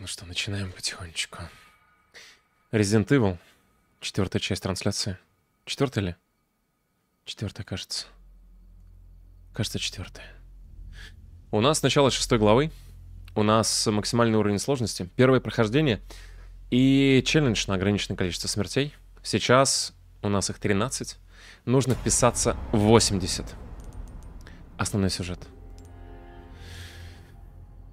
ну что, начинаем потихонечку. Resident Evil. Четвертая часть трансляции. Четвертая ли? Четвертая, кажется. Кажется, четвертая. У нас начало шестой главы. У нас максимальный уровень сложности. Первое прохождение. И челлендж на ограниченное количество смертей. Сейчас у нас их 13. Нужно вписаться в 80. Основной сюжет.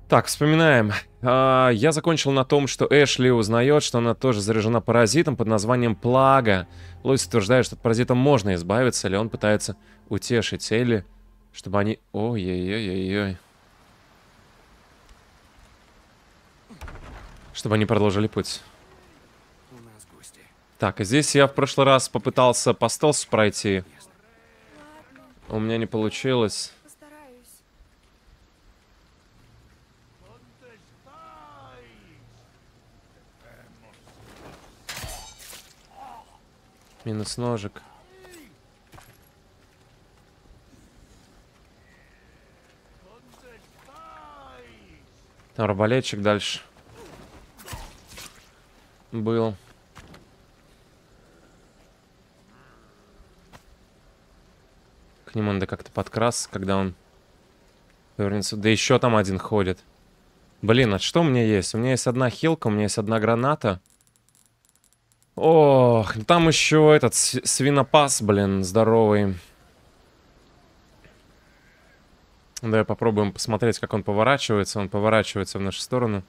Так, вспоминаем. А, я закончил на том, что Эшли узнает, что она тоже заражена паразитом под названием Плага. Лойс утверждает, что от паразита можно избавиться, или он пытается утешить Элли, чтобы они... Ой-ой-ой-ой-ой. Чтобы они продолжили путь. Так, а здесь я в прошлый раз попытался по стелсу пройти. У меня не получилось. Минус ножик. Там арбалетчик дальше. Был. К нему надо как-то подкрас, когда он вернется. Да еще там один ходит. Блин, а что у меня есть? У меня есть одна хилка, у меня есть одна граната. Ох, там еще этот свинопас, блин, здоровый. Давай попробуем посмотреть, как он поворачивается. Он поворачивается в нашу сторону.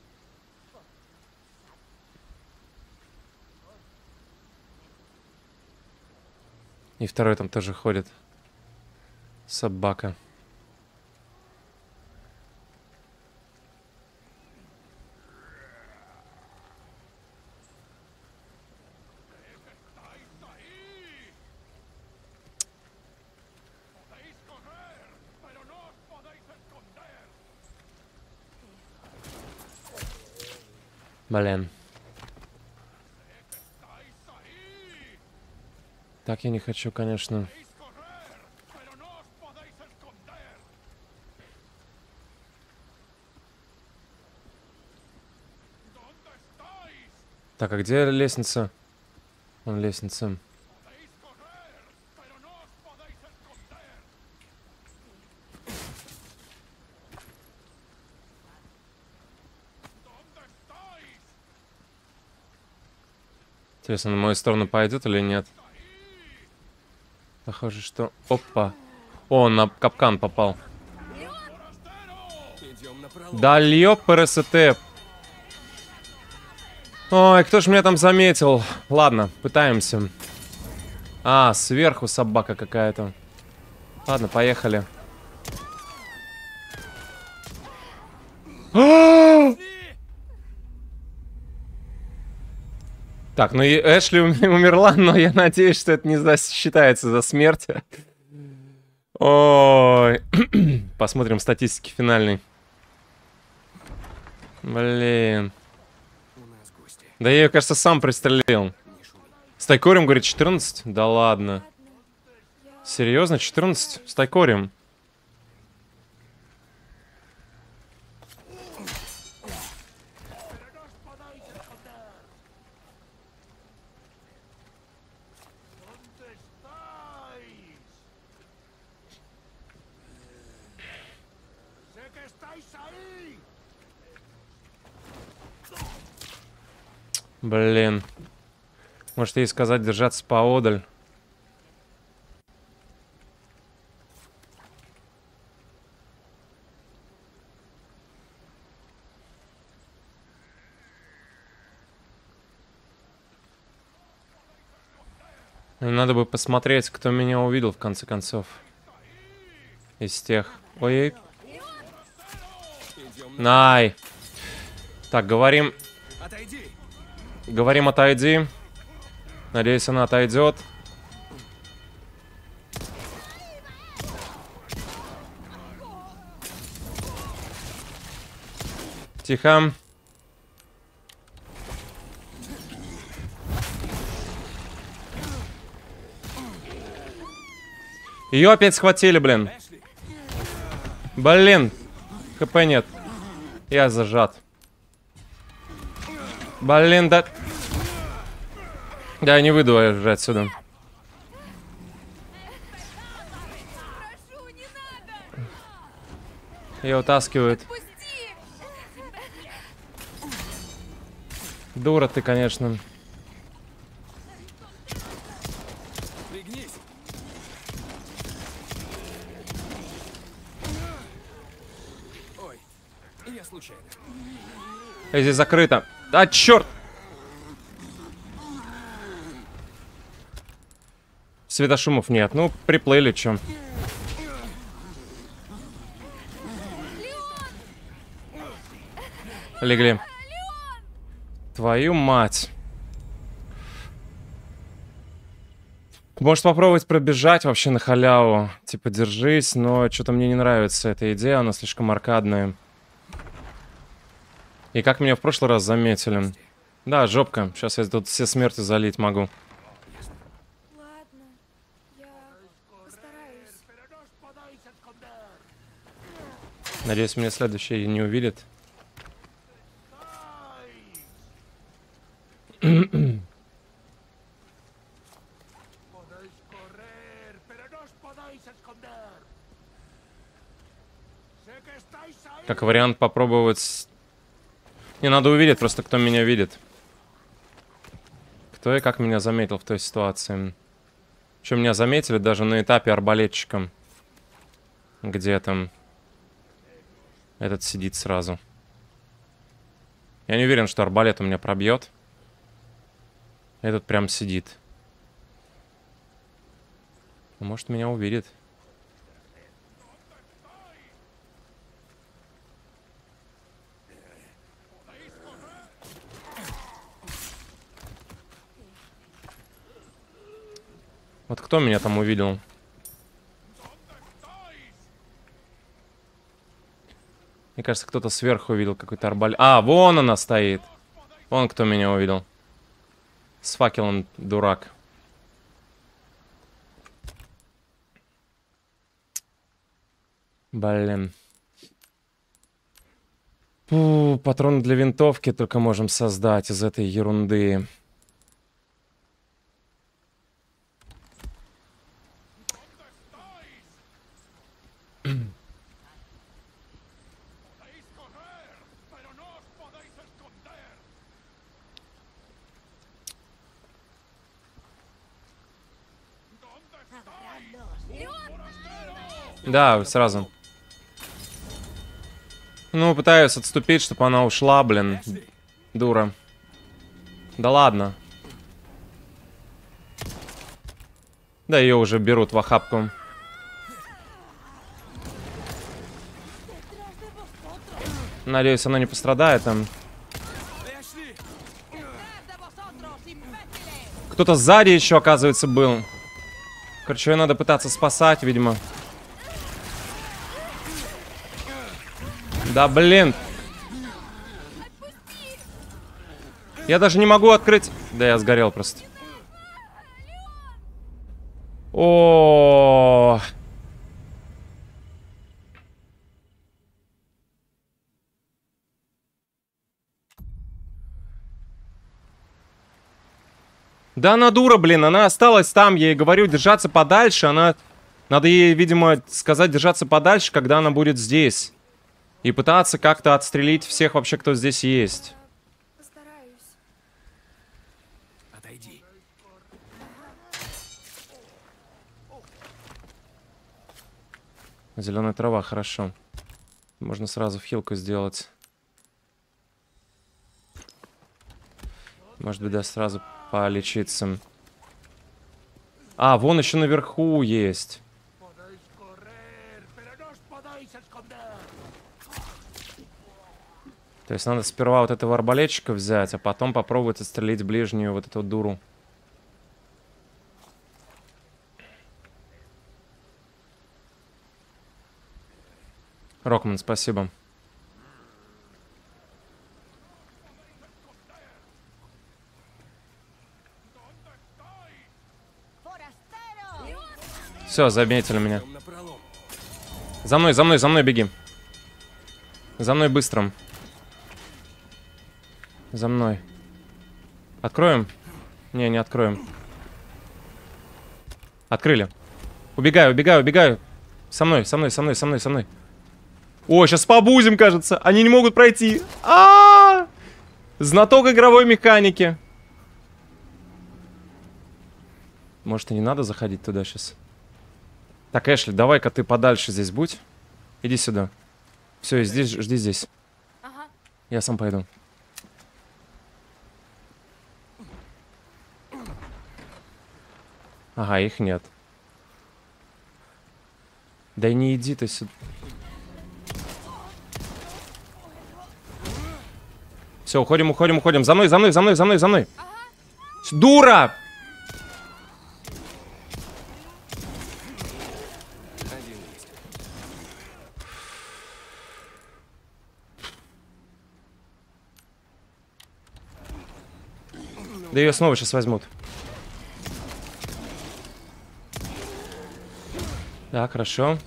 И второй там тоже ходит. Собака. Блин. Так я не хочу, конечно. Так, а где лестница? Вон лестница. Интересно, на мою сторону пойдет или нет? Похоже, что... Опа. О, он на капкан попал. Да лёп РСТ. Ой, кто ж меня там заметил? Ладно, пытаемся. А, сверху собака какая-то. Ладно, поехали. Так, ну и Эшли умерла, но я надеюсь, что это не считается за смерть. Ой. Посмотрим статистики финальной. Блин. Да я ее, кажется, сам пристрелил. С Тайкорем, говорит, 14? Да ладно. Серьезно, 14? С Тайкорем? Блин. Может ей сказать держаться поодаль. Надо бы посмотреть, кто меня увидел в конце концов. Из тех. Ой. Най. Так, говорим Говорим отойди. Надеюсь, она отойдет. Тихо. Ее опять схватили, блин. Блин. ХП нет. Я зажат. Блин, да... Да, я не выйду уже отсюда. Прошу, не надо! Ее утаскивают. Дура ты, конечно. Пригнись. Ой, я случайно. Эй, здесь закрыто. А, черт! Светошумов нет. Ну, приплыли, чем. Легли. Твою мать. Может попробовать пробежать вообще на халяву. Типа, держись, но что-то мне не нравится эта идея, она слишком аркадная. И как меня в прошлый раз заметили. Да, жопка. Сейчас я тут все смерти залить могу. Ладно, я постараюсь. Надеюсь, меня следующий не увидит. Как вариант попробовать... Не, надо увидеть просто, кто меня видит. Кто и как меня заметил в той ситуации. Что меня заметили даже на этапе арбалетчика. Где там этот сидит сразу. Я не уверен, что арбалет у меня пробьет. Этот прям сидит. Ну, Может, меня увидит. Вот кто меня там увидел? Мне кажется, кто-то сверху увидел какой-то арбалет. А, вон она стоит. Вон кто меня увидел. С факелом, дурак. Блин. Фу, патроны для винтовки только можем создать из этой ерунды. Да, сразу. Ну, пытаюсь отступить, чтобы она ушла, блин. Дура. Да ладно. Да, ее уже берут в охапку. Надеюсь, она не пострадает там. Кто-то сзади еще, оказывается, был. Короче, ее надо пытаться спасать, видимо. Да блин. Я даже не могу открыть. Да я сгорел просто. О. Да она дура, блин, она осталась там, я ей говорю держаться подальше, она... Надо ей, видимо, сказать держаться подальше, когда она будет здесь. И пытаться как-то отстрелить всех вообще, кто здесь есть. Постараюсь. Отойди. Зеленая трава, хорошо. Можно сразу в хилку сделать. Может быть, да, сразу полечиться. А, вон еще наверху есть. То есть надо сперва вот этого арбалетчика взять, а потом попробовать отстрелить ближнюю вот эту дуру. Рокман, спасибо. Все, заметили меня. За мной, за мной, за мной беги. За мной быстро. За мной. Откроем? Не, не откроем. Открыли. Убегаю, убегаю, убегаю. Со мной, со мной, со мной, со мной, со мной. О, сейчас побузим, кажется. Они не могут пройти. А, -а, -а! Знаток игровой механики. Может, и не надо заходить туда сейчас? Так, Эшли, давай-ка ты подальше здесь будь. Иди сюда. Все, здесь, жди здесь. Ага. Я сам пойду. Ага, их нет. Да не иди ты сюда. Все, уходим, уходим, уходим. За мной, за мной, за мной, за мной, за мной. Дура! Да ее снова сейчас возьмут. Так, хорошо.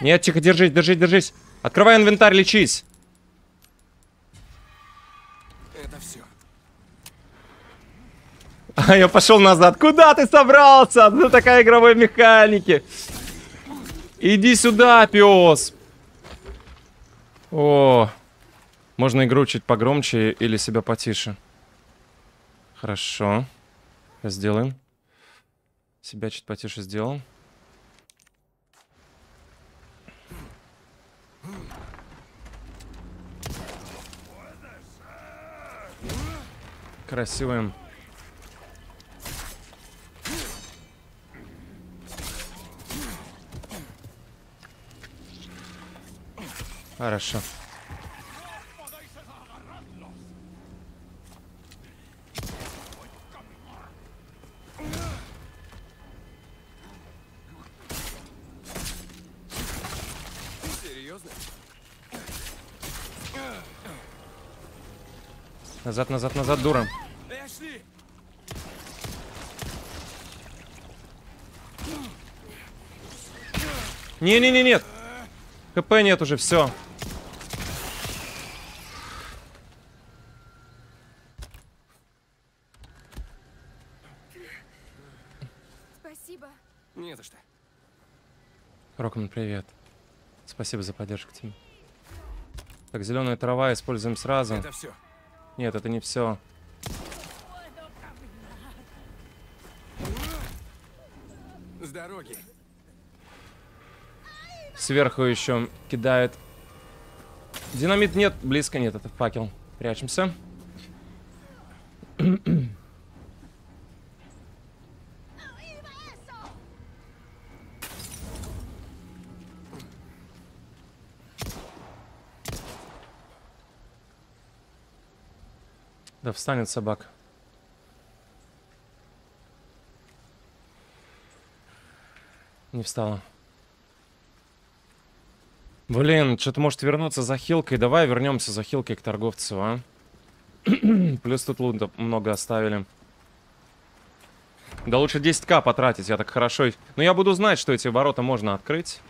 Нет, тихо, держись, держись, держись. Открывай инвентарь, лечись. Это все. А я пошел назад. Куда ты собрался? Ну такая игровой механики. Иди сюда, пес. О, можно игру чуть погромче или себя потише. Хорошо. Сделаем. Себя чуть потише сделал. Красивым. Хорошо. Назад, назад, назад, дура. Не-не-не, нет. ХП нет уже, все. Спасибо. Не за что. Рокман, привет. Спасибо за поддержку, Тим. Так, зеленая трава используем сразу. Это все. Нет, это не все. С дороги. Сверху еще кидают. Динамит нет, близко нет, это факел. Прячемся. Встанет собак. Не встала. Блин, что-то может вернуться за хилкой. Давай вернемся за хилкой к торговцу, а? Плюс тут лута много оставили. Да лучше 10к потратить, я так хорошо... Но я буду знать, что эти ворота можно открыть.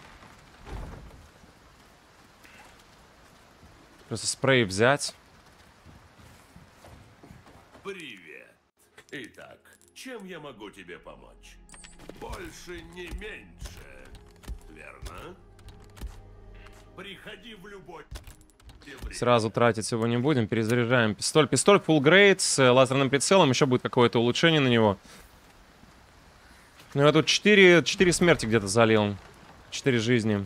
Просто спрей взять. Привет. Итак, чем я могу тебе помочь? Больше не меньше. Верно? Приходи в любой... Сразу тратить его не будем. Перезаряжаем пистоль. Пистоль full grade с э, лазерным прицелом. Еще будет какое-то улучшение на него. Ну, я тут 4, 4 смерти где-то залил. 4 жизни.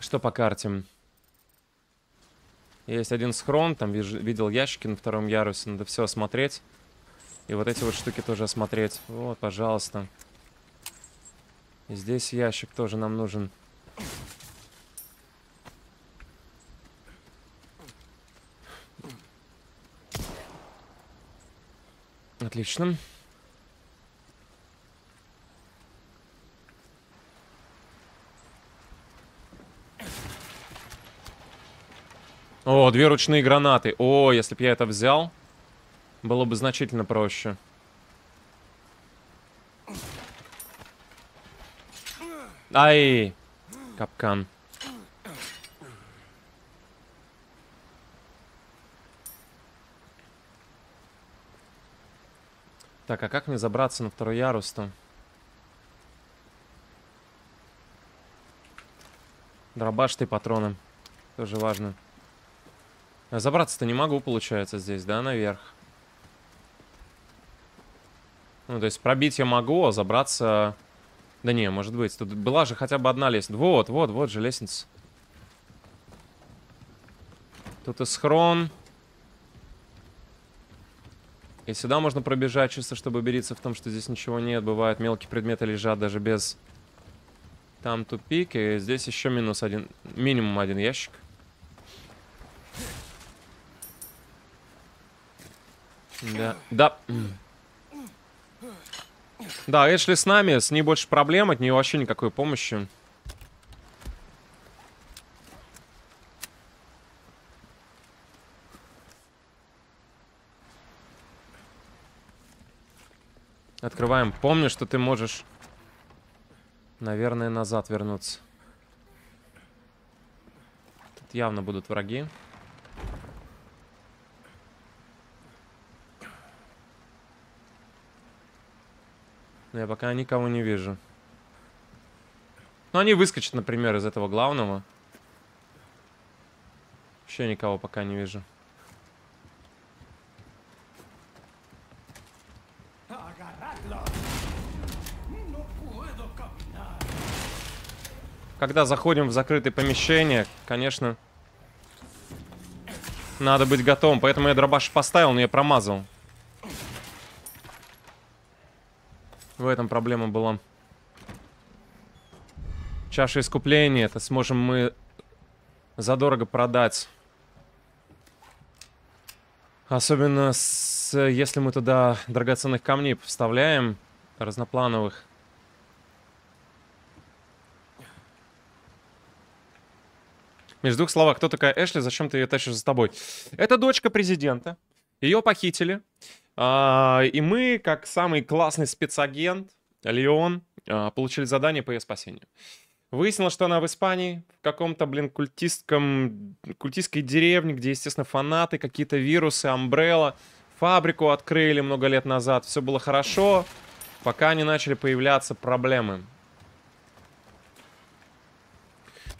Что по карте? Есть один схрон, там виж- видел ящики на втором ярусе, надо все осмотреть. И вот эти вот штуки тоже осмотреть. Вот, пожалуйста. И здесь ящик тоже нам нужен. Отлично. О, две ручные гранаты. О, если бы я это взял, было бы значительно проще. Ай, капкан. Так, а как мне забраться на второй ярус-то? Дробаш ты патроны. Тоже важно. А забраться-то не могу, получается, здесь, да, наверх? Ну, то есть пробить я могу, а забраться... Да не, может быть. Тут была же хотя бы одна лестница. Вот, вот, вот же лестница. Тут и схрон. И сюда можно пробежать, чисто чтобы убедиться в том, что здесь ничего нет. Бывают мелкие предметы лежат даже без... Там тупик, и здесь еще минус один... Минимум один ящик. Да, да. Да, Эшли с нами, с ней больше проблем, от нее вообще никакой помощи. Открываем. Помню, что ты можешь, наверное, назад вернуться. Тут явно будут враги. Но я пока никого не вижу. Ну, они выскочат, например, из этого главного. Вообще никого пока не вижу. Когда заходим в закрытое помещение, конечно, надо быть готовым. Поэтому я дробаш поставил, но я промазал. В этом проблема была. Чаша искупления. Это сможем мы задорого продать. Особенно с, если мы туда драгоценных камней вставляем, разноплановых. Между двух словах, кто такая Эшли, зачем ты ее тащишь за тобой? Это дочка президента. Ее похитили. А, и мы, как самый классный спецагент, Леон, а, получили задание по ее спасению. Выяснилось, что она в Испании, в каком-то, блин, культистском, культистской деревне, где, естественно, фанаты, какие-то вирусы, Амбрелла, фабрику открыли много лет назад. Все было хорошо, пока не начали появляться проблемы.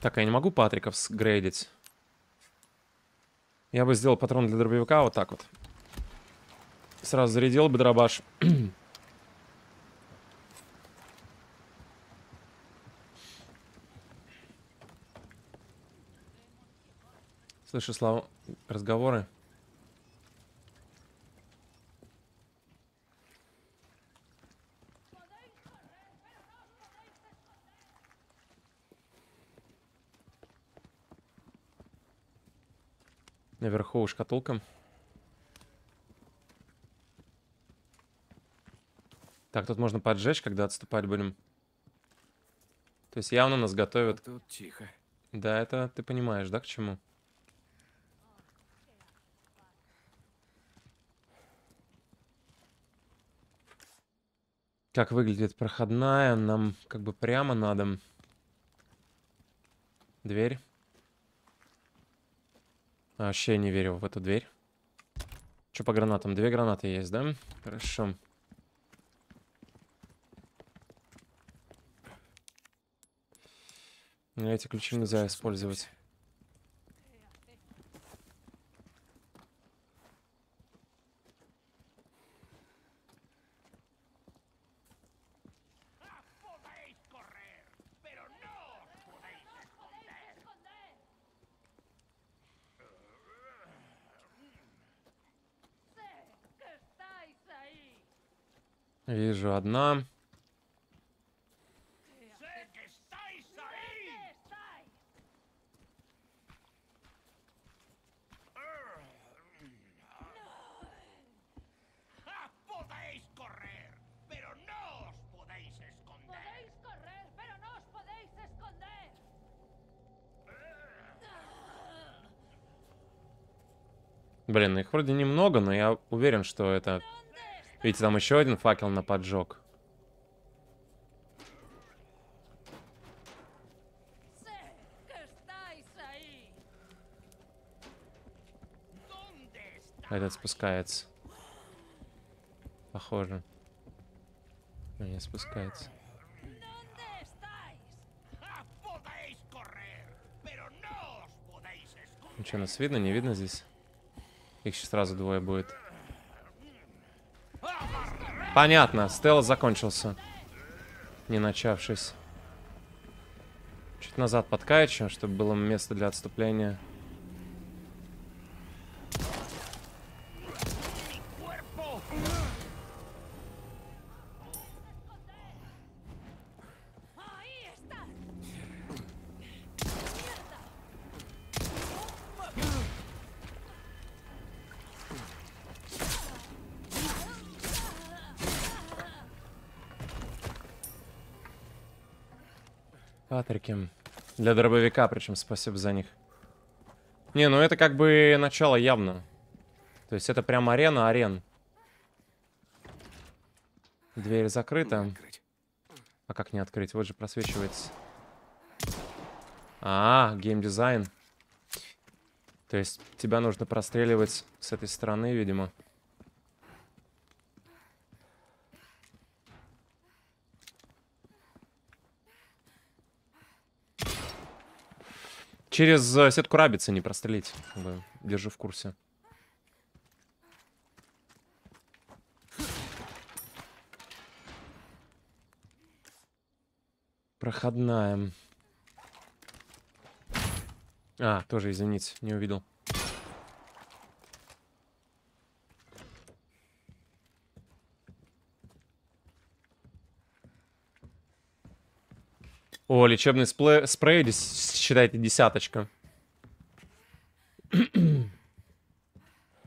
Так, я не могу Патриков сгрейдить. Я бы сделал патрон для дробовика вот так вот. Сразу зарядил бы дробаш. Слышу слова, разговоры. Наверху шкатулка. Так, тут можно поджечь, когда отступать будем. То есть явно нас готовят. Тут тихо. Да, это ты понимаешь, да, к чему? Как выглядит проходная? Нам как бы прямо надо. Дверь. А, Вообще не верю в эту дверь. Что по гранатам? Две гранаты есть, да? Хорошо. Но эти ключи нельзя использовать. Podéis correr, Блин, их вроде немного, но я уверен, что это... Видите, там еще один факел на поджог. Этот спускается. Похоже. Ну, Не спускается. Ну что, нас видно, не видно здесь? Их сейчас сразу двое будет. Понятно, стелс закончился. Не начавшись. Чуть назад подкачиваем, чтобы было место для отступления. Для дробовика, причем спасибо за них. Не, ну это как бы начало явно. То есть это прям арена арен. Дверь закрыта. А как не открыть? Вот же просвечивается. А, геймдизайн. То есть тебя нужно простреливать с этой стороны, видимо. Через э, сетку рабицы не прострелить. Держу в курсе. Проходная. А, тоже, извините, не увидел. О, лечебный спрей, дес- считайте, десяточка.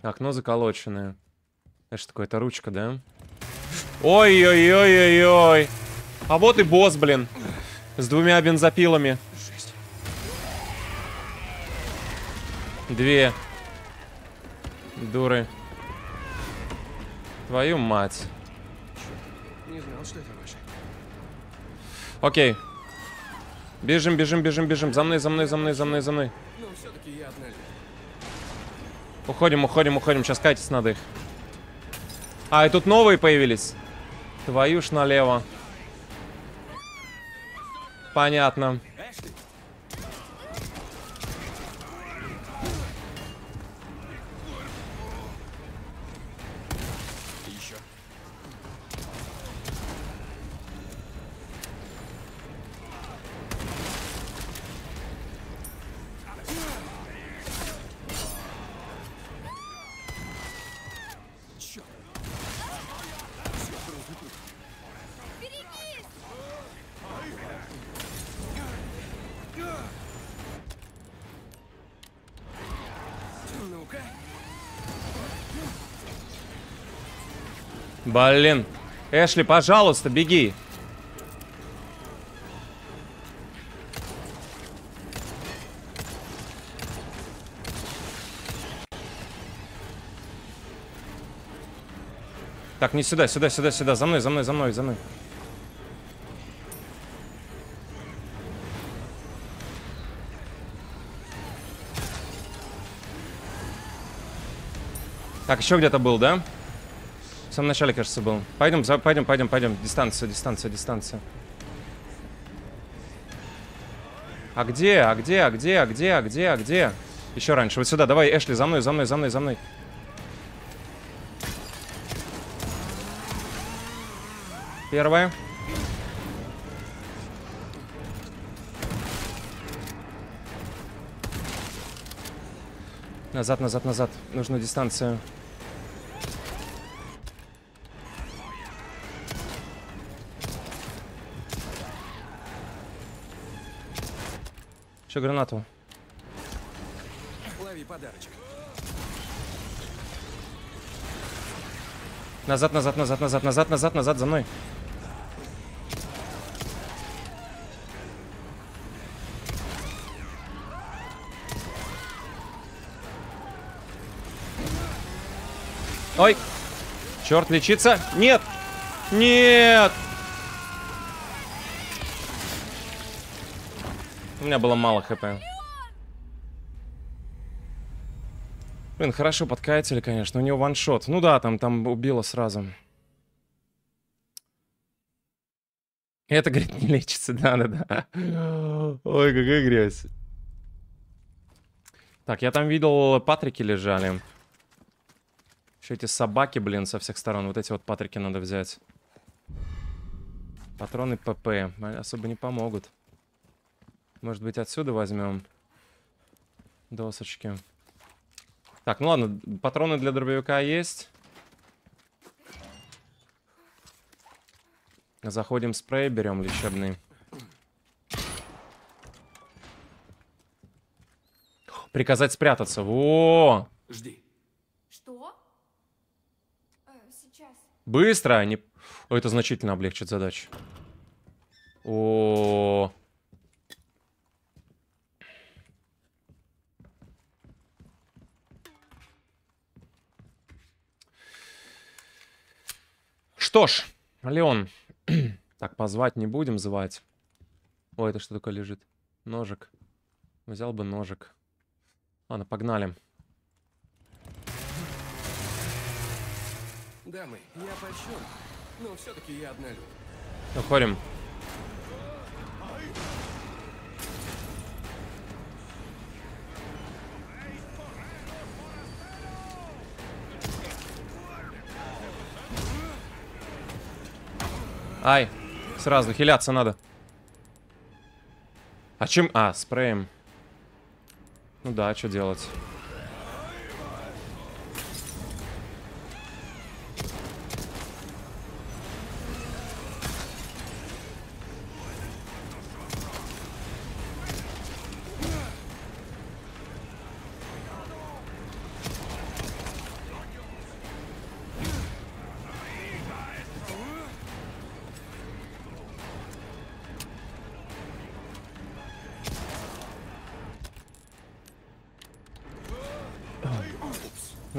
Окно заколоченное. Это что такое? Это ручка, да? Ой-ой-ой-ой-ой. А вот и босс, блин. С двумя бензопилами. Две. Дуры. Твою мать. Не знал, что это ваше. Окей. Бежим, бежим, бежим, бежим. За мной, за мной, за мной, за мной, за мной. Но все-таки я одна. Уходим, уходим, уходим. Сейчас катить надо их. А, и тут новые появились. Твою ж налево. Понятно. Эшли, еще. Черт. Ну-ка. Блин. Эшли, пожалуйста, беги. Так, не сюда, сюда, сюда, сюда. За мной, за мной, за мной, за мной. Так, еще где-то был, да? В самом начале, кажется, был. Пойдем, за- пойдем, пойдем, пойдем. Дистанция, дистанция, дистанция. А где? А где? А где? А где? А где? А где? Еще раньше. Вот сюда. Давай, Эшли, за мной, за мной, за мной, за мной. Первая. Назад, назад, назад. Нужна дистанция. Еще гранату. Лови подарочек. Назад, назад, назад, назад, назад, назад, назад, за мной. Ой! Черт, лечиться? Нет! Нет! Меня было мало хп. Блин, хорошо подкатили, конечно. У него ваншот. Ну да, там, там убило сразу. Это, говорит, не лечится, да-да-да. Ой, какая грязь. Так, я там видел, патрики лежали. Еще эти собаки, блин, со всех сторон. Вот эти вот патрики надо взять. Патроны ПП особо не помогут. Может быть, отсюда возьмем досочки. Так, ну ладно, патроны для дробовика есть. Заходим спрей, берем лечебный. Приказать спрятаться. Во! Жди. Что? Э, сейчас. Быстро! Не... О, это значительно облегчит задачу. О, Что ж, Леон. так, позвать не будем звать. О, это что такое лежит? Ножик. Взял бы ножик. Ладно, погнали. Дамы, я польщен, но все-таки я однолюб. Уходим. Ай, сразу хиляться надо. А чем? А, спреем. Ну да, что делать?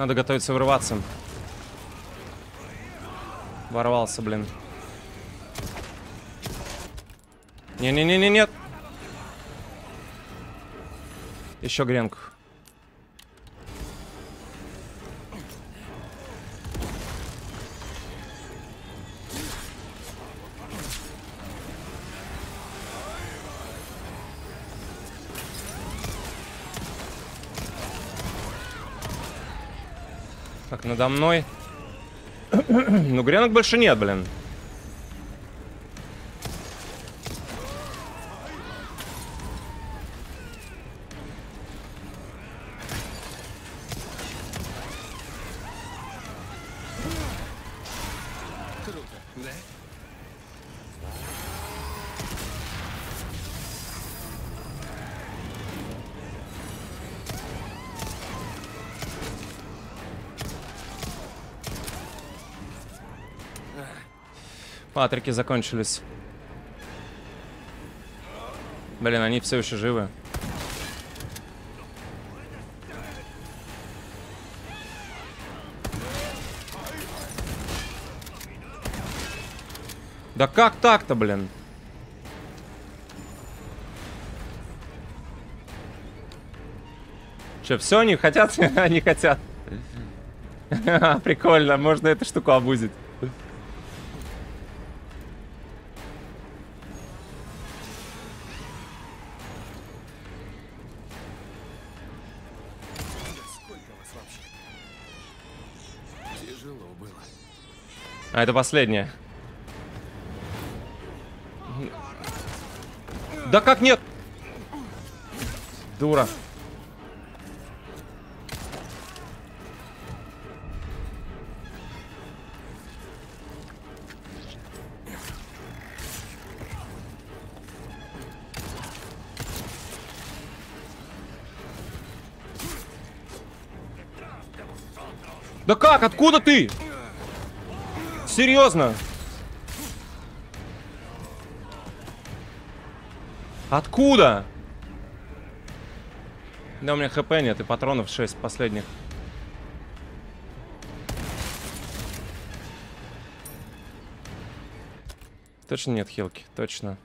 Надо готовиться вырываться. Ворвался, блин. Не-не-не-не, нет. Еще гренку. Надо мной. ну, гренок больше нет, блин. Патрики закончились. Блин, они все еще живы. Да как так-то, блин? Че, все они хотят? они хотят. Прикольно, можно эту штуку обузить. А, это последняя. Да как нет? Дура. Да как? Откуда ты? Серьезно? Откуда? Да у меня хп нет и патронов 6 последних. Точно нет хилки, точно.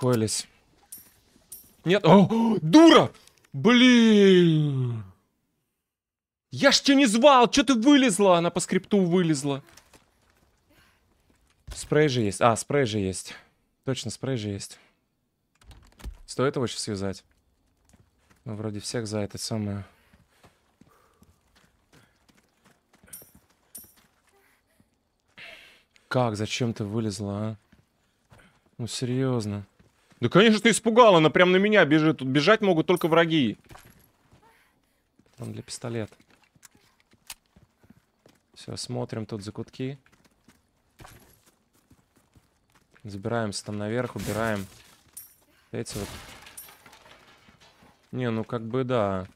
Пока подуспокоились. Нет, о, дура! Блин! Я ж тебя не звал, что ты вылезла? Она по скрипту вылезла. Спрей же есть. А, спрей же есть. Точно, спрей же есть. Стоит его сейчас связать? Ну, вроде всех за это самое. Как? Зачем ты вылезла, а? Ну, серьезно. Да, конечно, ты испугала. Она прям на меня бежит. Тут бежать могут только враги. Там для пистолета. Все, смотрим тут за кутки. Забираемся там наверх, убираем. Эти вот. Не, ну как бы да.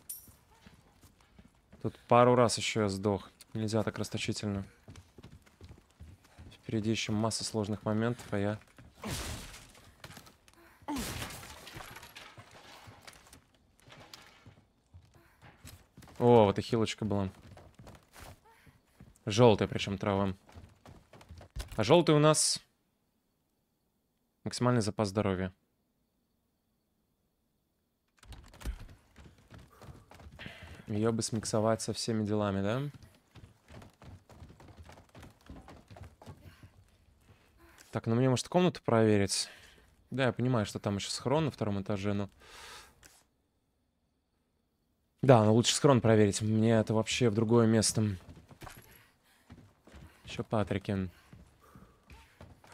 Тут пару раз еще я сдох. Нельзя так расточительно. Впереди еще масса сложных моментов, а я... О, вот и хилочка была. Желтая причем трава. А желтый у нас максимальный запас здоровья. Ее бы смиксовать со всеми делами, да? Так, ну мне может комнату проверить. Да, я понимаю, что там еще схрон на втором этаже, но... Да, но лучше схрон проверить. Мне это вообще в другое место. Еще Патрикин.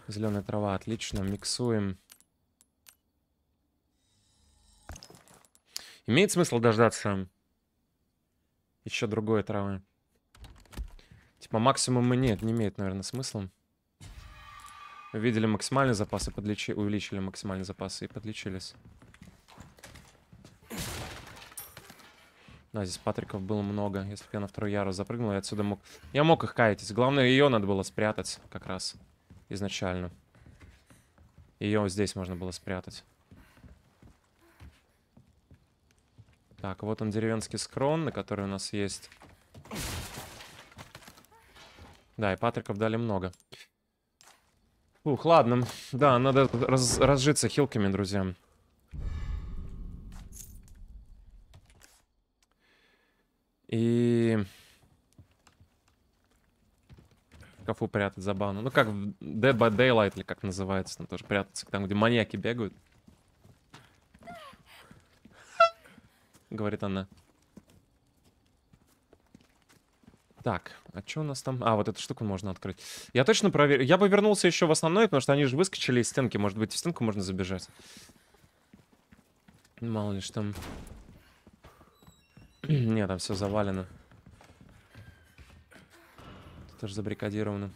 Зеленая трава, отлично. Миксуем. Имеет смысл дождаться еще другой травы? Типа максимума нет, не имеет, наверное, смысла. Видели максимальный запас и подлечи... увеличили максимальный запас и подлечились. Да, здесь Патриков было много. Если бы я на второй ярус запрыгнул, я отсюда мог... Я мог их каятить. Главное, ее надо было спрятать как раз изначально. Ее здесь можно было спрятать. Так, вот он деревенский скрон, на который у нас есть... Да, и Патриков дали много. Ух, ладно. Да, надо раз разжиться хилками, друзья. И... В шкафу прятать забавно. Ну, как в Dead by Daylight, или как называется, там тоже прятаться, там, где маньяки бегают. Говорит она. Так, а что у нас там? А, вот эту штуку можно открыть. Я точно проверю. Я бы вернулся еще в основной, потому что они же выскочили из стенки. Может быть, в стенку можно забежать. Мало ли что там. Нет, там все завалено. Тут тоже забрикадировано.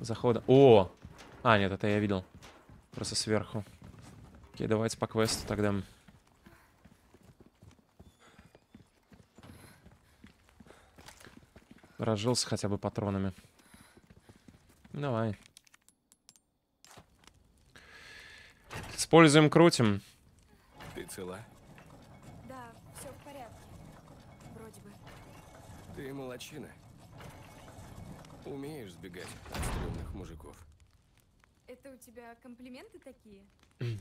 Захода. О! А, нет, это я видел. Просто сверху. Окей, давайте по квесту тогда. Разжился хотя бы патронами. Давай. Используем, крутим. Ты цела? Да, все в порядке. Вроде бы. Ты молочина. Умеешь сбегать от стрёмных мужиков. Это у тебя комплименты такие?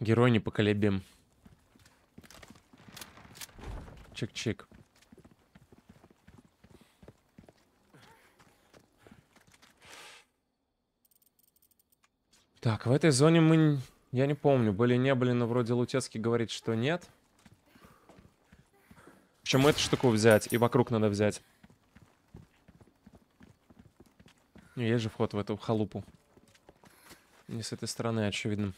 Герой непоколебим. Чик-чик. Так, в этой зоне мы... Я не помню, были, не были, но вроде Лутецкий говорит, что нет. В общем, эту штуку взять, и вокруг надо взять. Ну, Есть же вход в эту халупу. Не с этой стороны, очевидно.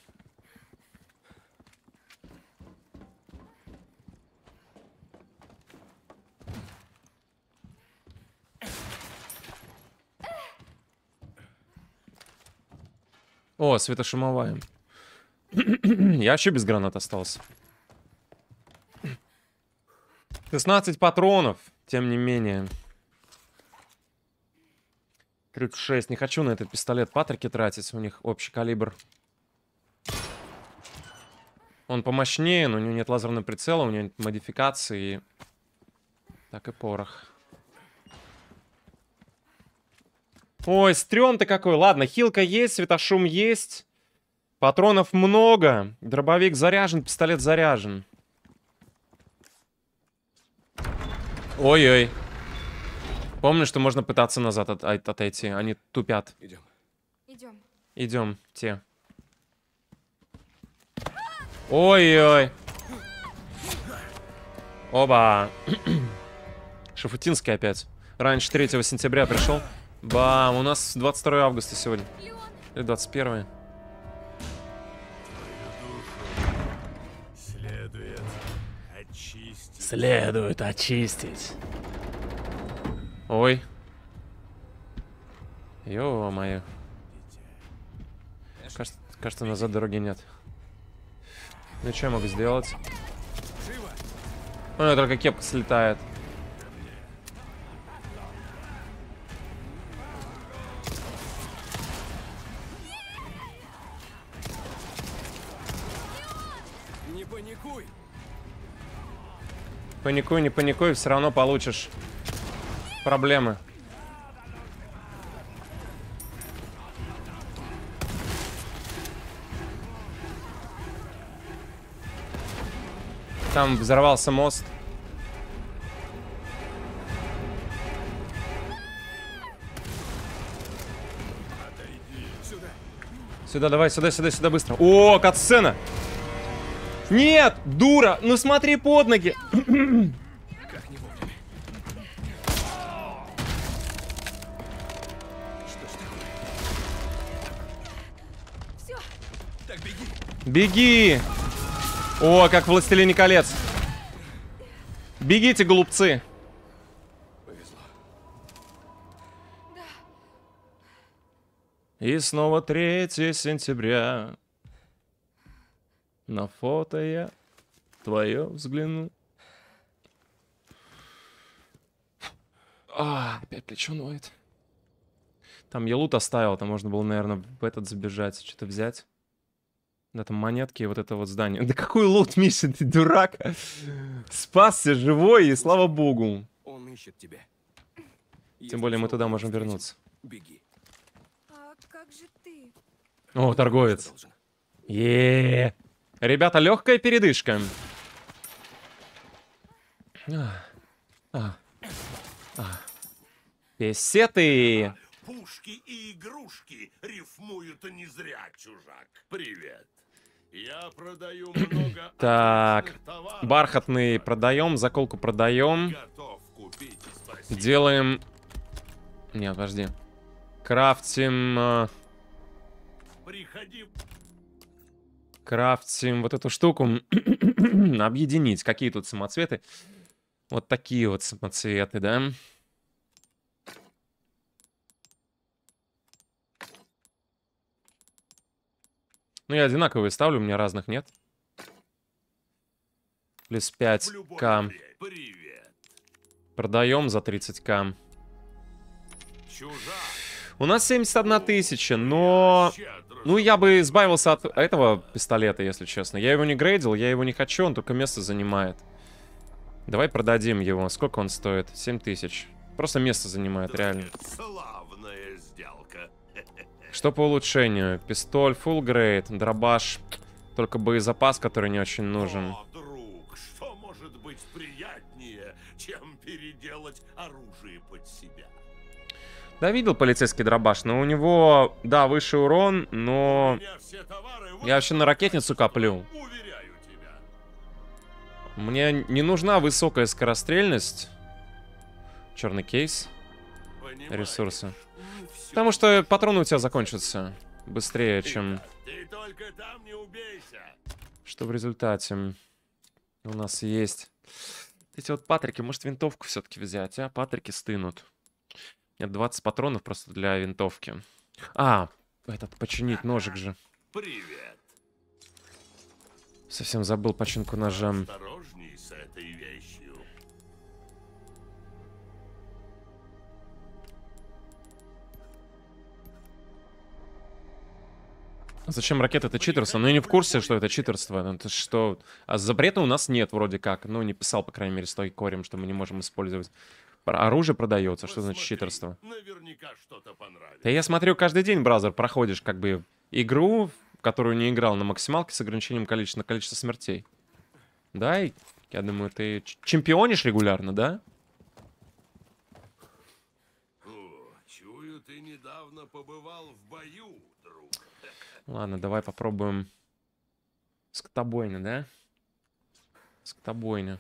О, светошумовая. Я вообще без гранат остался. 16 патронов, тем не менее. 36. Не хочу на этот пистолет Патрики тратить. У них общий калибр. Он помощнее, но у него нет лазерного прицела, у него нет модификации. Так и порох. Ой, стрём-то какой. Ладно, хилка есть, светошум есть. Патронов много. Дробовик заряжен, пистолет заряжен. Ой-ой. Помню, что можно пытаться назад от- от- отойти. Они тупят. Идем. Идем. Идем, те. Ой-ой. Оба. Шафутинский опять. Раньше 3 сентября пришел. Бам, у нас 22 августа сегодня. Или 21. Следует очистить. Ой. Ё-моё. Кажется, кажется, назад дороги нет. Ну что я могу сделать? У меня только кепка слетает. Паникуй, не паникуй, все равно получишь проблемы. Там взорвался мост. Сюда! Давай, сюда, сюда, сюда, быстро. О, катсцена! Нет, дура, ну смотри под ноги. Беги! О, как «Властелине колец». Бегите, голубцы. И снова 3 сентября. На фото я твое взгляну. А, опять плечо ноет. Там я лут оставил, там можно было, наверное, в этот забежать, что-то взять. Да, там монетки и вот это вот здание. Да какой лут, Миша, ты дурак? Спасся живой, и слава богу. Он ищет тебя. Тем более мы туда можем вернуться. Беги. а как же ты? О, торговец. Должен. Ребята, легкая передышка. А, а. Песеты. Пушки и игрушки рифмуют не зря, чужак. Привет. Я продаю много Так, товаров. Бархатный продаем, заколку продаем. Готов купить. Делаем... Нет, подожди. Крафтим... э, Приходи. Крафтим вот эту штуку. Объединить. Какие тут самоцветы? Вот такие вот самоцветы, да? Ну, я одинаковые ставлю, у меня разных нет. Плюс в любое 5к. время. Привет. Продаем за 30к. Чужак. У нас 71 тысяча, но... щедро Ну, я бы избавился от этого пистолета, если честно. Я его не грейдил, я его не хочу, он только место занимает. Давай продадим его. Сколько он стоит? 7 тысяч. Просто место занимает, реально. Славная сделка. Что по улучшению? Пистоль, full грейд, дробаш. Только боезапас, который не очень нужен. О, Да, видел полицейский дробаш, но у него, да, выше урон, но... Я вообще на ракетницу коплю. Мне не нужна высокая скорострельность. Черный кейс. Ресурсы. Потому что патроны у тебя закончатся быстрее, чем... Что в результате у нас есть. Эти вот патрики, может винтовку все-таки взять, а? Патрики стынут. Нет, 20 патронов просто для винтовки. А, этот, починить ножик же. Привет. Совсем забыл починку ножа. Осторожней с этой вещью. Зачем ракета это читерство? Ну я не в курсе, что это читерство. Ну, Это что? А запрета у нас нет вроде как. Ну, не писал, по крайней мере, с той корем, что мы не можем использовать Оружие продается. Что Вот значит смотри, читерство? Наверняка что-то понравится. Да я смотрю, каждый день, бразер, проходишь как бы игру, в которую не играл на максималке с ограничением количества, на количество смертей. Да, и я думаю, ты чемпионишь регулярно, да? О, чую, ты недавно побывал в бою, друг. Ладно, давай попробуем скотобойня, да? Скотобойня.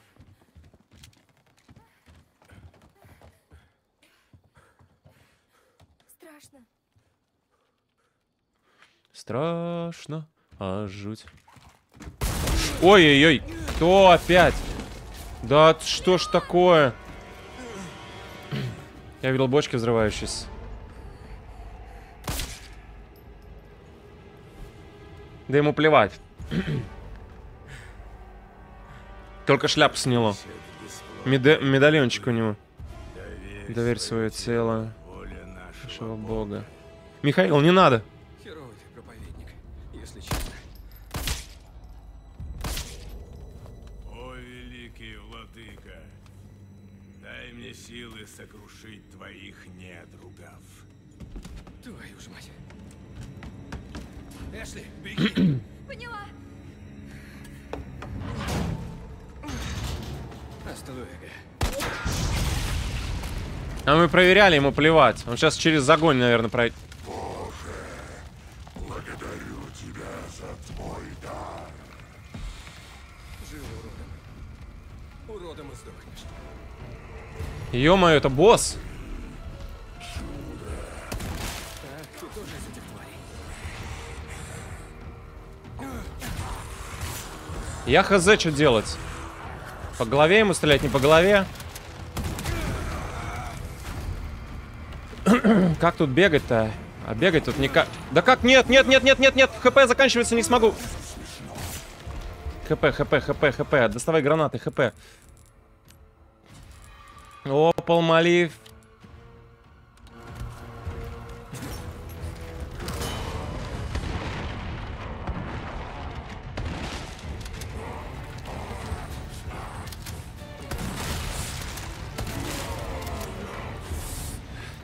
Страшно, а жуть. Ой-ой-ой, кто опять? Да что ж такое? Я видел бочки взрывающиеся. Да ему плевать. Только шляпу сняло. Меде- медальончик у него. Доверь свое тело нашего бога. Михаил, не надо. А мы проверяли, ему плевать. Он сейчас через огонь, наверное, пройдет. Ё-моё, это босс. Я хз, что делать. По голове ему стрелять, не по голове. как тут бегать-то? А бегать тут никак... Да как? Нет, нет, нет, нет, нет, нет. ХП заканчивается, не смогу. ХП, ХП, ХП, ХП. Доставай гранаты, ХП. О, полмолив.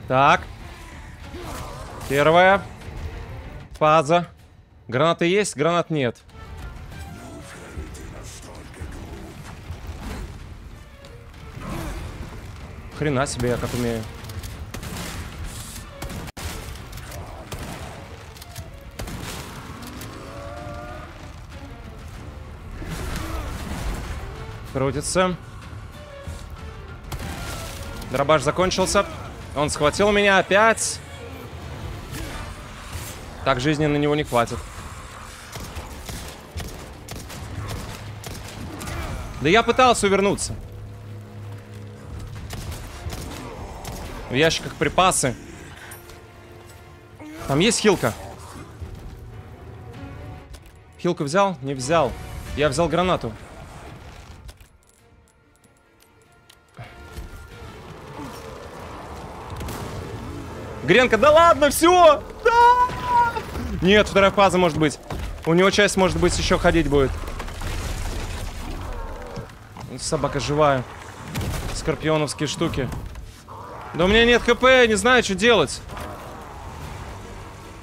Так. Первая фаза. Гранаты есть, гранат нет. Хрена себе, я как умею. Крутится. Дробаш закончился. Он схватил меня опять. Так жизни на него не хватит. Да я пытался увернуться. В ящиках припасы. Там есть хилка. Хилку взял? Не взял. Я взял гранату. Гренка, да ладно, все! Да! Нет, вторая фаза может быть. У него часть, может быть, еще ходить будет. Собака живая. Скорпионовские штуки. Да у меня нет хп, я не знаю, что делать.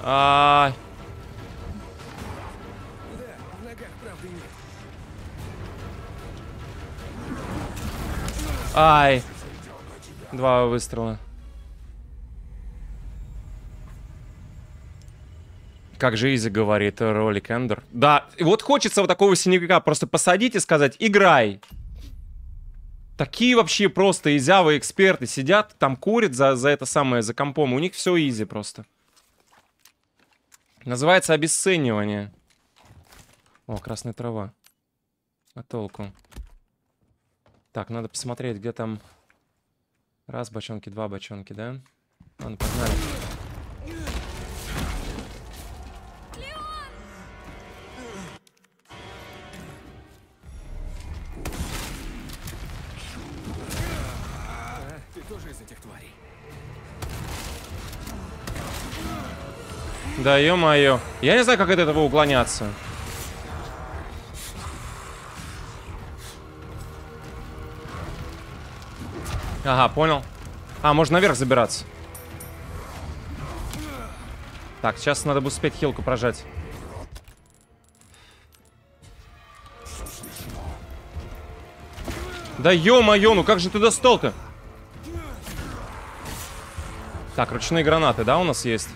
А, правды нет. Ай. Два выстрела. Как же Изи говорит ролик Эндер. Да, вот хочется вот такого синяка просто посадить и сказать «играй». Такие вообще просто изявые эксперты сидят, там курят за, за это самое, за компом. У них все изи просто. Называется обесценивание. О, красная трава. А толку? Так, надо посмотреть, где там... Раз бочонки, два бочонки, да? Ладно, погнали. Да ё-моё. Я не знаю, как от этого уклоняться. Ага, понял. А, можно наверх забираться. Так, сейчас надо бы успеть хилку прожать. Да ё-моё, ну как же ты достал-то? Так, ручные гранаты, да, у нас есть?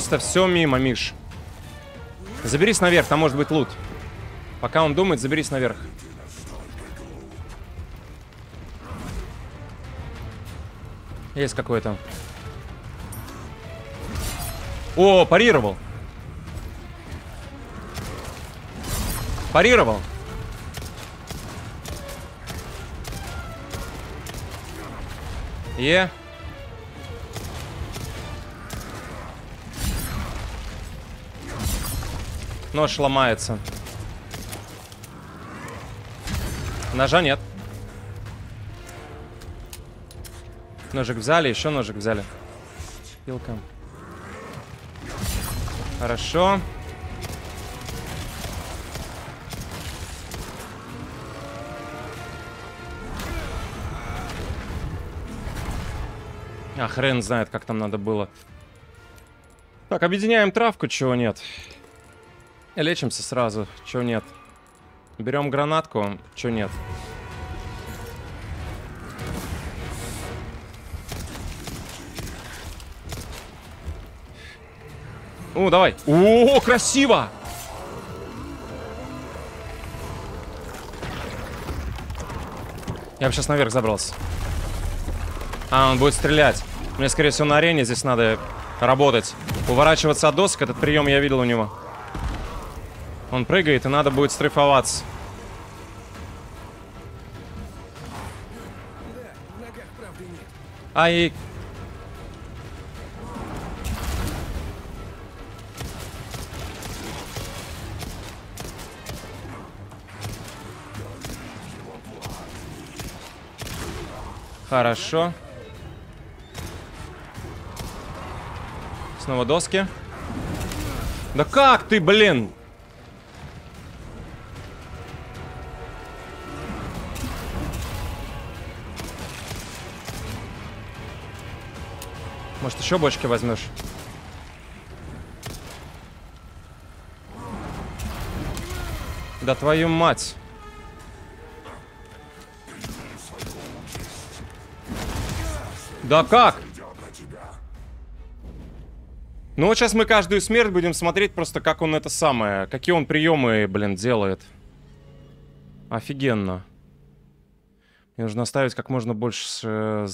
Просто все мимо, Миш. Заберись наверх, там может быть лут. Пока он думает, заберись наверх. Есть какой-то. О, парировал. Парировал. Е. Нож ломается. Ножа нет. Ножик взяли, еще ножик взяли. Пилка. Хорошо. А хрен знает, как там надо было. Так, объединяем травку, чего нет. Лечимся сразу, чего нет. Берем гранатку, чего нет. О, давай. О, красиво! Я бы сейчас наверх забрался. А, он будет стрелять. Мне, скорее всего, на арене здесь надо работать. Уворачиваться от досок. Этот прием я видел у него. Он прыгает, и надо будет стрейфоваться. Ай. Хорошо. Снова доски. Да как ты, блин? Может, еще бочки возьмешь? Да твою мать. Да как? Ну вот сейчас мы каждую смерть будем смотреть просто, как он это самое, какие он приемы, блин, делает. Офигенно. Мне нужно оставить как можно больше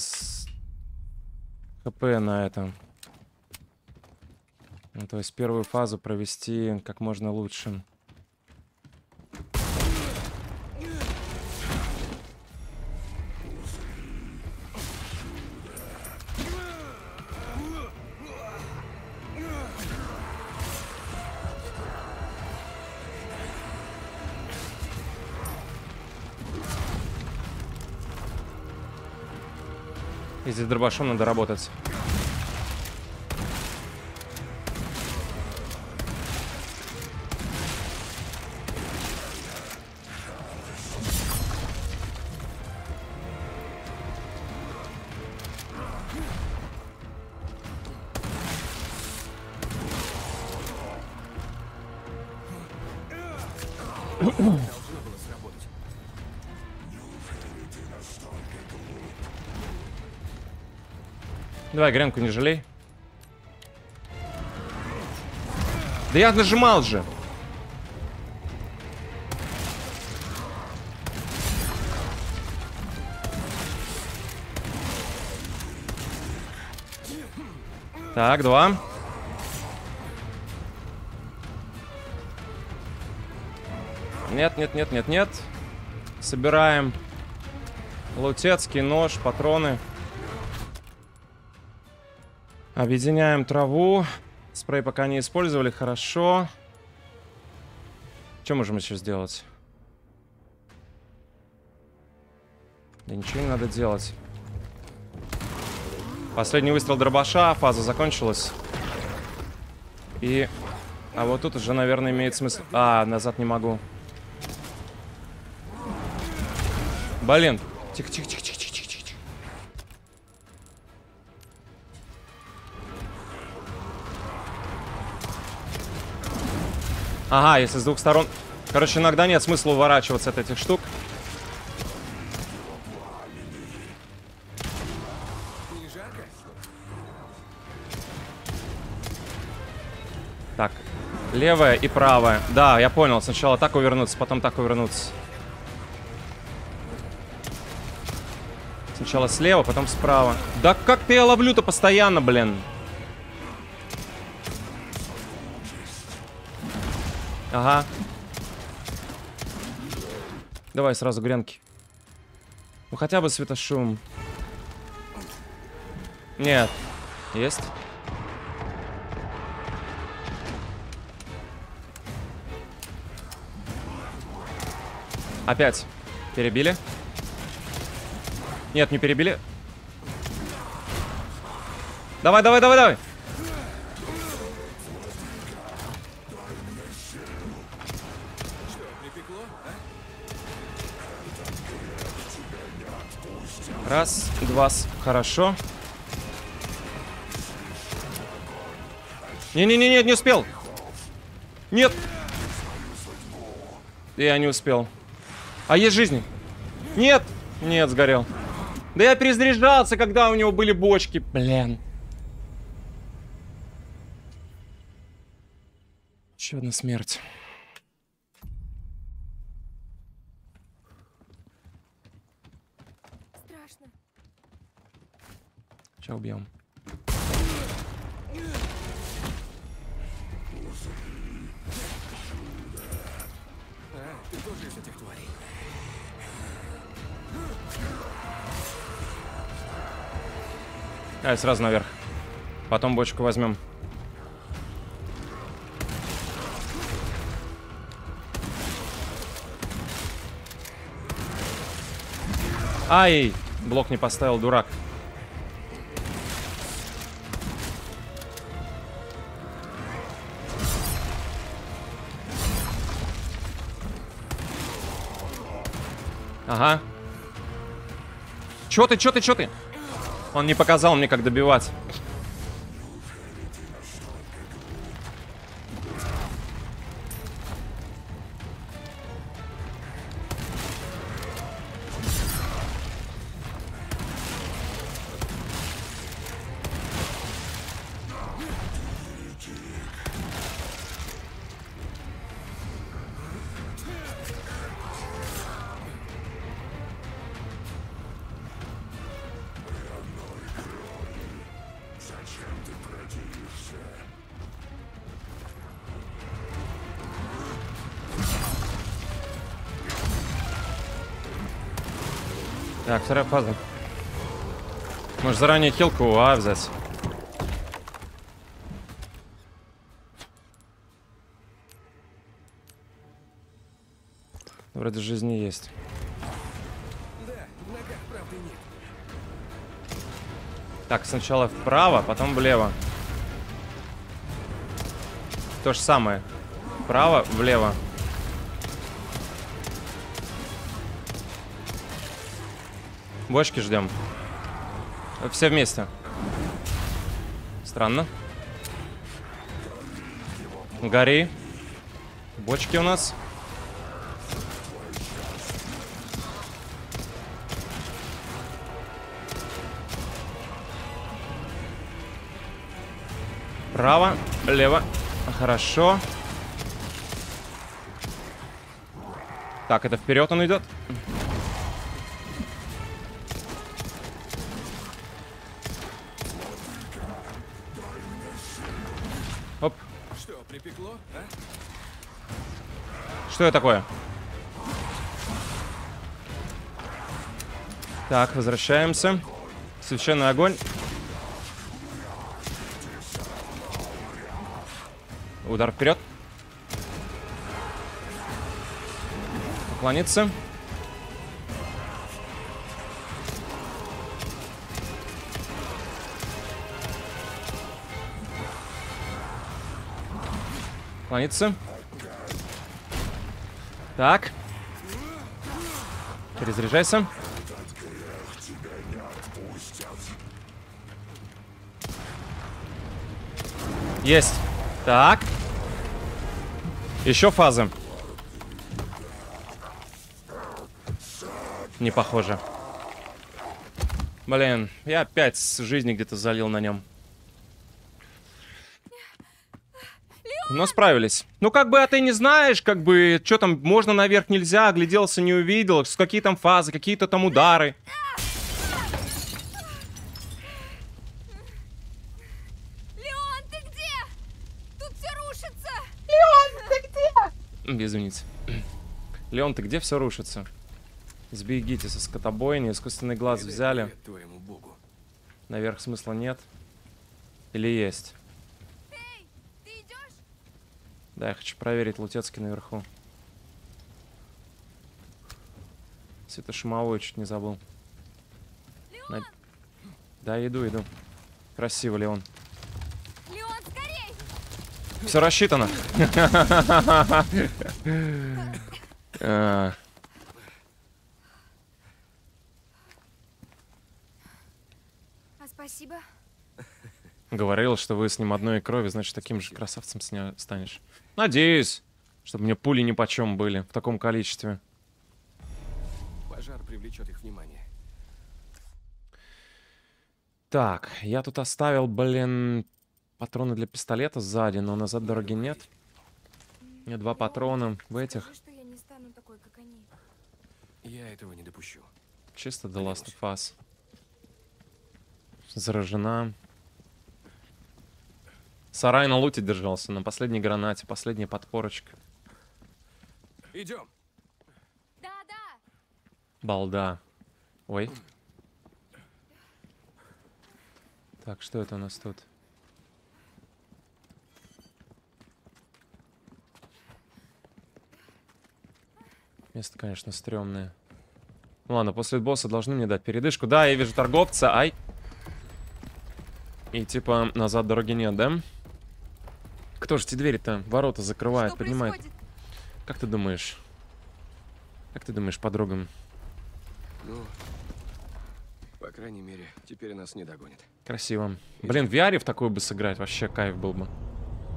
ХП на этом. Ну, то есть первую фазу провести как можно лучше. Здесь дробашом надо работать. Давай, гренку не жалей. Да я нажимал же. Так, два. Нет, нет, нет, нет, нет. Собираем. Лутецкий нож, патроны. Объединяем траву. Спрей пока не использовали, хорошо. Что можем еще сделать? Да ничего не надо делать. Последний выстрел дробаша, фаза закончилась. И... А вот тут уже, наверное, имеет смысл... А, назад не могу. Блин. Тихо, тихо, тихо, тихо. Ага, если с двух сторон... Короче, иногда нет смысла уворачиваться от этих штук. Так, левая и правая. Да, я понял. Сначала так увернуться, потом так увернуться. Сначала слева, потом справа. Да как-то я ловлю-то постоянно, блин. Ага. Давай сразу гренки. Ну хотя бы светошум. Нет. Есть? Опять. Перебили? Нет, не перебили. Давай, давай, давай, давай. Раз, два, хорошо. Не-не-не, нет, не успел. Нет. Я не успел. А есть жизни? Нет. Нет, сгорел. Да я перезаряжался, когда у него были бочки. Блин. Еще одна смерть. Сейчас убьем. А, ты. Давай сразу наверх. Потом бочку возьмем. Ай! Блок не поставил, дурак. Ага. Чё ты, чё ты, чё ты? Он не показал мне, как добивать. Вторая фаза. Может заранее хилку А взять? Вроде жизни есть. Так, сначала вправо, потом влево. То же самое. Вправо, влево. Бочки ждем. Все вместе. Странно. Гори. Бочки у нас. Право, лево. Хорошо. Так, это вперед он идет. Что это такое? Так, возвращаемся. Священный огонь. Удар вперед. Поклониться. Клониться. Так. Перезаряжайся. Есть. Так. Еще фазы. Не похоже. Блин, я опять с жизни где-то залил на нем. Но справились. Ну, как бы, а ты не знаешь, как бы, что там, можно наверх, нельзя, огляделся, не увидел, какие там фазы, какие-то там удары. Леон, ты где? Тут все рушится! Извините. Леон, ты где все рушится? Сбегите со скотобойни, искусственный глаз взяли. Привет твоему богу. Наверх смысла нет. Или есть? Эй, ты идешь? Да, я хочу проверить Лутецкий наверху. Светошумовой чуть не забыл. На- Да, иду, иду. Красиво, Леон. Леон, скорей! Все рассчитано. А, А спасибо. Говорил, что вы с ним одной крови, значит, таким же красавцем станешь. Надеюсь, чтобы мне пули ни почем были в таком количестве. Пожар привлечет их внимание. Так, я тут оставил, блин, патроны для пистолета сзади, но назад дороги нет. У меня два патрона в этих. Скажи, что я не стану такой, как они. Я этого не допущу. Чисто The Last of Us. Заражена. Сарай на луте держался, на последней гранате, последняя подпорочка. Идем. Да, да! Балда. Ой. Так, что это у нас тут? Место, конечно, стрёмное. Ну ладно, после босса должны мне дать передышку. Да, я вижу торговца. Ай. И типа назад дороги нет, да? Кто же эти двери-то? Ворота закрывает, Что поднимает. происходит? Как ты думаешь? Как ты думаешь, подругам? Ну, по крайней мере, теперь нас не догонят. Красиво. Блин, в VR в такую бы сыграть, вообще кайф был бы.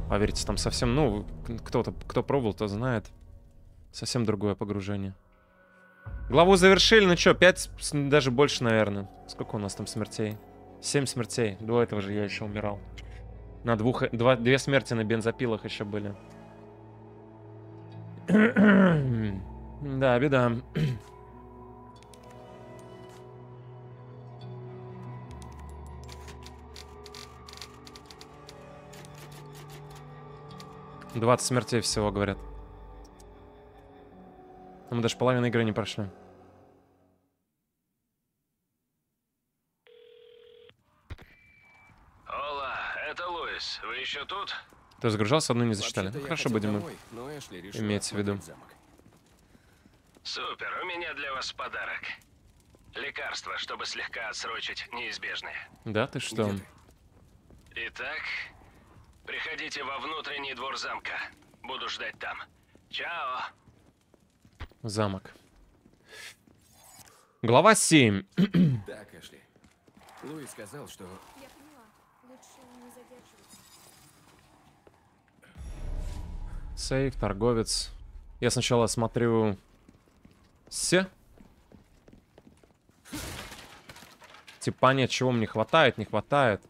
Поверьте, там совсем, ну, кто-то, кто пробовал, то знает. Совсем другое погружение. Главу завершили, ну пять, с- даже больше, наверное. Сколько у нас там смертей? Семь смертей. До этого же я еще умирал. На двух, два, две смерти на бензопилах еще были. да, беда. Двадцать смертей всего, говорят. Мы даже половину игры не прошли. Ола, это Луис. Вы еще тут? Ты загружался, одну не Ну, я хорошо, будем мы. домой, Имеется в виду. Супер, у меня для вас подарок. Лекарство, чтобы слегка отсрочить неизбежное. Да, ты что? Ты? Итак, приходите во внутренний двор замка. Буду ждать там. Чао. Замок. Глава 7. Так, Эшли. Луи сказал, что Я поняла. Лучше не задерживаться. Сейф, торговец. Я сначала смотрю... Все. Типа понять, чего мне хватает, не хватает.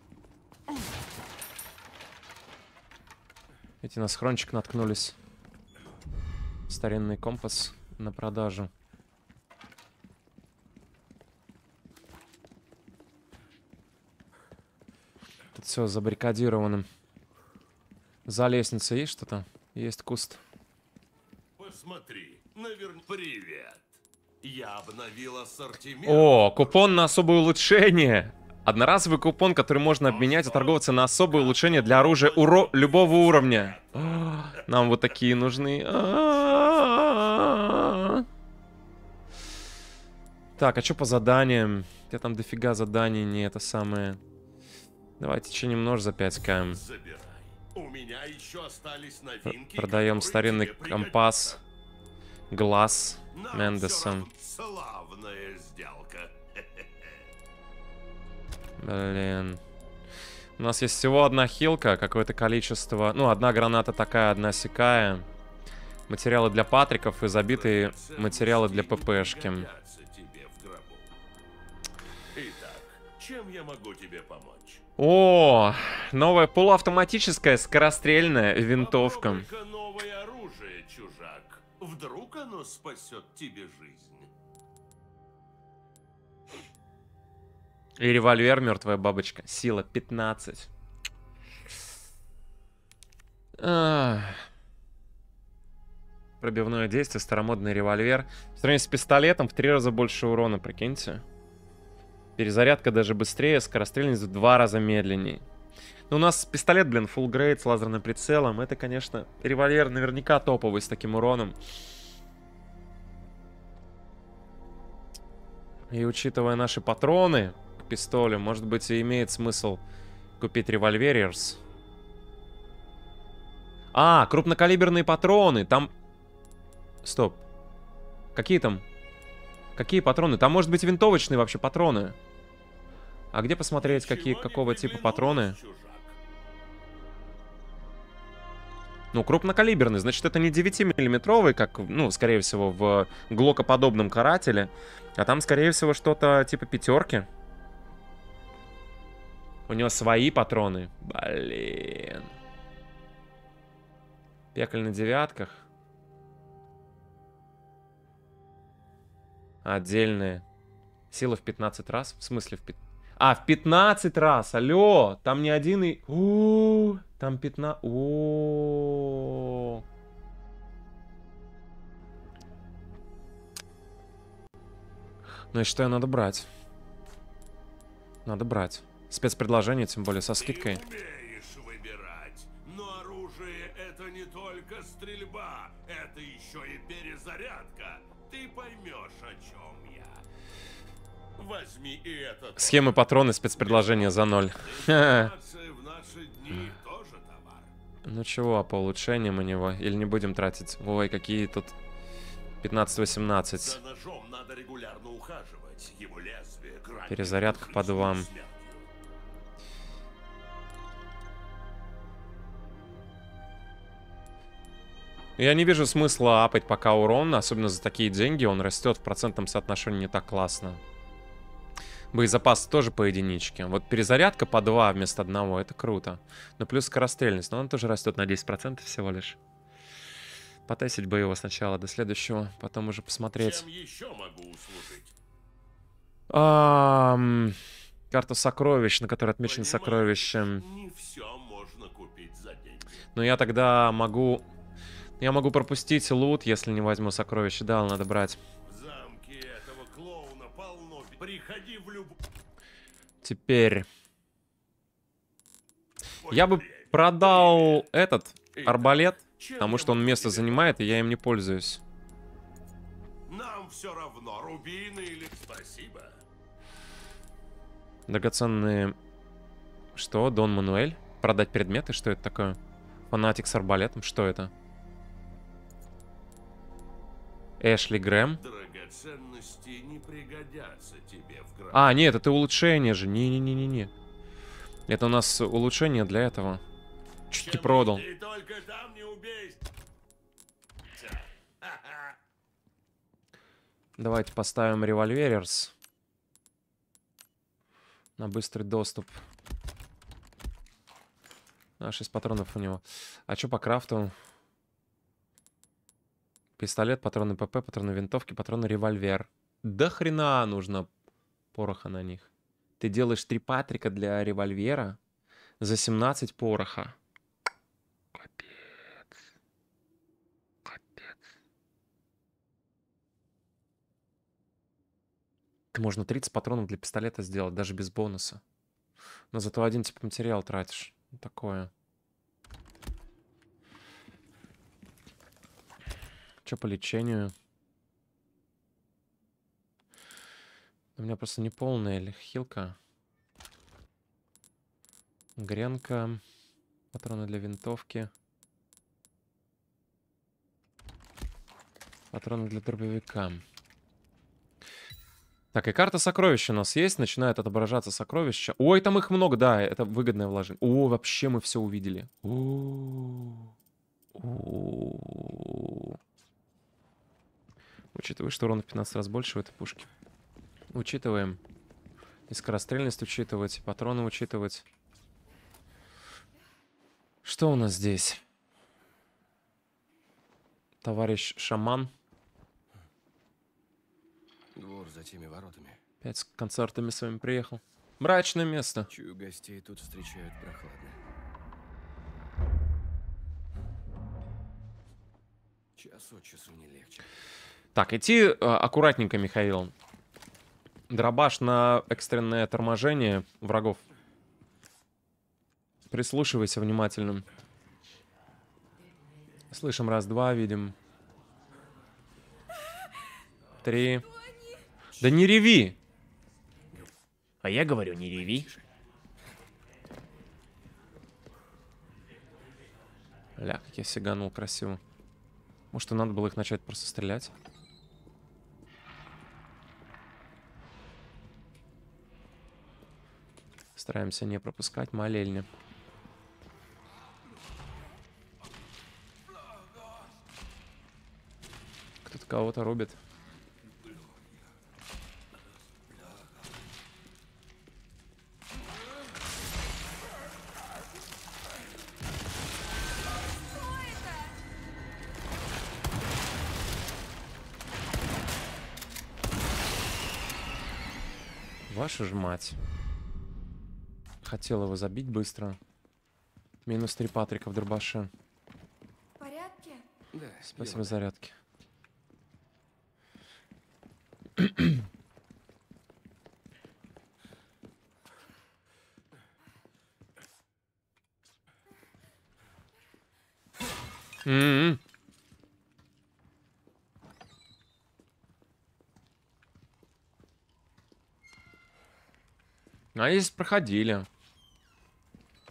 Эти на схрончик наткнулись. Старинный компас на продажу. Тут все забаррикадировано. За лестницей есть что-то? Есть куст. Посмотри, наверное... Привет. Я обновил ассортимент. О, купон на особое улучшение. Одноразовый купон, который можно обменять у торговца на особое улучшение для оружия уро- любого уровня. А, Нам вот такие нужны. А-а-а. Так, а что по заданиям? Я там дофига заданий, не это самое. Давайте что немножко за 5 км. Забирай. У меня еще остались новинки, Продаем старинный компас. Глаз Мендесом. Славная сделка. Блин. У нас есть всего одна хилка, какое-то количество... Ну, одна граната такая, одна сякая. Материалы для патриков и забитые материалы для ППшки. Итак, чем я могу тебе помочь? О, новая полуавтоматическая скорострельная винтовка. Попробуй-ка новое оружие, чужак. Вдруг оно спасет тебе жизнь. И револьвер мертвая бабочка. Сила 15. Ах. Пробивное действие, старомодный револьвер. В сравнении с пистолетом в три раза больше урона, прикиньте. Перезарядка даже быстрее, скорострельность в два раза медленнее. Ну, у нас пистолет, блин, full grade с лазерным прицелом. Это, конечно, револьвер наверняка топовый с таким уроном. И учитывая наши патроны к пистолю, может быть, и имеет смысл купить револьверерс. А, крупнокалиберные патроны. Там... Стоп. Какие там? Какие патроны? Там может быть винтовочные вообще патроны. А где посмотреть, какие, какого типа патроны? Ну, крупнокалиберный, значит, это не 9-миллиметровый, как, ну, скорее всего, в глокоподобном карателе. А там, скорее всего, что-то типа пятерки. У него свои патроны. Блин. Пекль на девятках. Отдельные. Сила в 15 раз? В смысле в 15? А, в 15 раз! Алло! Там не один и... У, Там 15... О. Ну, я считаю, надо брать. Надо брать. Спецпредложение, тем более со скидкой. Возьми и это. Схемы патроны, спецпредложение за ноль. Ну чего, а по улучшениям у него? Или не будем тратить? Ой, какие тут 15-18. За ножом надо регулярно ухаживать. Его лезвие грань Перезарядка между по жизнью и двум. смертью. Я не вижу смысла апать пока урон, особенно за такие деньги. Он растет в процентном соотношении не так классно. Боезапас тоже по единичке. Вот перезарядка по 2 вместо одного, это круто. Но плюс скорострельность, но она тоже растет на 10% всего лишь. Потестить бы его сначала до следующего, потом уже посмотреть. Могу услужить? Ам, Карта сокровищ, на которой отмечено сокровище. За деньги. Но я тогда могу... Я могу пропустить лут, если не возьму сокровище. Да, надо брать. Теперь... Я бы продал этот арбалет, потому что он место занимает, и я им не пользуюсь. Нам все равно, рубины или... Спасибо. Драгоценные... Что? Дон Мануэль? Продать предметы? Что это такое? Фанатик с арбалетом? Что это? Эшли Грэм? А, нет, это улучшение же. Не-не-не-не-не. Это у нас улучшение для этого. Чуть не продал. Давайте поставим револьверерс. На быстрый доступ. А, 6 патронов у него. А что по крафту? Пистолет, патроны ПП, патроны винтовки, патроны револьвер. Да хрена нужно пороха на них. Ты делаешь три патрика для револьвера за 17 пороха. Капец. Капец. Ты можно 30 патронов для пистолета сделать, даже без бонуса. Но зато один тип материал тратишь. Ну, Такое. Что по лечению? У меня просто не полная хилка. Гренка. Патроны для винтовки. Патроны для дробовика. Так, и карта сокровищ у нас есть. Начинает отображаться сокровища. Ой, там их много, да, это выгодное вложение. О, вообще мы все увидели. О, о. Учитывая, что урон в 15 раз больше в этой пушке. Учитываем. И скорострельность учитывать, патроны учитывать. Что у нас здесь? Товарищ шаман. Двор за теми воротами. Опять с концертами с вами приехал. Мрачное место. Чую, гостей тут встречают прохладно. Час от часу не легче. Так, идти э, аккуратненько, Михаил. Дробаш на экстренное торможение врагов. Прислушивайся внимательно. Слышим раз-два, видим. Три. Да не реви! А я говорю, не реви. Ля, как я сиганул красиво. Может, и надо было их начать просто стрелять? Стараемся не пропускать молельни. Кто-то кого-то рубит. Вашу ж мать. Хотел его забить быстро. Минус три Патрика в дробаше. В порядке? Да, Спасибо зарядки. М-м. А здесь проходили.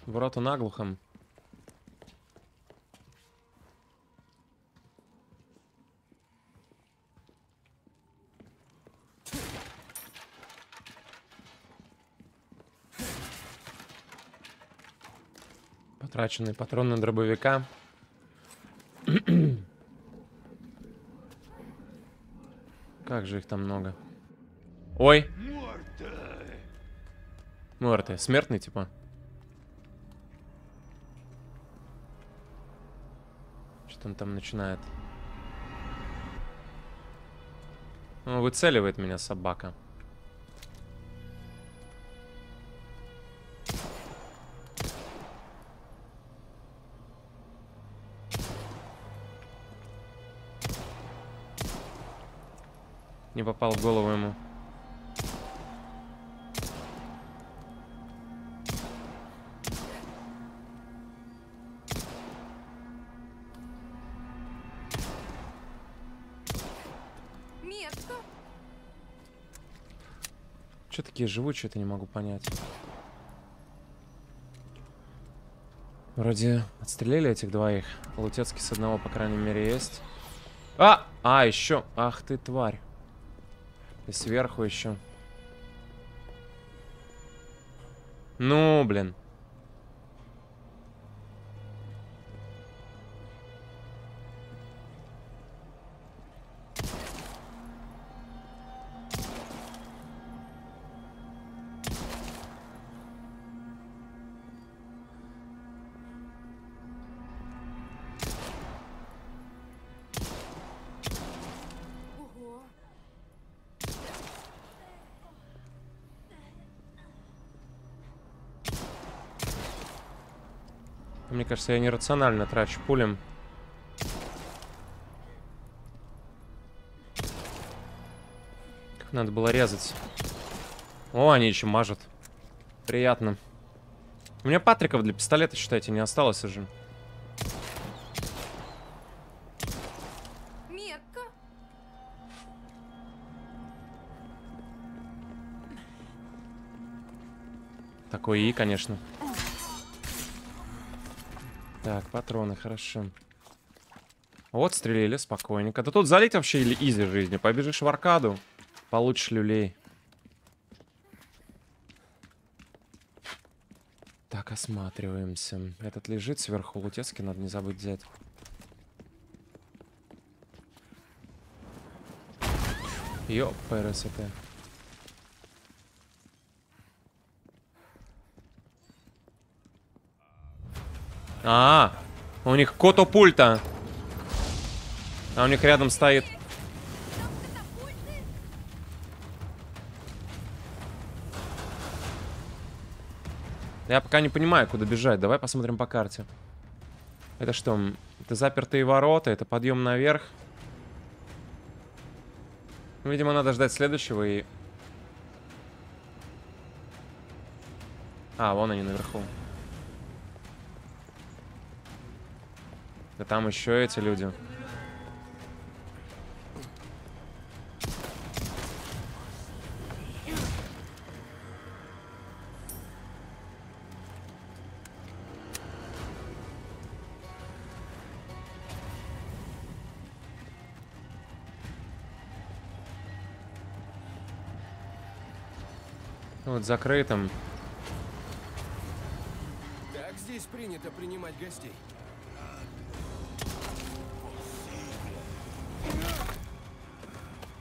Ворота наглухом. Потраченные патроны дробовика. Как же их там много. Ой, Морты. Смертный, типа. Что он там начинает? Ну, выцеливает меня собака. Не попал в голову ему. Такие живучие, это не могу понять. Вроде отстрелили этих двоих. Лутецкий с одного, по крайней мере, есть. А! А, еще. Ах ты, тварь. И сверху еще. Ну, блин. Кажется, я нерационально трачу пулем. Как надо было резать. О, они еще мажут. Приятно. У меня патриков для пистолета, считайте, не осталось уже. Такой и, конечно. Так, патроны, хорошо. Вот, стрелили спокойненько. Да тут залить вообще или изи жизни. Побежишь в аркаду, получишь люлей. Так, осматриваемся. Этот лежит сверху лутецки, надо не забыть взять. Ёп, ПРСТ. А, у них кото пульта. А у них рядом стоит. Я пока не понимаю, куда бежать. Давай посмотрим по карте. Это что? Это запертые ворота, это подъем наверх. Ну, Видимо, надо ждать следующего и... А, вон они наверху. Да там еще эти люди. Вот закрытым. Так здесь принято принимать гостей.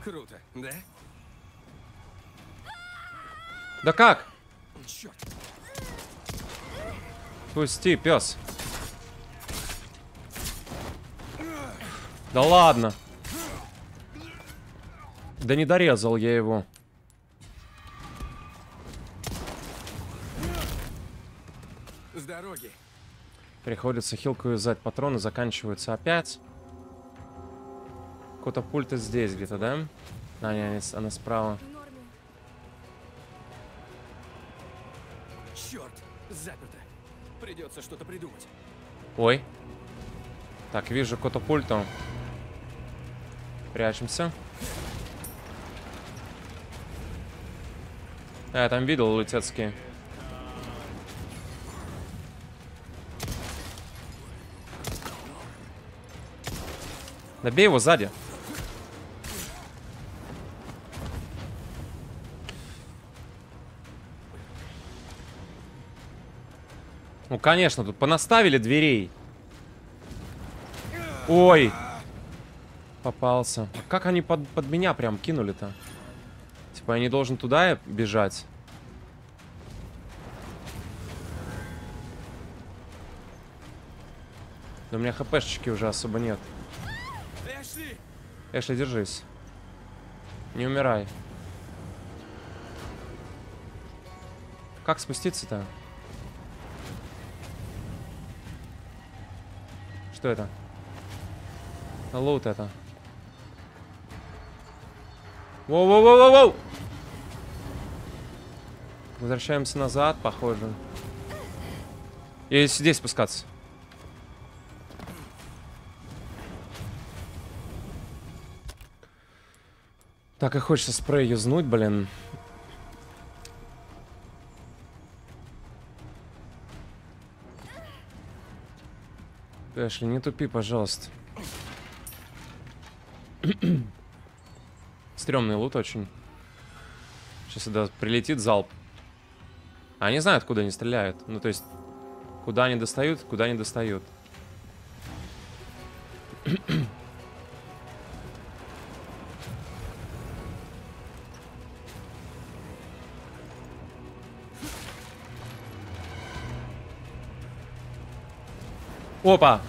Круто, да? Да как? Черт. Пусти, пес. Да ладно. Да не дорезал я его. С дороги. Приходится хилку юзать. Патроны заканчиваются опять. Катапульта здесь где-то, да? А, не, она справа. Черт, заперто. Придется что-то придумать. Ой. Так, вижу катапульту. Прячемся. А, я там видел лутецкие. Да бей его сзади. Конечно, тут понаставили дверей. Ой. Попался. А как они под, под меня прям кинули-то? Типа я не должен туда бежать? Да у меня хпшечки уже особо нет. Эшли! Эшли, держись. Не умирай. Как спуститься-то? Что это? Лут это. Воу-воу-воу-воу-воу! Возвращаемся назад, похоже. Или здесь спускаться. Так и хочется спрей юзнуть, блин. Эшли, не тупи, пожалуйста. Стремный лут очень. Сейчас сюда прилетит залп. Они знают, куда они стреляют. Ну, то есть, куда они достают, куда они достают. Опа!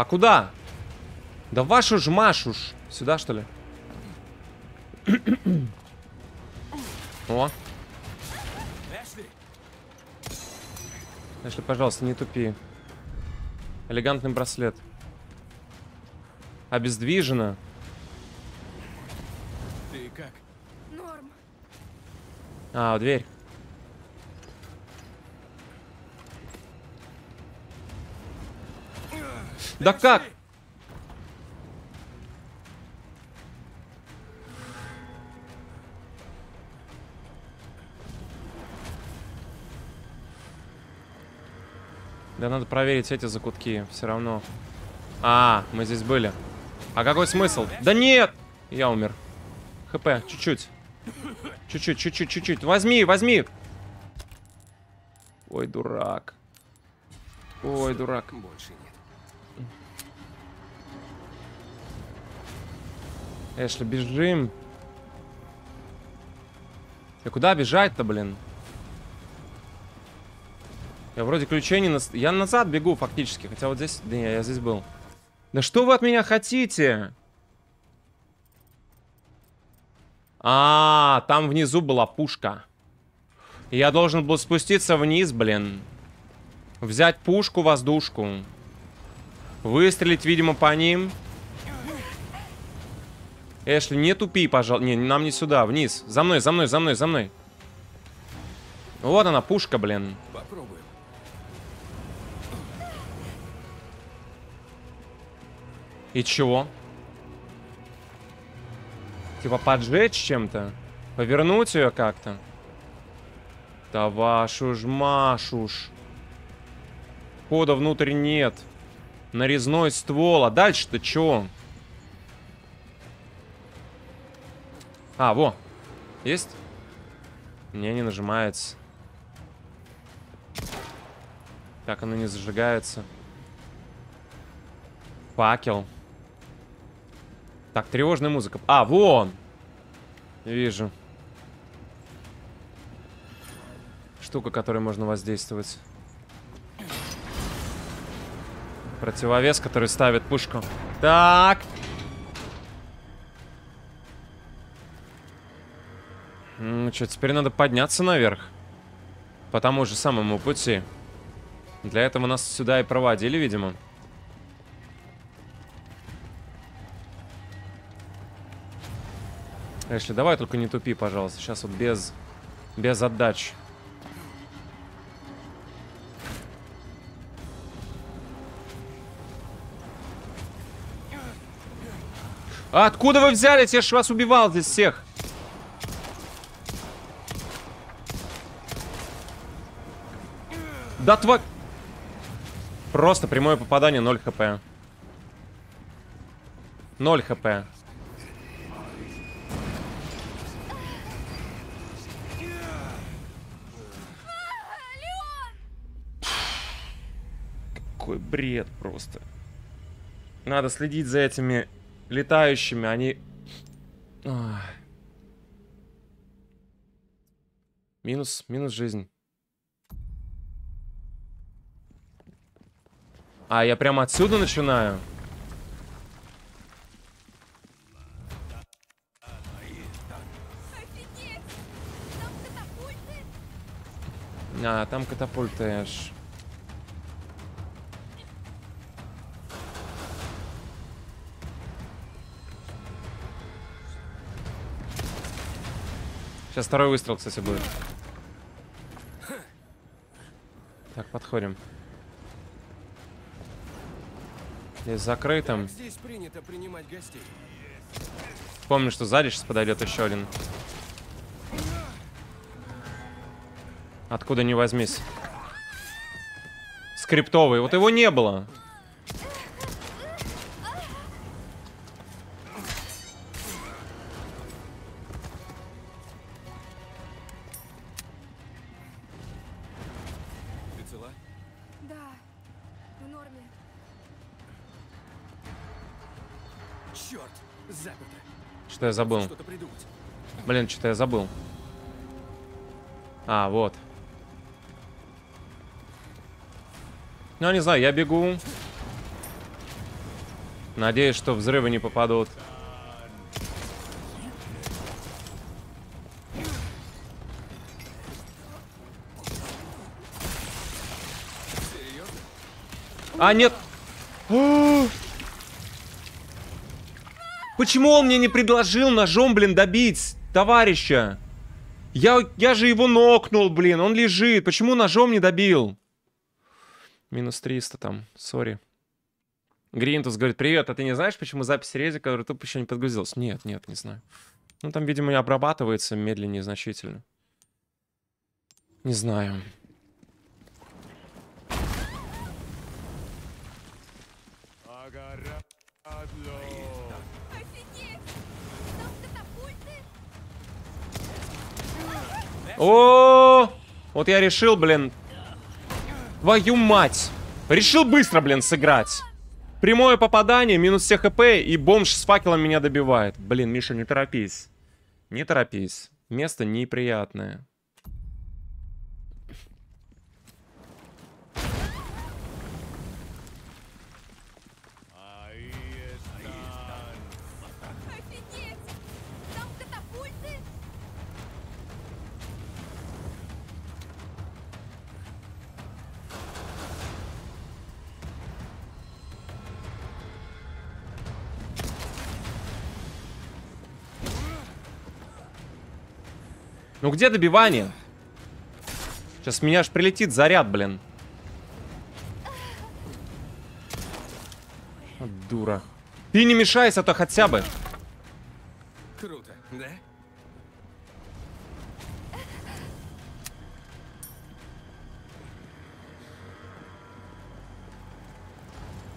А куда? Да вашу ж машу ж. Сюда, что ли? О, Эшли! Эшли, пожалуйста, не тупи. Элегантный браслет. Обездвижено. Ты как? Норм. А, дверь. Да как? Да надо проверить эти закутки. Все равно. А, мы здесь были. А какой смысл? Да нет! Я умер. ХП, чуть-чуть. Чуть-чуть, чуть-чуть, чуть-чуть. Возьми, возьми! Ой, дурак. Ой, дурак. Больше нет. Эшли, бежим. И куда бежать-то, блин? Я вроде ключей не... Нас... Я назад бегу фактически, хотя вот здесь... Да я здесь был. Да что вы от меня хотите? А, там внизу была пушка. Я должен был спуститься вниз, блин. Взять пушку, воздушку. Выстрелить, видимо, по ним. Эшли, не тупи, пожалуйста. Не, нам не сюда, вниз. За мной, за мной, за мной, за мной. Вот она, пушка, блин. Попробуем. И чего? Типа поджечь чем-то? Повернуть ее как-то? Да вашу ж машуш. Хода внутрь нет. Нарезной ствол. А дальше-то чё? А, во. Есть? Не, не нажимается. Так оно не зажигается. Факел. Так, тревожная музыка. А, вон! Вижу. Штука, которой можно воздействовать. Противовес, который ставит пушку. Так. Ну что, теперь надо подняться наверх. По тому же самому пути. Для этого нас сюда и проводили, видимо. Эшли, давай только не тупи, пожалуйста. Сейчас вот без, без отдач. Откуда вы взялись? Я ж вас убивал здесь всех. Да твой... Просто прямое попадание 0 хп. 0 хп. Какой бред просто. Надо следить за этими летающими. Они... Ах. Минус, минус жизнь. А, я прямо отсюда начинаю? А, там катапульты аж. Сейчас второй выстрел, кстати, будет. Так, подходим. Здесь закрытым. Здесь принято принимать гостей. Помню, что сзади сейчас подойдет еще один. Откуда не возьмись. Скриптовый. Вот его не было. Я забыл? Блин, что-то я забыл. А, вот. Ну, не знаю, я бегу. Надеюсь, что взрывы не попадут. А, нет! почему он мне не предложил ножом, блин, добить товарища? Я, я же его нокнул, блин, он лежит. Почему ножом не добил? Минус 300 там, сори. Гринтус говорит, привет, а ты не знаешь, почему запись рези, которая тут еще не подгрузилась? Нет, нет, не знаю. Ну, там, видимо, обрабатывается медленнее значительно. Не знаю. Agora, О, вот я решил, блин. Твою мать. Решил быстро, блин, сыграть. Прямое попадание, минус все хп, и бомж с факелом меня добивает. Блин, Миша, не торопись. Не торопись. Место неприятное. Ну где добивание? Сейчас меня аж прилетит заряд, блин. Вот дура. Ты не мешайся, то хотя бы. Круто, да?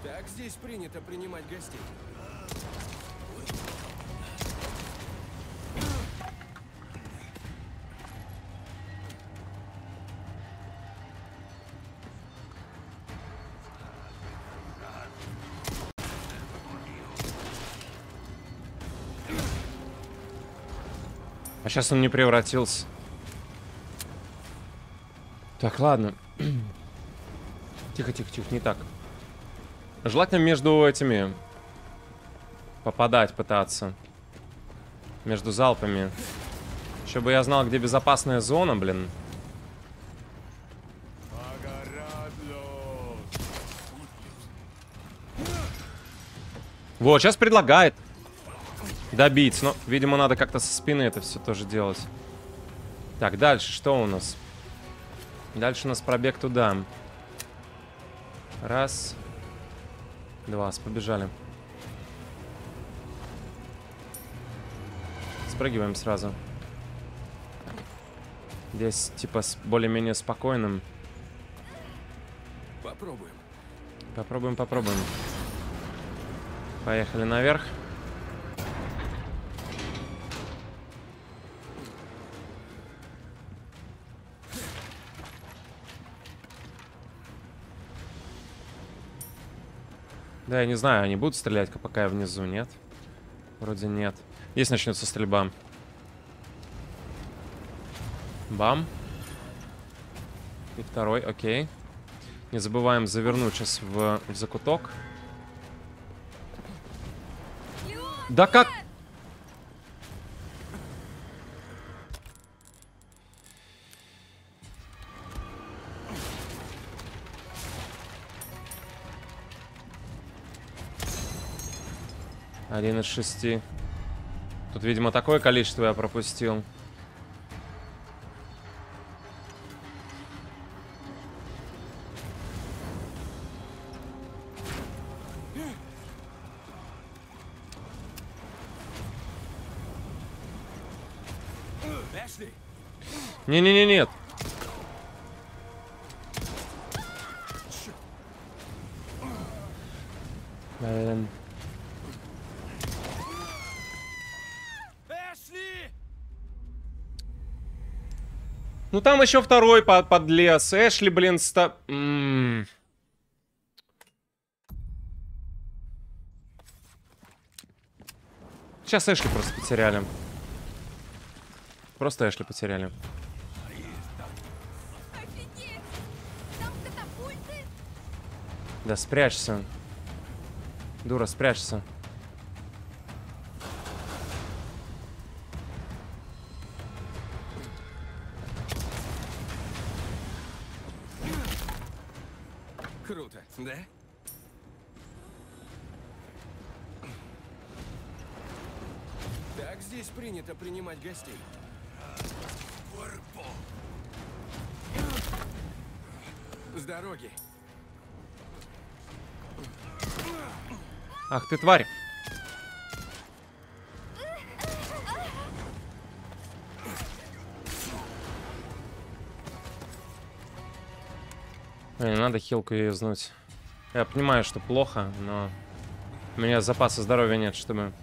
Так здесь принято принимать гостей. Сейчас он не превратился. Так, ладно. Тихо, тихо, тихо, не так. Желательно между этими попадать пытаться. Между залпами. Чтобы я знал, где безопасная зона, блин. Вот, сейчас предлагает добить. Но, видимо, надо как-то со спины это все тоже делать. Так, дальше что у нас? Дальше у нас пробег туда. Раз. Два, побежали. Спрыгиваем сразу. Здесь, типа, с более-менее спокойным. Попробуем. Попробуем, попробуем. Поехали наверх. Да, я не знаю, они будут стрелять, пока я внизу, нет? Вроде нет. Здесь начнется стрельба. Бам. И второй, окей. Не забываем завернуть сейчас в, в закуток. Да как? Один из шести. Тут, видимо, такое количество я пропустил. Не-не-не, нет. Блин. Эшли! Ну там еще второй под, подлез. Эшли, блин, ста... Сейчас Эшли просто потеряли. Просто Эшли потеряли. Да спрячься. Дура, спрячься. Гостей. С дороги. Ах ты тварь. Блин, надо хилку юзнуть. Я понимаю, что плохо, но... У меня запаса здоровья нет, чтобы...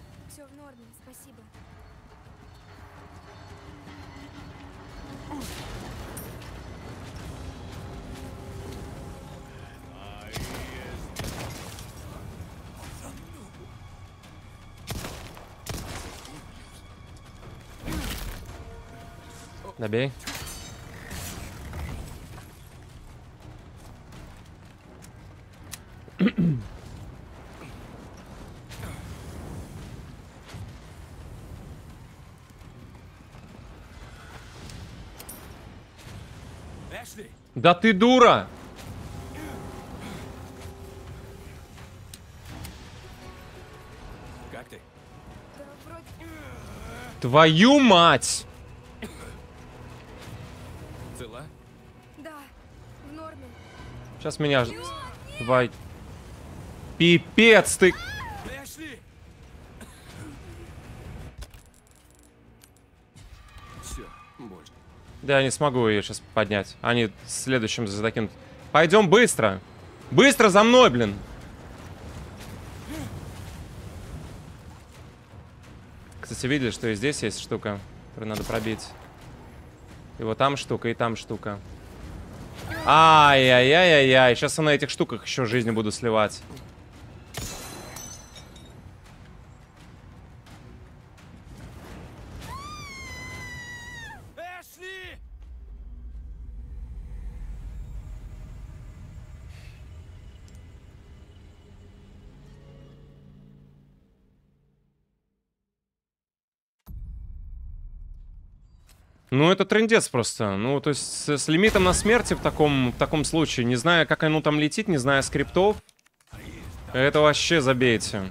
Добей. Да ты дура! Как ты? Твою мать! Сейчас меня... Твой... Пипец ты... Да, я не смогу ее сейчас поднять. Они следующим закинут. Пойдем быстро! Быстро за мной, блин! Кстати, видели, что и здесь есть штука, которую надо пробить. И вот там штука, и там штука. Ай-яй-яй-яй-яй. Сейчас я на этих штуках еще жизнь буду сливать. Это трендец просто. Ну, то есть с, с лимитом на смерти в таком, в таком случае, не зная, как оно там летит, не зная скриптов, это вообще забейте.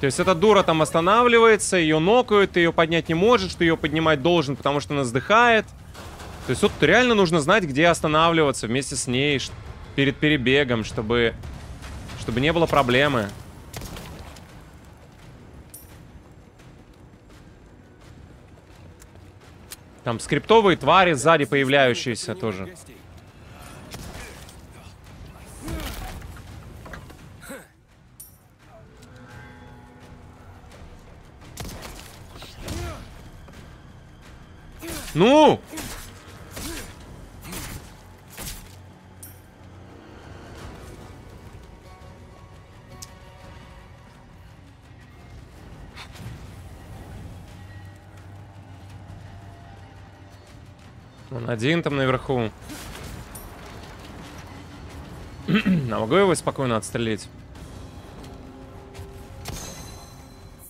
То есть эта дура там останавливается, ее нокают, ты ее поднять не можешь, ты ее поднимать должен, потому что она вздыхает. То есть тут реально нужно знать, где останавливаться вместе с ней перед перебегом, чтобы, чтобы не было проблемы. Там скриптовые твари сзади появляющиеся тоже. Ну! Он один там наверху. А могу его спокойно отстрелить?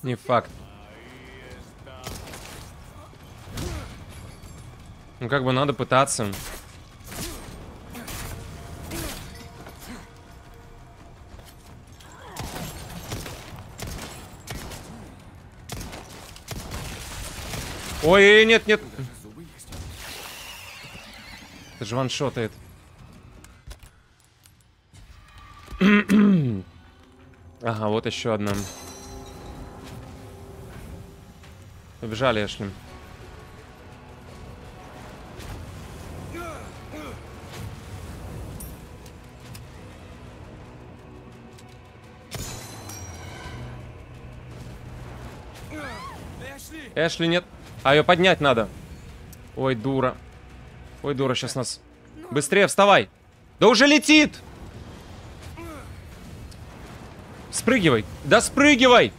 Не факт. Ну, как бы надо пытаться. Ой, нет, нет. Это же ваншотает. ага, вот еще одна. Побежали, Эшли. Эшли! Эшли, нет. А ее поднять надо. Ой, дура. Ой, дура, сейчас нас... Быстрее, вставай. Да уже летит! Спрыгивай. Да спрыгивай!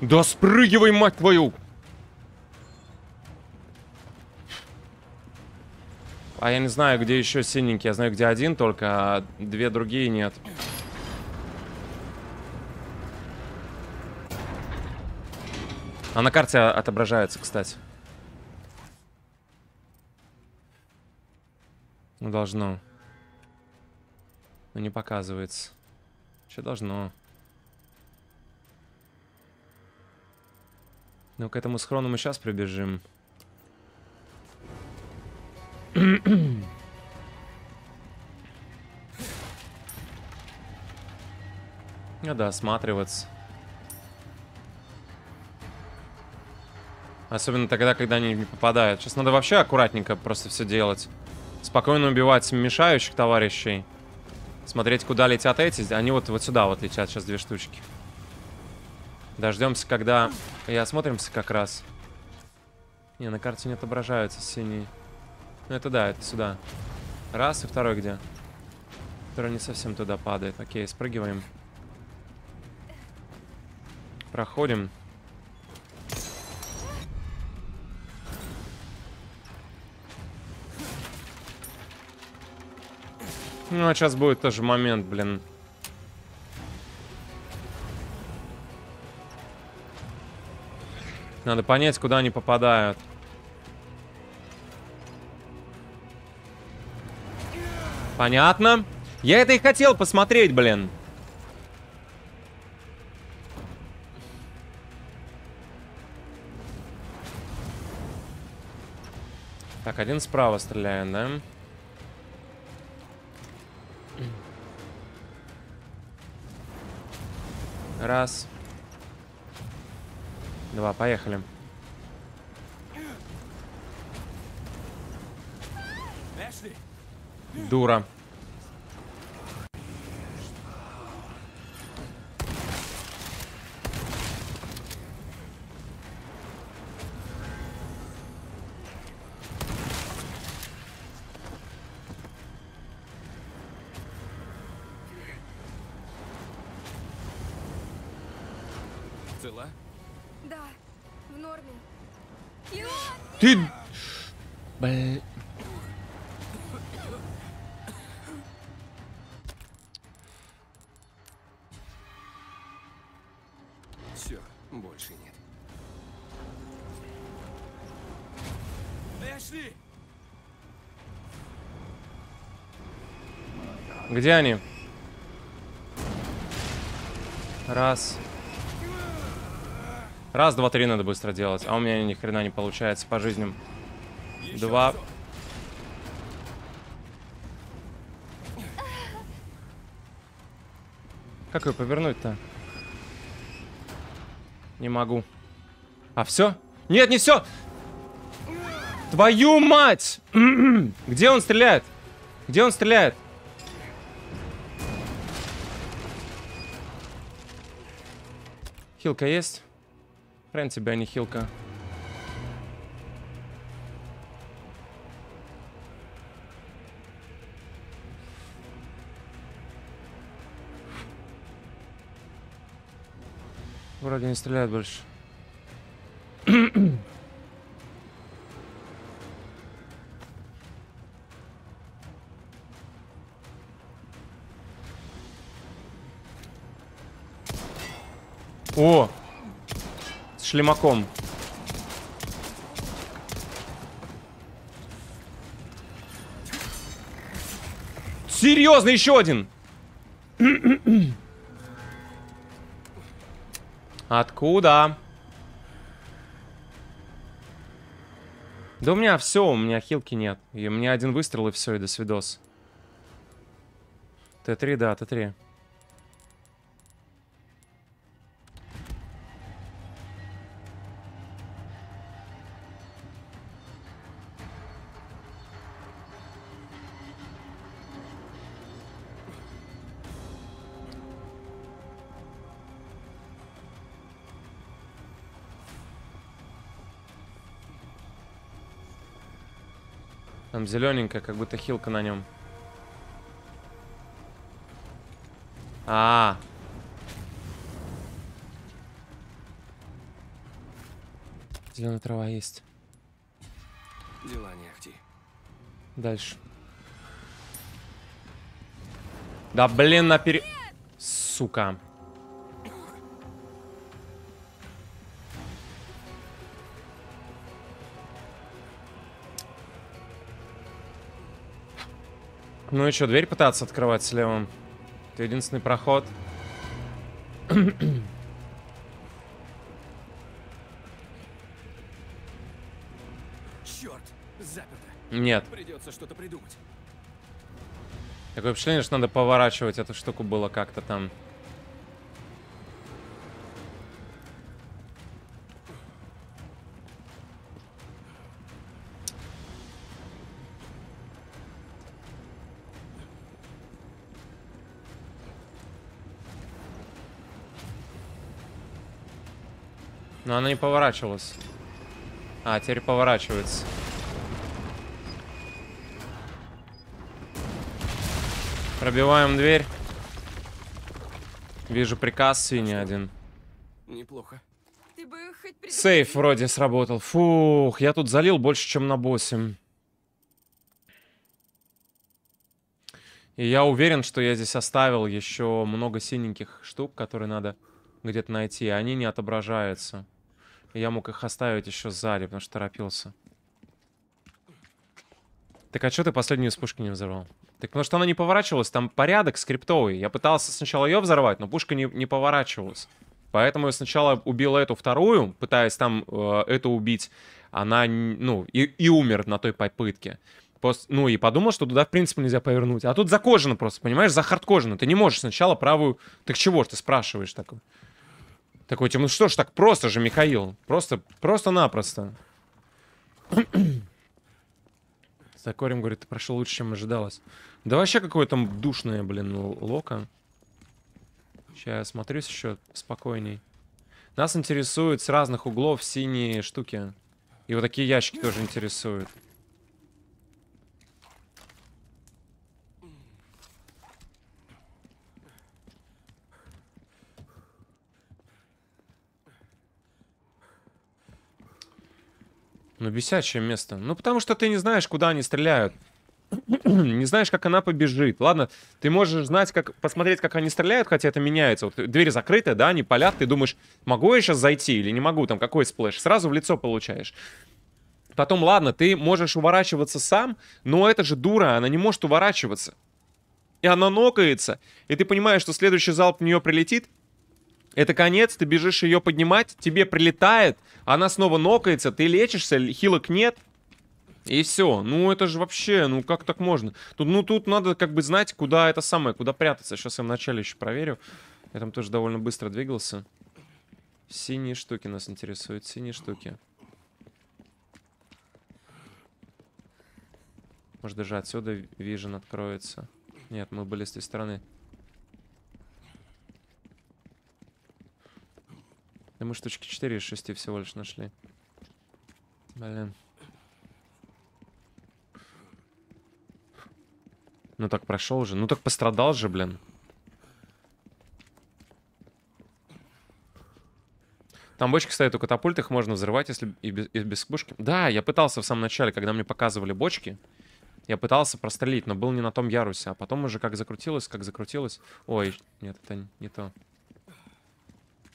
Да спрыгивай, мать твою! А я не знаю, где еще синенький. Я знаю, где один только, а две другие нет. А на карте отображается, кстати. Ну, должно. Но не показывается. Что должно? Ну, к этому схрону мы сейчас прибежим. Надо осматриваться. Особенно тогда, когда они не попадают. Сейчас надо вообще аккуратненько просто все делать. Спокойно убивать мешающих товарищей. Смотреть, куда летят эти. Они вот, вот сюда вот летят сейчас две штучки. Дождемся, когда... И осмотримся как раз. Не, на карте не отображаются синие. Ну это да, это сюда. Раз, и второй где? Второй не совсем туда падает. Окей, спрыгиваем. Проходим. Ну, а сейчас будет тоже момент, блин. Надо понять, куда они попадают. Понятно. Я это и хотел посмотреть, блин. Так, один справа стреляет, да? Раз. Два, поехали. Дура. Где они? Раз. Раз, два, три надо быстро делать. А у меня ни хрена не получается по жизням. Два. Как ее повернуть-то? Не могу. А все? Нет, не все! Твою мать! Где он стреляет? Где он стреляет? Хилка есть? Хрен тебя, а не хилка. Вроде не стреляет больше. Шлемаком. Серьезно, еще один! Откуда? Да у меня все, у меня хилки нет. И у меня один выстрел и все, и до свидос. Т3, да, Т3. Там зелененькая, как будто хилка на нем. А, Зеленая трава есть. Дела не ахти. Дальше. Да блин, на пере... Сука. Ну и что, дверь пытаться открывать слева? Это единственный проход. Черт, заперто. Нет. Придется что-то придумать. Такое впечатление, что надо поворачивать эту штуку было как-то там. Но она не поворачивалась. А, теперь поворачивается. Пробиваем дверь. Вижу приказ свиньи один. Неплохо. Ты бы хоть предупредил. Сейф вроде сработал. Фух, я тут залил больше, чем на боссе. И я уверен, что я здесь оставил еще много синеньких штук, которые надо где-то найти. Они не отображаются. Я мог их оставить еще сзади, потому что торопился. Так а что ты последнюю из пушки не взорвал? Так потому что она не поворачивалась, там порядок скриптовый. Я пытался сначала ее взорвать, но пушка не, не поворачивалась. Поэтому я сначала убил эту вторую, пытаясь там э, эту убить. Она, ну, и, и умер на той попытке. Пос- ну, и подумал, что туда, в принципе, нельзя повернуть. А тут закожено просто, понимаешь, захардкожено. Ты не можешь сначала правую... Так чего ж ты спрашиваешь такой? Такой, типа, ну что ж так просто же, Михаил? Просто, просто-напросто. Закорим говорит, ты прошел лучше, чем ожидалось. Да вообще какое там душное, блин, лока. Сейчас смотрюсь еще спокойней. Нас интересуют с разных углов синие штуки. И вот такие ящики тоже интересуют. Ну, бесячее место. Ну, потому что ты не знаешь, куда они стреляют. не знаешь, как она побежит. Ладно, ты можешь знать, как посмотреть, как они стреляют, хотя это меняется. Вот дверь закрыта, да, они палят, ты думаешь, могу я сейчас зайти или не могу, там какой splash. Сразу в лицо получаешь. Потом, ладно, ты можешь уворачиваться сам, но это же дура, она не может уворачиваться. И она нокается, и ты понимаешь, что следующий залп в нее прилетит, это конец, ты бежишь ее поднимать, тебе прилетает, она снова нокается, ты лечишься, хилок нет, и все. Ну, это же вообще, ну как так можно? Тут, ну, тут надо как бы знать, куда это самое, куда прятаться. Сейчас я вначале еще проверю. Я там тоже довольно быстро двигался. Синие штуки нас интересуют, синие штуки. Может, даже отсюда вижен откроется. Нет, мы были с той стороны. Мы штучки 4 из 6 всего лишь нашли. Блин. Ну так прошел же. Ну так пострадал же, блин. Там бочки стоят у катапульт, их можно взрывать, если и без, и без пушки. Да, я пытался в самом начале, когда мне показывали бочки, я пытался прострелить, но был не на том ярусе. А потом уже как закрутилось, как закрутилось. Ой, нет, это не то.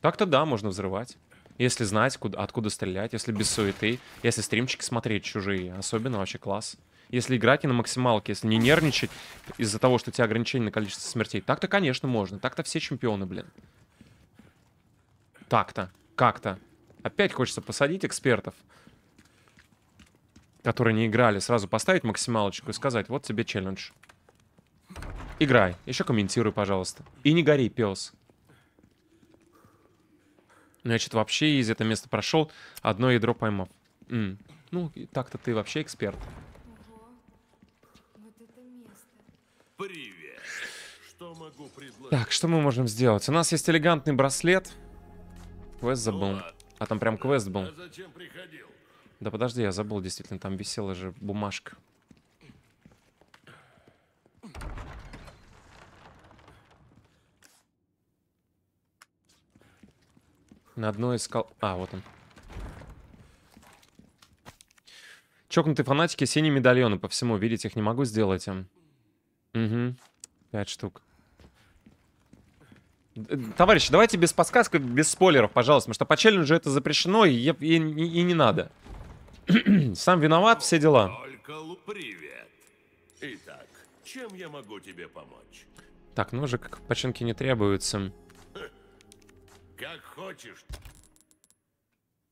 Так-то да, можно взрывать. Если знать, куда, откуда стрелять, если без суеты, если стримчики смотреть чужие, особенно вообще класс. Если играть не на максималке, если не нервничать из-за того, что у тебя ограничение на количество смертей. Так-то, конечно, можно. Так-то все чемпионы, блин. Так-то. Как-то. Опять хочется посадить экспертов, которые не играли, сразу поставить максималочку и сказать, вот тебе челлендж. Играй. Еще комментируй, пожалуйста. И не гори, пес. Значит, вообще из этого места прошел, одно ядро поймав. М. Ну, так-то ты вообще эксперт. Ого. Вот это место. Привет. Что могу предложить? Так, что мы можем сделать? У нас есть элегантный браслет. Квест забыл. ладно. А там прям квест был. А зачем приходил? Да подожди, я забыл, действительно, там висела же бумажка. На одной искал... А, вот он. Чокнутые фанатики, синие медальоны по всему. Видеть их не могу сделать им. Угу. Пять штук. Товарищи, давайте без подсказок, без спойлеров, пожалуйста, потому что по челленджу это запрещено и, и- и- и не надо. Сам виноват, все дела. Привет. Итак, чем я могу тебе помочь? Так, ножик починки не требуется. Как хочешь.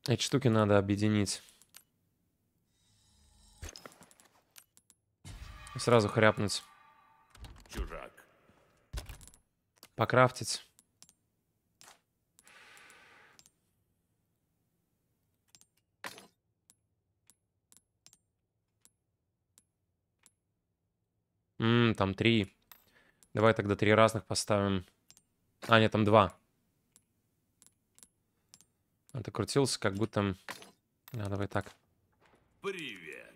Эти штуки надо объединить. И Сразу хряпнуть. Чужак. Покрафтить. Ммм, там три. Давай тогда три разных поставим. А, нет, там два. А ты крутился, как будто... А, давай так. Привет.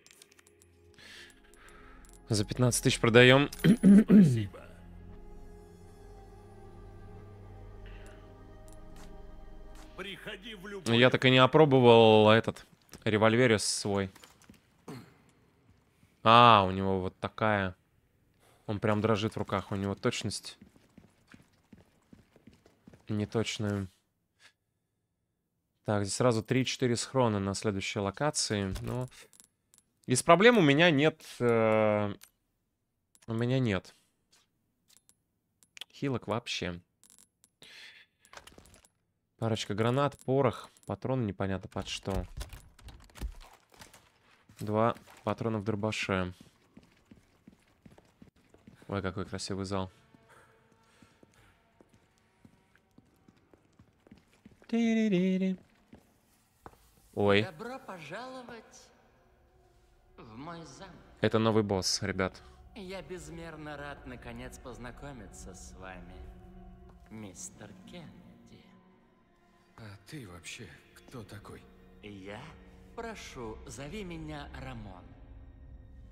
За 15 тысяч продаем. Спасибо. Приходи в любой... Я так и не опробовал этот револьверис свой. А, у него вот такая. Он прям дрожит в руках. У него точность. Неточную. Так, здесь сразу 3-4 схрона на следующей локации. Но из проблем у меня нет... э, У меня нет. Хилок вообще. Парочка гранат, порох, патроны непонятно под что. Два патрона в дробаше. Ой, какой красивый зал. Ти-ри-ри-ри. Ой, Добро пожаловать в мой замок. это новый босс, ребят. Я безмерно рад наконец познакомиться с вами, мистер Кеннеди. А ты вообще кто такой? Я прошу, зови меня Рамон.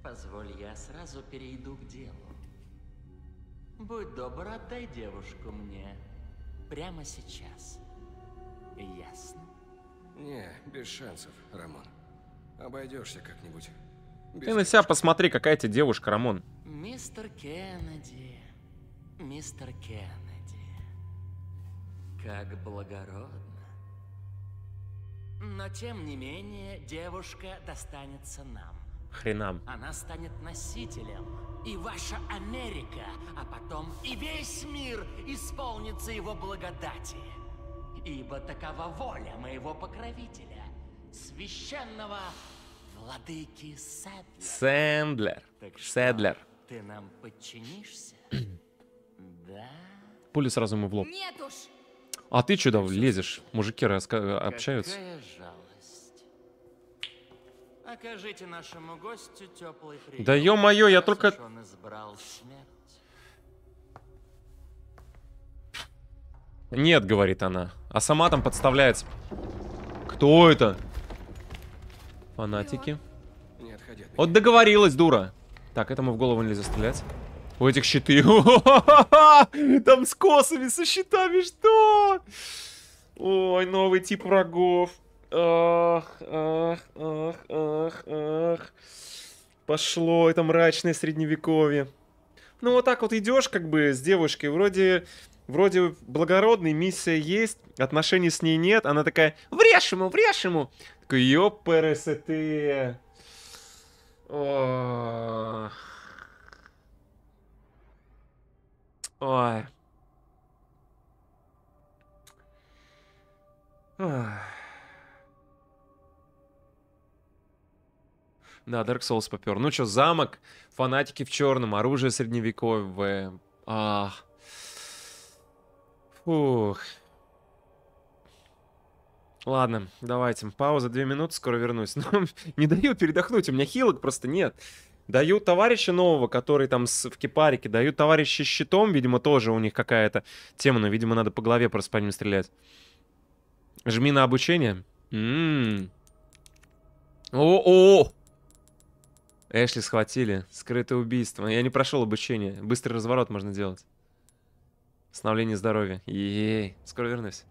Позволь, я сразу перейду к делу. Будь добр, отдай девушку мне прямо сейчас. Ясно? Не, без шансов, Рамон. Обойдешься как-нибудь. Без Ты на себя посмотри, какая тебе девушка, Рамон. Мистер Кеннеди, мистер Кеннеди, как благородно. Но тем не менее, девушка достанется нам. Хренам. Она станет носителем. И ваша Америка, а потом и весь мир исполнится его благодати. Ибо такова воля моего покровителя, священного владыки Сэдла. Сэндлер. Так что, Седлер. Ты нам подчинишься? да? Пули сразу ему в лоб. Нет уж. А ты что лезешь? Мужики раска- общаются. Какая жалость. Окажите нашему гостю теплый прием. Да ё-моё, я только- он избрал смерть. Нет, говорит она. А сама там подставляется. Кто это? Фанатики. Вот договорилась, дура. Так, этому в голову нельзя стрелять. У этих щиты. Там с косами, со щитами, что? Ой, новый тип врагов. Ах, ах, ах, ах, ах. Пошло, это мрачное средневековье. Ну, вот так вот идешь, как бы, с девушкой, вроде, вроде благородный, миссия есть, отношений с ней нет, она такая, врежь ему, врежь ему. Такой, ёпересете. Ох. Ой. Ах. Да, Dark Souls попер. Ну что, замок, фанатики в черном, оружие средневековое. Ах. Фух. Ладно, давайте. Пауза, две минуты, скоро вернусь. Но не даю передохнуть, у меня хилок просто нет. Дают товарища нового, который там с, в кипарике. Дают товарища с щитом, видимо, тоже у них какая-то тема, но, видимо, надо по голове просто по ним стрелять. Жми на обучение. М. О-о! Эшли схватили. Скрытое убийство. Я не прошел обучение. Быстрый разворот можно делать. Восстановление здоровья. Ей. Скоро вернусь.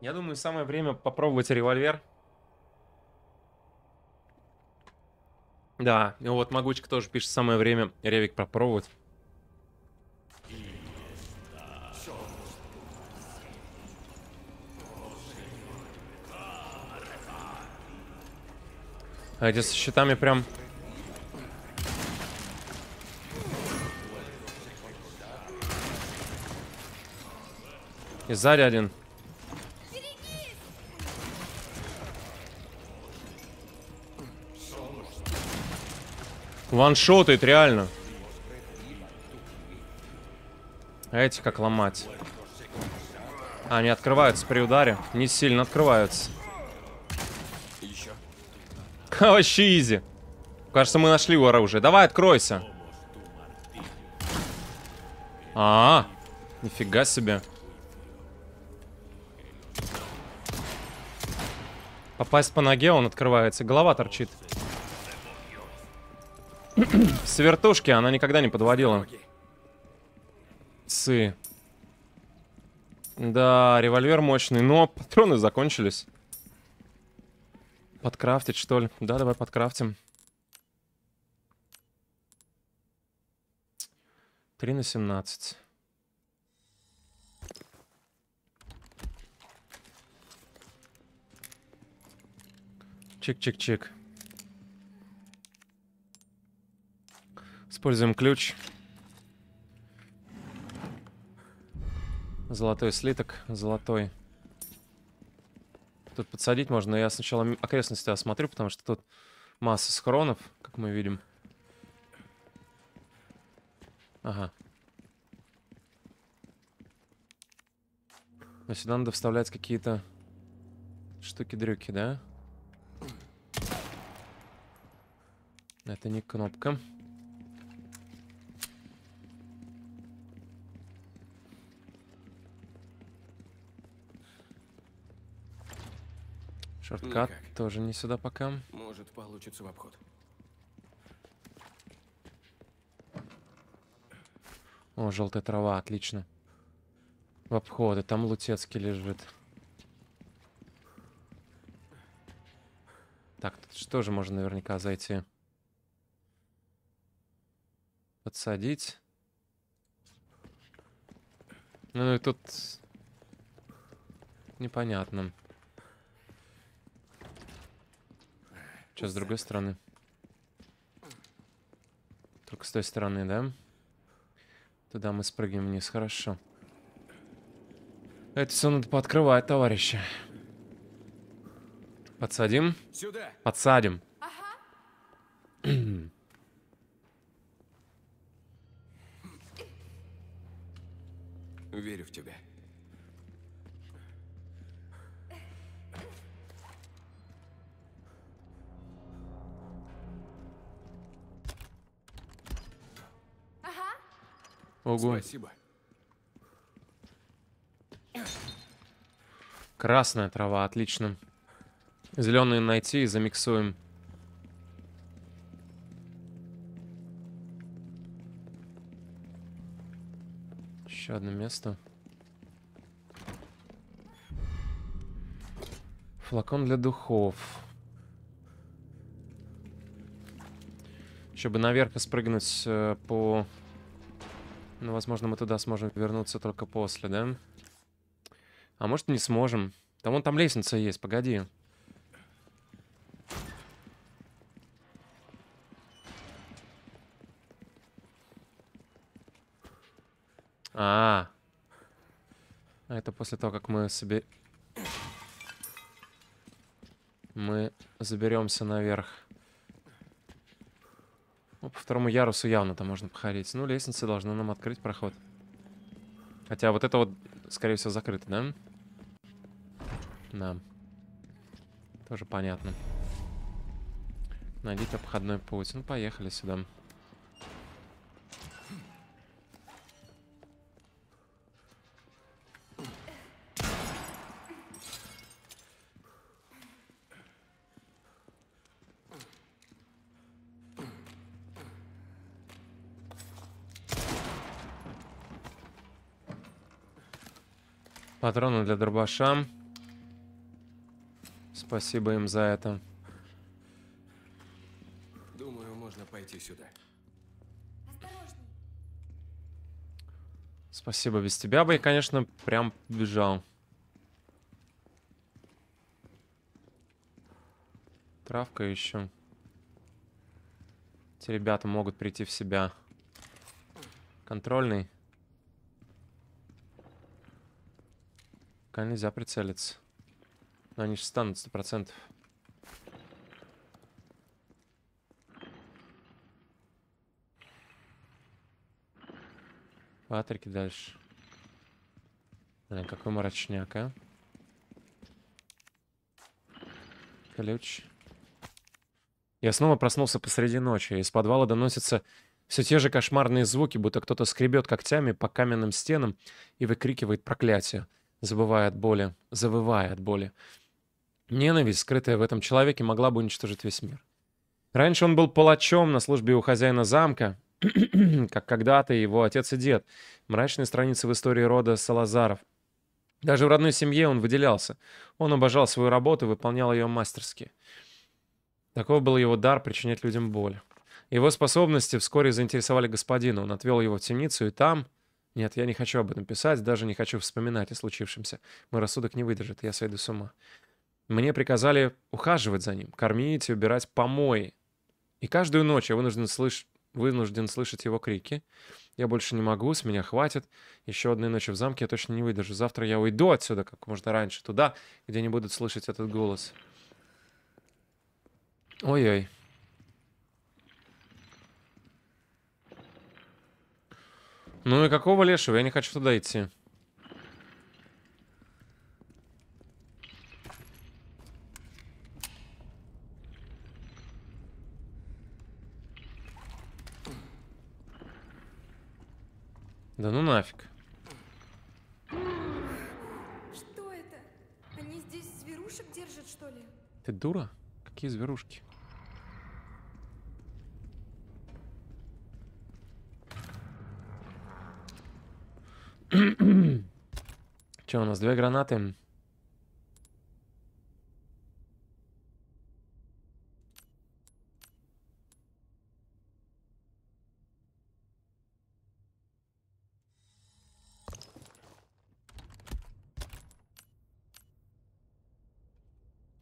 Я думаю, самое время попробовать револьвер. Да, и вот Могучка тоже пишет, самое время ревик попробовать. А эти с щитами прям... И сзади один. Ваншотает, реально. А эти как ломать? А, они открываются при ударе. Не сильно открываются. Еще. Вообще изи. Кажется, мы нашли оружие. Давай, откройся. А, -а, -а нифига себе. Попасть по ноге, он открывается. Голова торчит. С вертушки она никогда не подводила. Сы. Да, револьвер мощный, но патроны закончились. Подкрафтить, что ли? Да, давай подкрафтим. 3 на 17. Чик-чик-чик. Используем ключ. Золотой слиток, золотой. Тут подсадить можно, но я сначала окрестности осмотрю, потому что тут масса схронов, как мы видим. Ага. Но сюда надо вставлять какие-то штуки-дрюки, да? Это не кнопка. Шорткат Никак. тоже не сюда пока. Может, получится в обход. О, желтая трава, отлично. В обходы, там Лутецкий лежит. Так, тут что же можно наверняка зайти? Подсадить. Ну и тут... Непонятно. Что с другой стороны? Только с той стороны, да? Туда мы спрыгнем вниз, хорошо. Это все надо пооткрывать, товарищи. Подсадим? Сюда! Подсадим. Верю в тебя. Ого. Спасибо. Красная трава, отлично. Зеленые найти и замиксуем. Еще одно место. Флакон для духов. Чтобы наверх спрыгнуть э, по... Ну, возможно, мы туда сможем вернуться только после, да? А может, не сможем. Там вон там лестница есть, погоди. А, -а, а. Это после того, как мы себе... Мы заберемся наверх. Ну, по второму ярусу явно там можно походить. Ну, лестница должна нам открыть проход. Хотя вот это вот, скорее всего, закрыто, да? Да. Тоже понятно. Найдите обходной путь. Ну, поехали сюда. Патроны для дробаша. Спасибо им за это. Думаю, можно пойти сюда. Спасибо. Без тебя бы я, конечно, прям бежал. Травка еще. Эти ребята могут прийти в себя. Контрольный. Пока нельзя прицелиться. Но они же станут сто процентов. Патрики дальше. Блин, какой мрачняк, а? Ключ. Я снова проснулся посреди ночи. Из подвала доносятся все те же кошмарные звуки, будто кто-то скребет когтями по каменным стенам и выкрикивает проклятие, забывая от боли, завывая от боли. Ненависть, скрытая в этом человеке, могла бы уничтожить весь мир. Раньше он был палачом на службе у хозяина замка, как когда-то его отец и дед. Мрачные страницы в истории рода Салазаров. Даже в родной семье он выделялся. Он обожал свою работу и выполнял ее мастерски. Таков был его дар причинять людям боль. Его способности вскоре заинтересовали господина. Он отвел его в темницу, и там... Нет, я не хочу об этом писать, даже не хочу вспоминать о случившемся. Мой рассудок не выдержит, я сойду с ума. Мне приказали ухаживать за ним, кормить и убирать помои. И каждую ночь я вынужден, слыш... вынужден слышать его крики. Я больше не могу, с меня хватит. Еще одной ночи в замке я точно не выдержу. Завтра я уйду отсюда как можно раньше, туда, где не будут слышать этот голос. Ой-ой. Ну и какого лешего? Я не хочу туда идти. Да ну нафиг. Что это? Они здесь зверушек держат, что ли? Ты дура? Какие зверушки? Че, у нас две гранаты?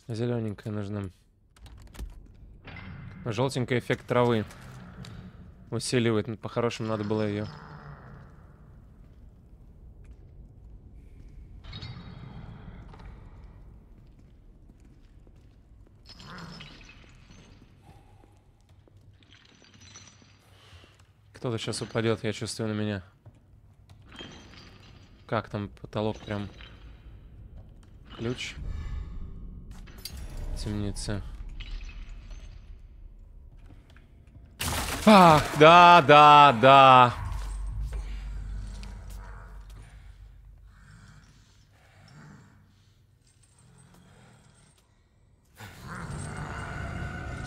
Зелененькая нужна. Желтенький эффект травы. Усиливает. По-хорошему надо было ее. Кто-то сейчас упадет, я чувствую на меня. Как там потолок прям? Ключ. Темница. Ах, да, да, да.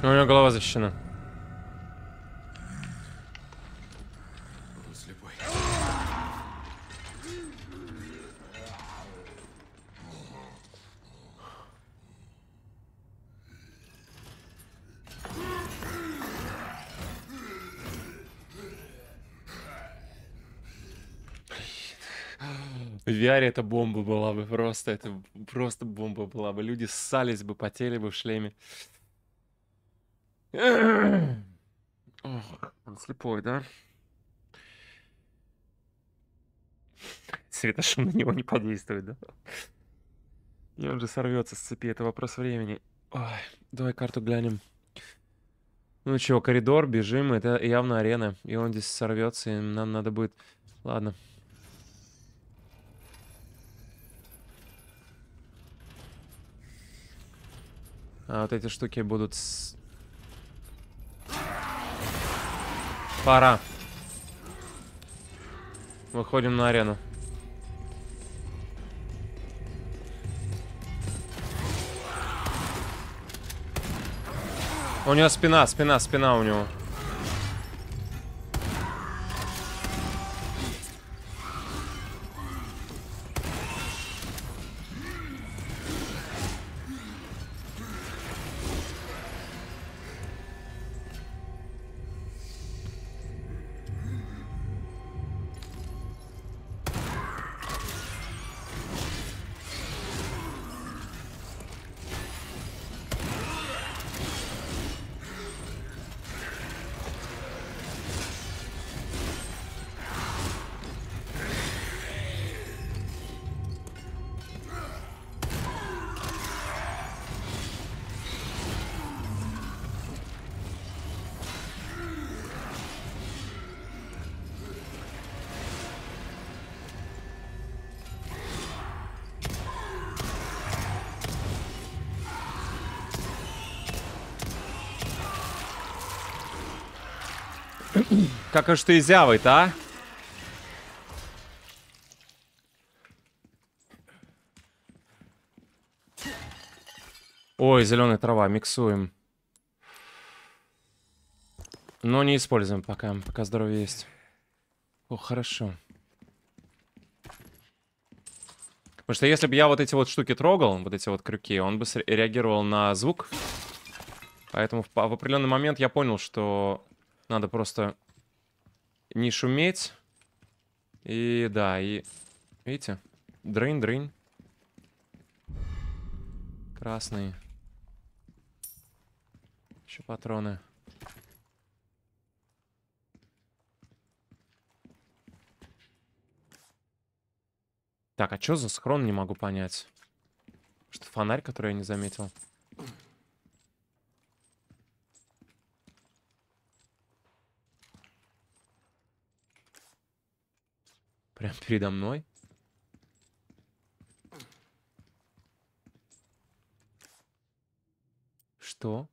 У него голова защищена. Это бомба была бы просто, это просто бомба была бы. Люди ссались бы, потели бы в шлеме. Ох, он слепой, да? Светошум на него не подействует, да? И он же сорвется с цепи, это вопрос времени. Ой, давай карту глянем. Ну чё, коридор, бежим, это явно арена. И он здесь сорвется, и нам надо будет... Ладно. А вот эти штуки будут... с- Пора. Выходим на арену. У него спина, спина, спина у него. Как уж ты изявый-то, а? Ой, зеленая трава, миксуем. Но не используем пока, пока здоровье есть. О, хорошо. Потому что если бы я вот эти вот штуки трогал, вот эти вот крюки, он бы реагировал на звук. Поэтому в, в определенный момент я понял, что надо просто не шуметь. И да, и... Видите? Дрын, дрын. Красный. Еще патроны. Так, а что за схрон, не могу понять. Что фонарь, который я не заметил. Прям передо мной? Что?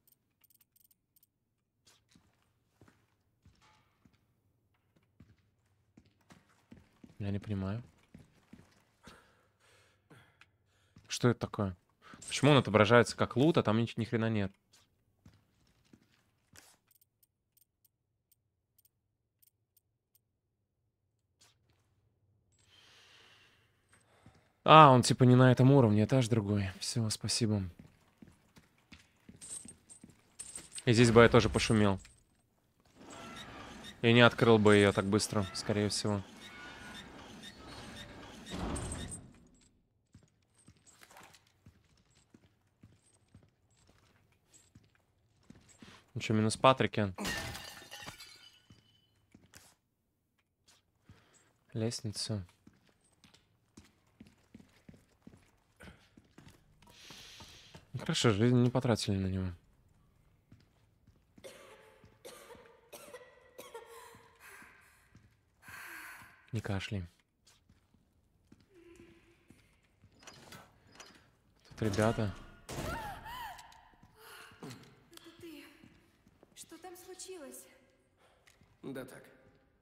Я не понимаю. Что это такое? Почему он отображается как лут, а там ни, ни хрена нет? А, он типа не на этом уровне, этаж другой. Все, спасибо. И здесь бы я тоже пошумел. И не открыл бы ее так быстро, скорее всего. Ну что, минус Патрики? Лестница. Хорошо, жизнь не потратили на него. Не кашляй. Тут ребята. Ты... Что там случилось? Да так.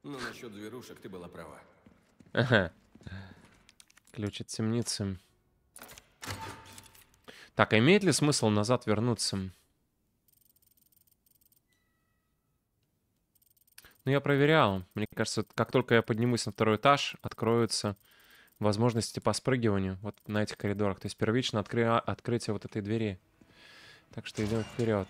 Но насчет зверушек ты была права. Ага. Ключ от темницы. Так, а имеет ли смысл назад вернуться? Ну, я проверял. Мне кажется, как только я поднимусь на второй этаж, откроются возможности по спрыгиванию вот на этих коридорах. То есть первично откры- открытие вот этой двери. Так что идем вперед.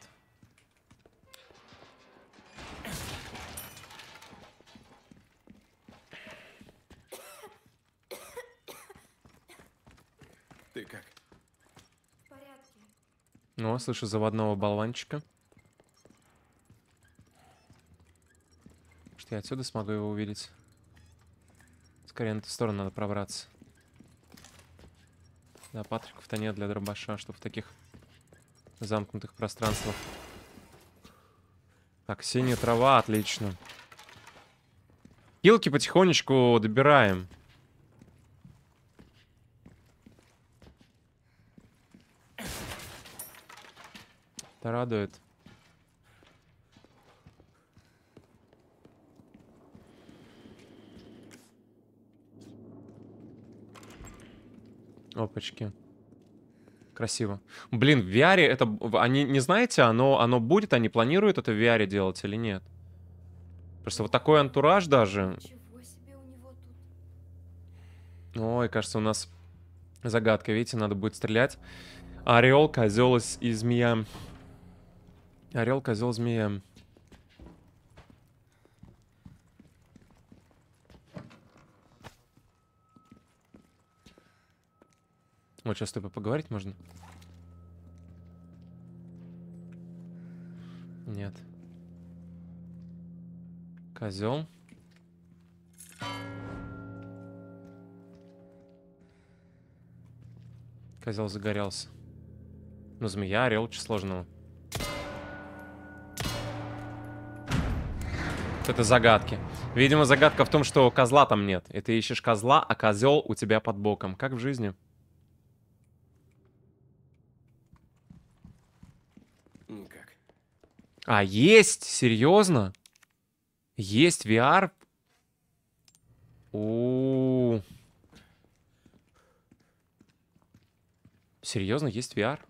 Ну, слышу заводного болванчика. Что я отсюда смогу его увидеть? Скорее на ту сторону надо пробраться. Да, патриков-то нет для дробаша, что в таких замкнутых пространствах. Так, синяя трава, отлично. Килки потихонечку добираем. Это радует. Опачки. Красиво. Блин, в VR это... Они, не знаете, оно, оно будет, они планируют это в VR делать или нет? Просто вот такой антураж даже. Ой, кажется, у нас загадка. Видите, надо будет стрелять. Орел, козел и змея. Орел, козел, змея. Вот сейчас с тобой поговорить можно? Нет. Козел. Козел загорелся. Ну, змея, орел, что сложного? Это загадки. Видимо, загадка в том, что козла там нет. И ты ищешь козла, а козел у тебя под боком. Как в жизни. Никак. А, есть? Серьезно? Есть VR? У, Серьезно, есть VR?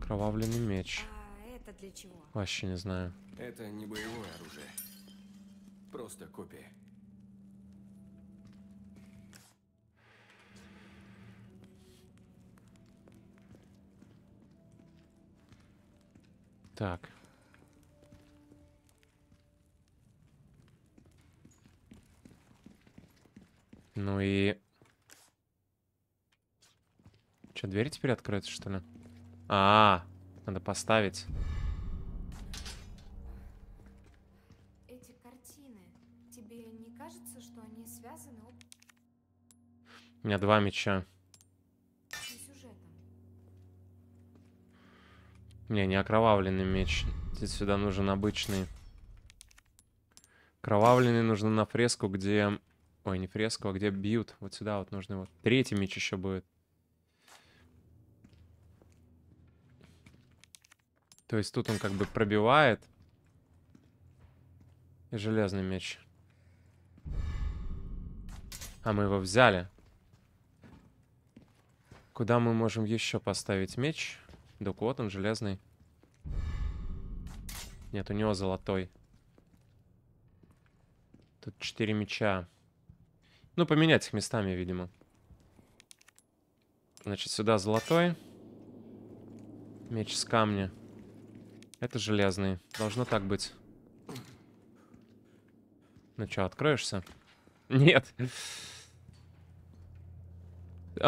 Кровавленный меч. А это для чего? Вообще не знаю. Это не боевое оружие. Просто копия. Так. Ну и... Что, дверь теперь откроется, что ли? А, надо поставить. Эти картины, тебе не кажется, что они связаны У меня два меча. Не, не окровавленный меч. Здесь сюда нужен обычный. Кровавленный нужно на фреску, где... Ой, не фреску, а где бьют. Вот сюда вот нужно вот. Третий меч еще будет. То есть тут он как бы пробивает. И железный меч. А мы его взяли. Куда мы можем еще поставить меч? Так вот он, железный. Нет, у него золотой. Тут четыре меча. Ну, поменять их местами, видимо. Значит, сюда золотой. Меч с камня. Это железный. Должно так быть. Ну что, откроешься? Нет.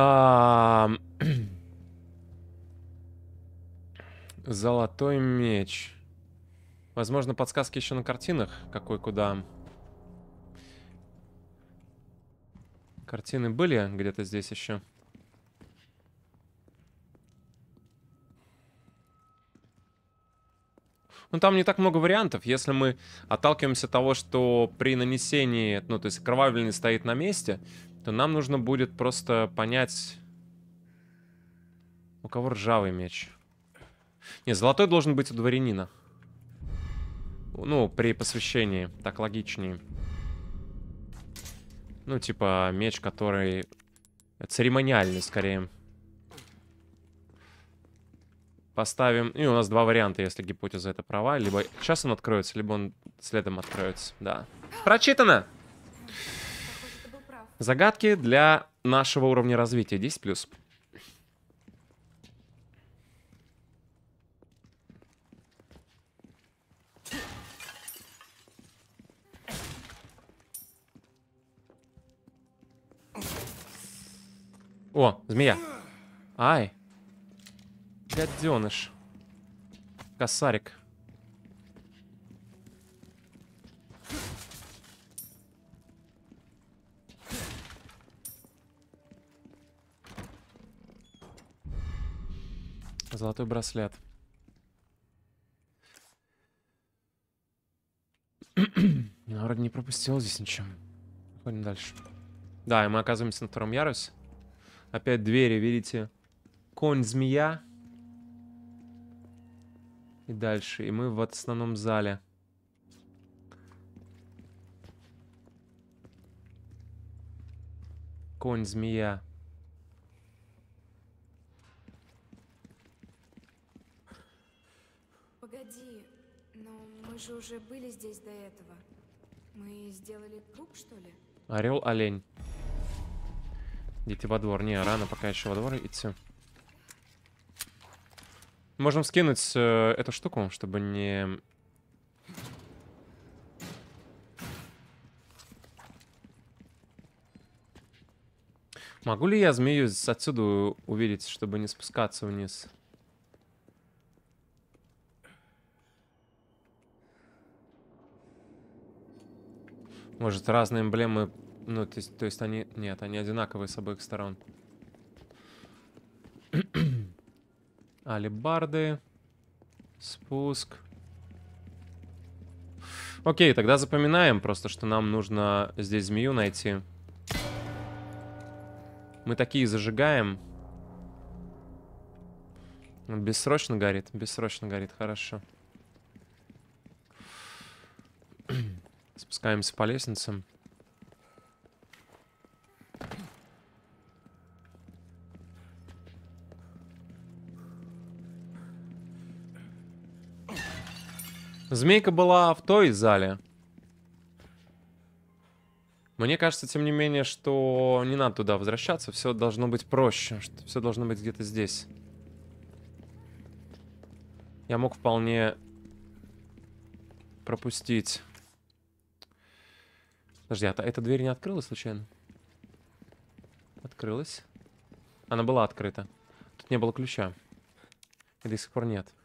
Золотой меч. Возможно, подсказки еще на картинах. Какой куда. Картины были где-то здесь еще. Ну, там не так много вариантов. Если мы отталкиваемся от того, что при нанесении, ну, то есть кровавленный стоит на месте, то нам нужно будет просто понять, у кого ржавый меч. Не, золотой должен быть у дворянина. Ну, при посвящении. Так логичнее. Ну, типа, меч, который церемониальный, скорее. Поставим... И у нас два варианта, если гипотеза это права. Либо сейчас он откроется, либо он следом откроется. Да. Прочитано! Похоже, ты был прав. Загадки для нашего уровня развития. 10+. О, змея. Ай. Гаденыш. Косарик. Золотой браслет. Я вроде не пропустил здесь ничего. Ходим дальше. Да, и мы оказываемся на втором ярусе. Опять двери, видите? Конь-змея. И дальше. И мы в основном зале. Конь-змея. Погоди, но мы же уже были здесь до этого. Мы сделали круг, что ли? Орел-олень. Идите во двор. Не, рано пока еще во двор идти. Можем скинуть э, эту штуку, чтобы не... Могу ли я змею отсюда увидеть, чтобы не спускаться вниз? Может, разные эмблемы... Ну, то есть, то есть они... Нет, они одинаковые с обоих сторон. Алибарды. Спуск. Окей, тогда запоминаем просто, что нам нужно здесь змею найти. Мы такие зажигаем. Бессрочно горит? Бессрочно горит, хорошо. Спускаемся по лестницам. Змейка была в той зале. Мне кажется, тем не менее, что не надо туда возвращаться. Все должно быть проще. Все должно быть где-то здесь. Я мог вполне пропустить. Подожди, а та- эта дверь не открылась случайно? Открылась. Она была открыта. Тут не было ключа. И до сих пор нет.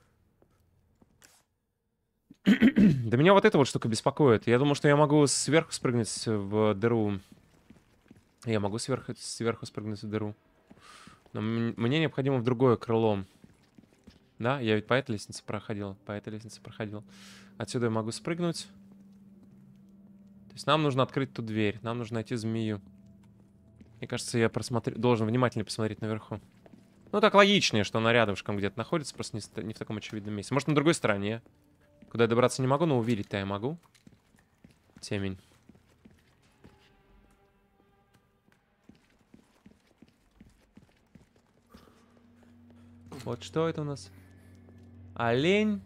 Да меня вот эта вот штука беспокоит. Я думал, что я могу сверху спрыгнуть в дыру. Я могу сверху, сверху спрыгнуть в дыру. Но мне необходимо в другое крыло. Да, я ведь по этой лестнице проходил. По этой лестнице проходил. Отсюда я могу спрыгнуть. То есть нам нужно открыть ту дверь. Нам нужно найти змею. Мне кажется, я просмотр... должен внимательнее посмотреть наверху. Ну, так логичнее, что она рядышком где-то находится, просто не, не в таком очевидном месте. Может, на другой стороне. Куда я добраться не могу, но увидеть-то я могу. Темень. Вот что это у нас? Олень.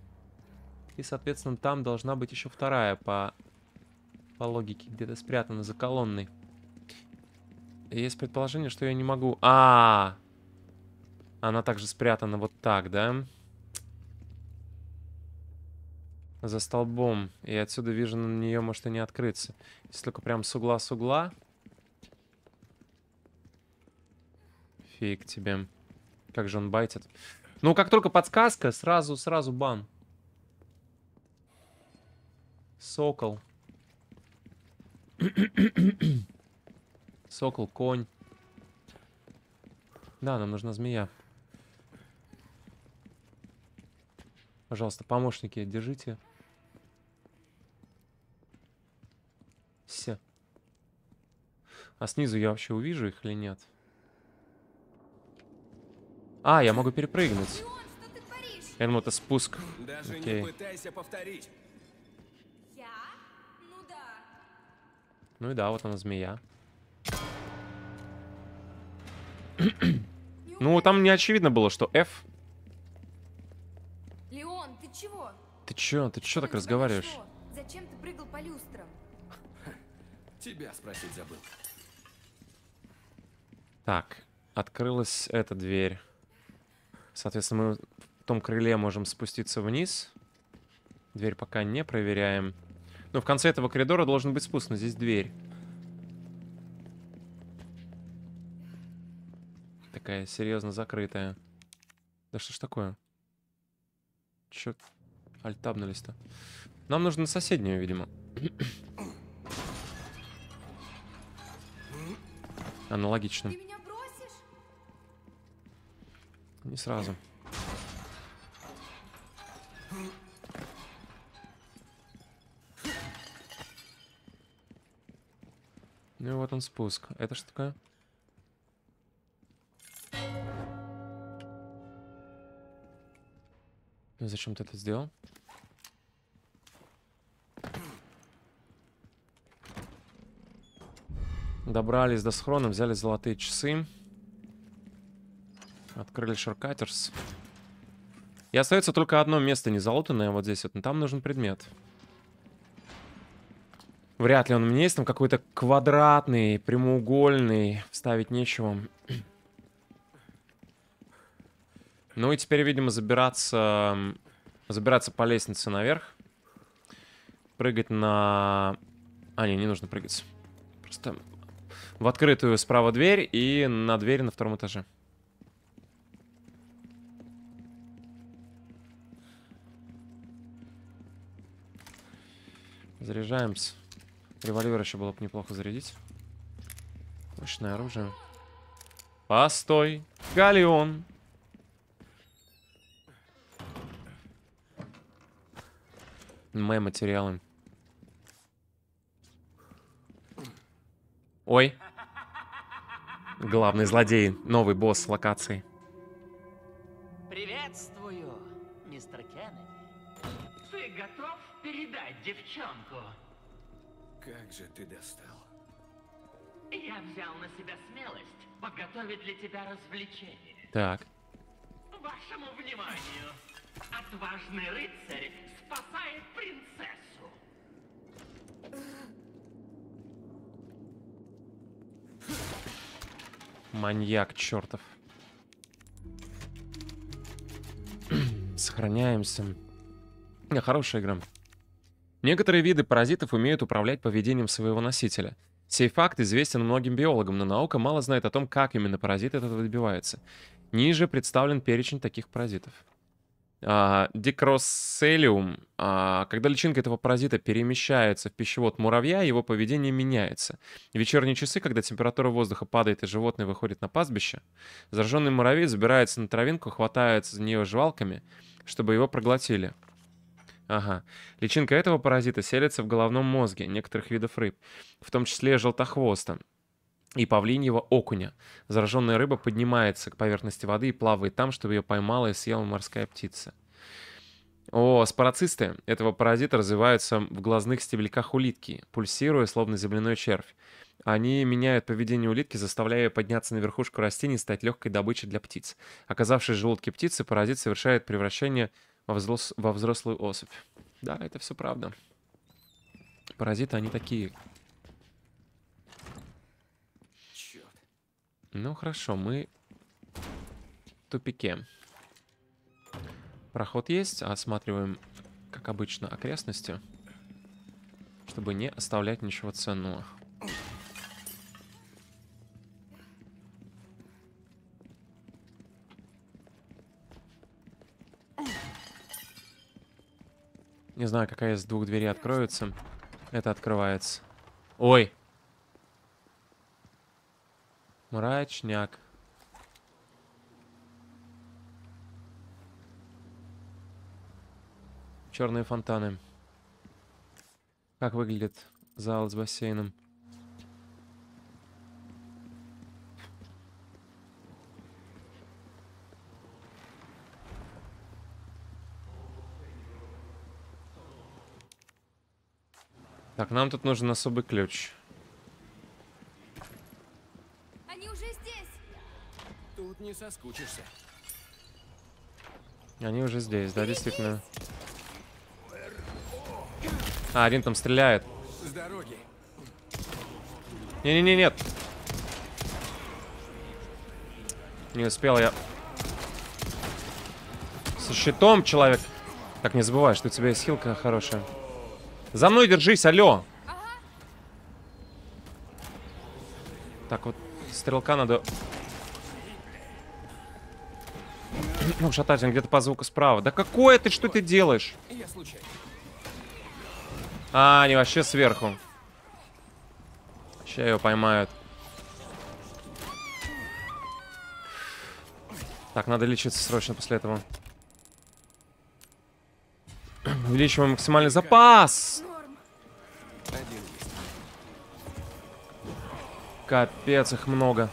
И, соответственно, там должна быть еще вторая по, по логике. Где-то спрятана за колонной. Есть предположение, что я не могу... А, -а, а Она также спрятана вот так, да? За столбом. И отсюда вижу, на нее может и не открыться. Если только прям с угла с угла. Фиг тебе. Как же он байтит. Ну, как только подсказка, сразу, сразу бан. Сокол. Сокол, конь. Да, нам нужна змея. Пожалуйста, помощники, держите. Все. А снизу я вообще увижу их или нет? А, я могу перепрыгнуть. Я думал, это спуск. Даже Окей. не пытайся повторить. Я? Ну да. Ну и да, вот она змея. Ну, там не очевидно было, что F. Леон, ты чего? Ты чё, ты чё так разговариваешь? нашло? Зачем ты прыгал по люстрам? Тебя спросить забыл. Так, открылась эта дверь. Соответственно, мы в том крыле можем спуститься вниз. Дверь пока не проверяем. Но в конце этого коридора должен быть спуск, но здесь дверь. Такая серьезно закрытая. Да что ж такое? Чё альтабнулись-то? Нам нужно на соседнюю, видимо. Аналогично. Ты меня бросишь? Не сразу. Он спуск. Это что такое? Ну, зачем ты это сделал? Добрались до схрона, взяли золотые часы. Открыли шаркатерс. И остается только одно место не залутанное вот здесь вот. Но там нужен предмет. Вряд ли он у меня есть. Там какой-то квадратный, прямоугольный. Вставить нечего. Ну и теперь, видимо, забираться... Забираться по лестнице наверх. Прыгать на... А, не, не нужно прыгать. Просто в открытую справа дверь и на дверь на втором этаже. Заряжаемся. Револьвер еще было бы неплохо зарядить. Мощное оружие. Постой. Галеон. Мои материалы. Ой. Главный злодей. Новый босс локации. Приветствую, мистер Кеннеди. Ты готов передать девчонку? Как же ты достал. Я взял на себя смелость подготовить для тебя развлечение. Так. Вашему вниманию. Отважный рыцарь спасает принцессу. Маньяк чертов. Сохраняемся. Не, хорошая игра. Некоторые виды паразитов умеют управлять поведением своего носителя. Сей факт известен многим биологам, но наука мало знает о том, как именно паразит этого добивается. Ниже представлен перечень таких паразитов. А, Дикросселиум. А, когда личинка этого паразита перемещается в пищевод муравья, его поведение меняется. В вечерние часы, когда температура воздуха падает и животное выходит на пастбище, зараженный муравей забирается на травинку, хватается за нее жвалками, чтобы его проглотили. Ага. Личинка этого паразита селится в головном мозге некоторых видов рыб, в том числе желтохвоста и павлиньего окуня. Зараженная рыба поднимается к поверхности воды и плавает там, чтобы ее поймала и съела морская птица. О, спороцисты этого паразита развиваются в глазных стебельках улитки, пульсируя, словно земляной червь. Они меняют поведение улитки, заставляя ее подняться на верхушку растений и стать легкой добычей для птиц. Оказавшись в желудке птицы, паразит совершает превращение во, взрос- во взрослую особь. Да, это все правда. Паразиты, они такие. Черт. Ну хорошо, мы в тупике. Проход есть, осматриваем, как обычно, окрестности, чтобы не оставлять ничего ценного. Не знаю, какая из двух дверей откроется. Это открывается. Ой! Мрачняк. Черные фонтаны. Как выглядит зал с бассейном? Так, нам тут нужен особый ключ. Они уже здесь. Тут не соскучишься. Они уже здесь, да, действительно. А, один там стреляет. С дороги. Не-не-не, нет. Не успел я. Со щитом, человек. Так, не забывай, что у тебя есть хилка хорошая. За мной держись, алло. Так, вот стрелка надо... Ну, шатать, он где-то по звуку справа. Да какое ты, что ты делаешь? А, они вообще сверху. Сейчас его поймают. Так, надо лечиться срочно после этого. Увеличиваем максимальный запас. Капец, их много.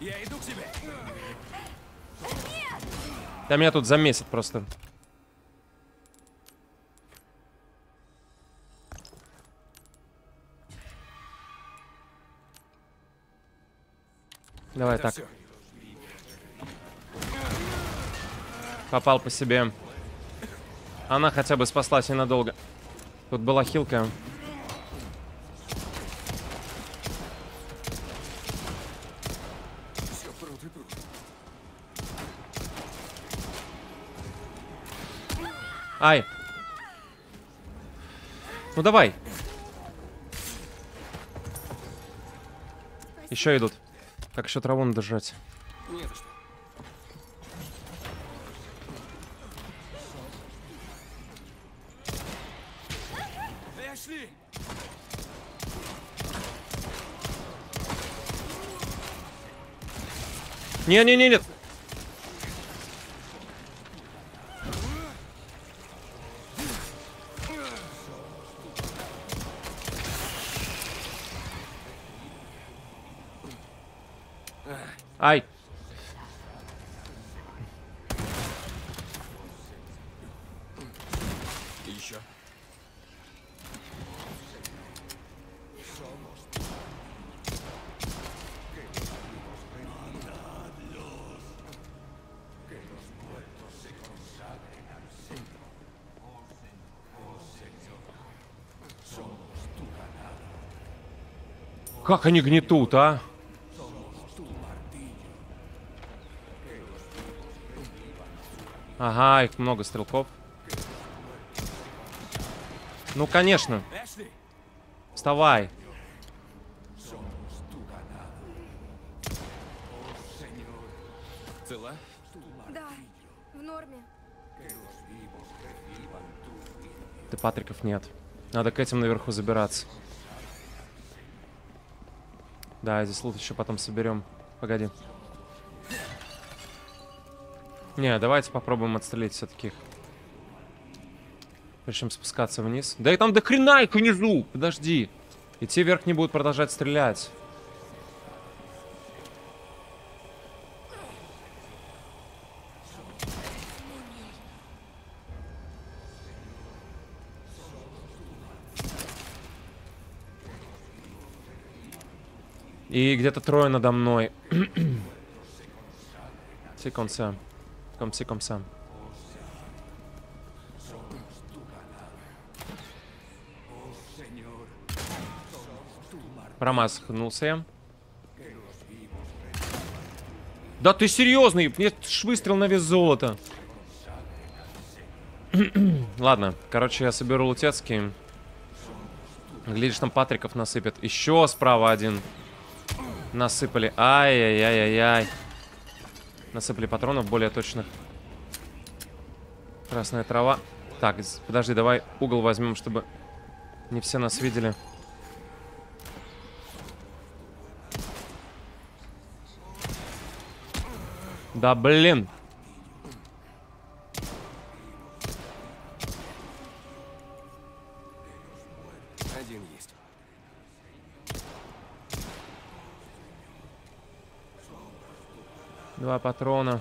Я иду к тебе. Да меня тут замесит просто. Давай Это так, всё. попал по себе. Она хотя бы спаслась ненадолго. Тут была хилка. Все. Ай. Ну давай. Еще идут. Так, еще траву надо жрать. Не за что. Эшли! Не-не-не, нет. Ай. Еще. Как они гнетут, а? Ага, их много стрелков. Ну, конечно. Вставай. Цела? Да, в норме. Ты Патриков нет. Надо к этим наверху забираться. Да, здесь лут еще потом соберем. Погоди. Не, давайте попробуем отстрелить все-таки. Причем спускаться вниз. Да и там до хрена их внизу! Подожди. И те вверх не будут продолжать стрелять. И где-то трое надо мной. Секунца. Комси комса. Промазнулся я. Да ты серьезный? Мне выстрел на вес золота. Ладно, короче, я соберу лутецкие. Глядишь, там Патриков насыпят. Еще справа один. Насыпали. Ай-яй-яй-яй-яй. Насыпали патронов более точных. Красная трава. Так, подожди, давай угол возьмем, чтобы не все нас видели. Да блин. Патрона.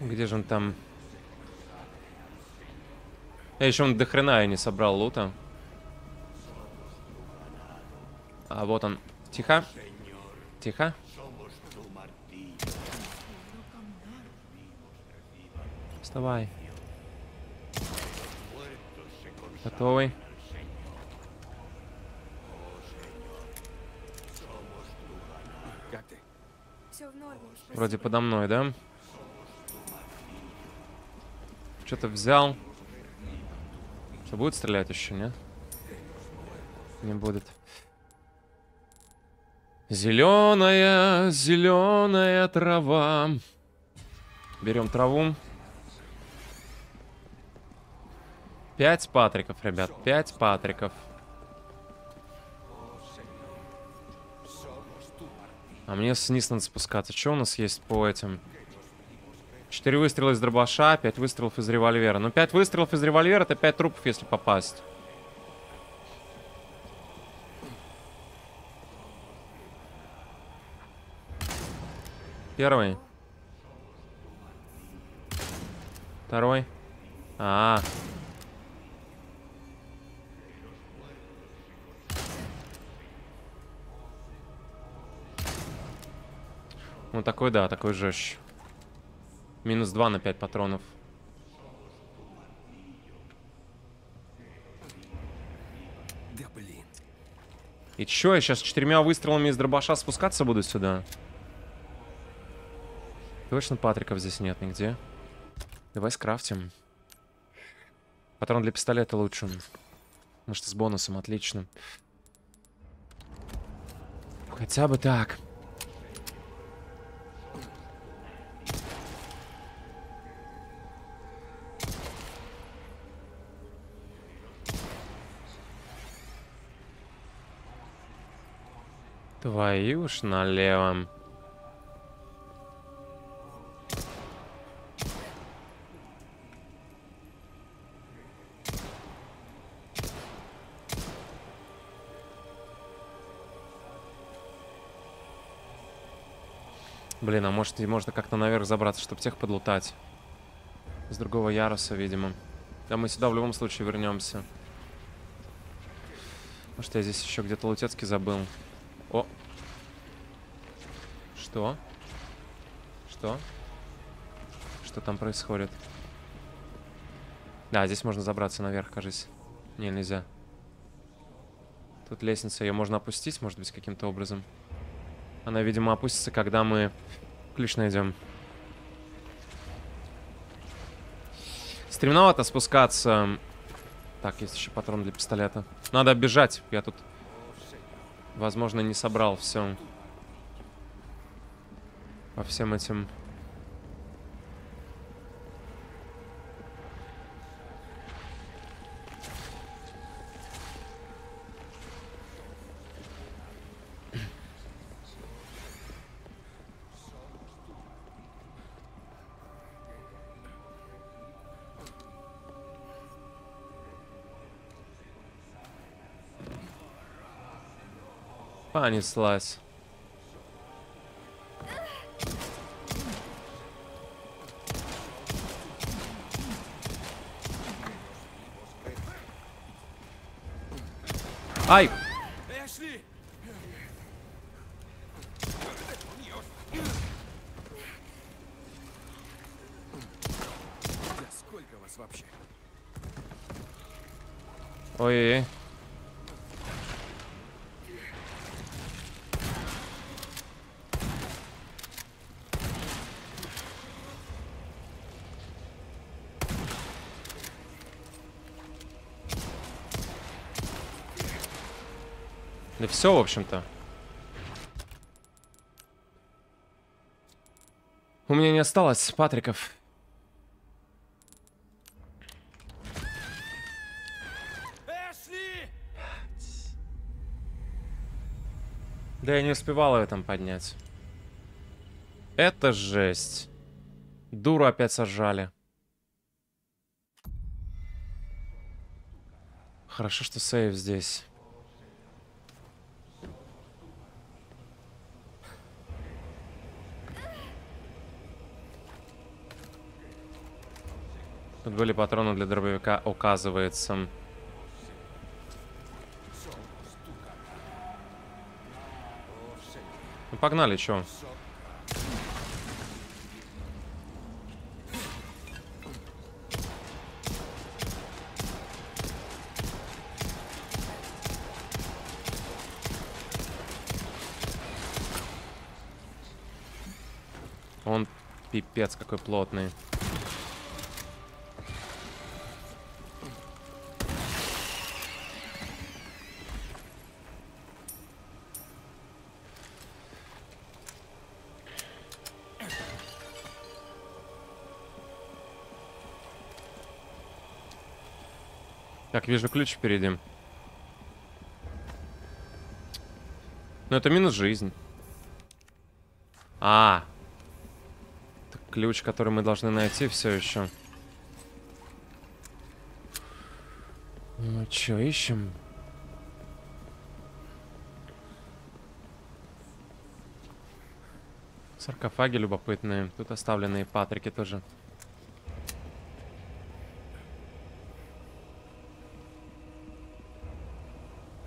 Где же он там? Я еще он до хрена я не собрал лута. А вот он. Тихо. Тихо. Вставай. Готовый. Как ты? Вроде подо мной, да? Что-то взял. Что, будет стрелять еще, нет? Не будет. Зеленая, зеленая трава. Берем траву. Пять патриков, ребят. Пять патриков. А мне вниз надо спускаться. Что у нас есть по этим? Четыре выстрела из дробаша, пять выстрелов из револьвера. Ну, пять выстрелов из револьвера — это пять трупов, если попасть. Первый. Второй. А. Ну, такой, да, такой жестче. Минус 2 на 5 патронов. Да блин. И чё, я сейчас четырьмя выстрелами из дробаша спускаться буду сюда? Точно Патриков здесь нет нигде. Давай скрафтим. Патрон для пистолета лучше. Может, с бонусом, отлично. Хотя бы так. Твою ж налево. Блин, а может и можно как-то наверх забраться, чтобы тех подлутать. С другого яруса, видимо. Да мы сюда в любом случае вернемся. Может, я здесь еще где-то лутецкий забыл. О. Что? Что? Что там происходит? Да, здесь можно забраться наверх, кажется. Не, нельзя. Тут лестница, ее можно опустить, может быть, каким-то образом. Она, видимо, опустится, когда мы ключ найдем. Стремновато спускаться. Так, есть еще патрон для пистолета. Надо бежать. Я тут, возможно, не собрал все. По всем этим... Понеслась. Ай! Все, в общем-то. У меня не осталось патриков. Эшли! Да я не успевал ее там поднять. Это жесть. Дуру опять сожрали. Хорошо, что сейв здесь. Тут были патроны для дробовика, оказывается. Ну, погнали, чё? Он пипец какой плотный. Вижу ключ впереди. Ну, это минус жизнь. А. Это ключ, который мы должны найти все еще. Ну, что, ищем? Саркофаги любопытные. Тут оставленные патрики тоже.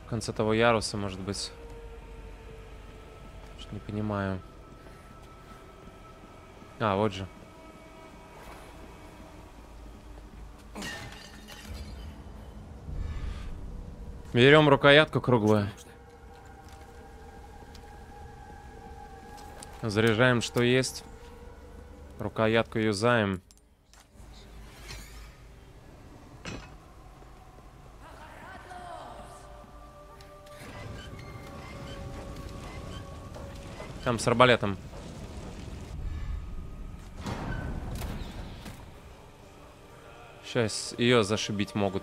Конце того яруса, может быть. Что не понимаю. А, вот же. Берем рукоятку круглую. Заряжаем, что есть. Рукоятку юзаем. Там с арбалетом. Сейчас ее зашибить могут.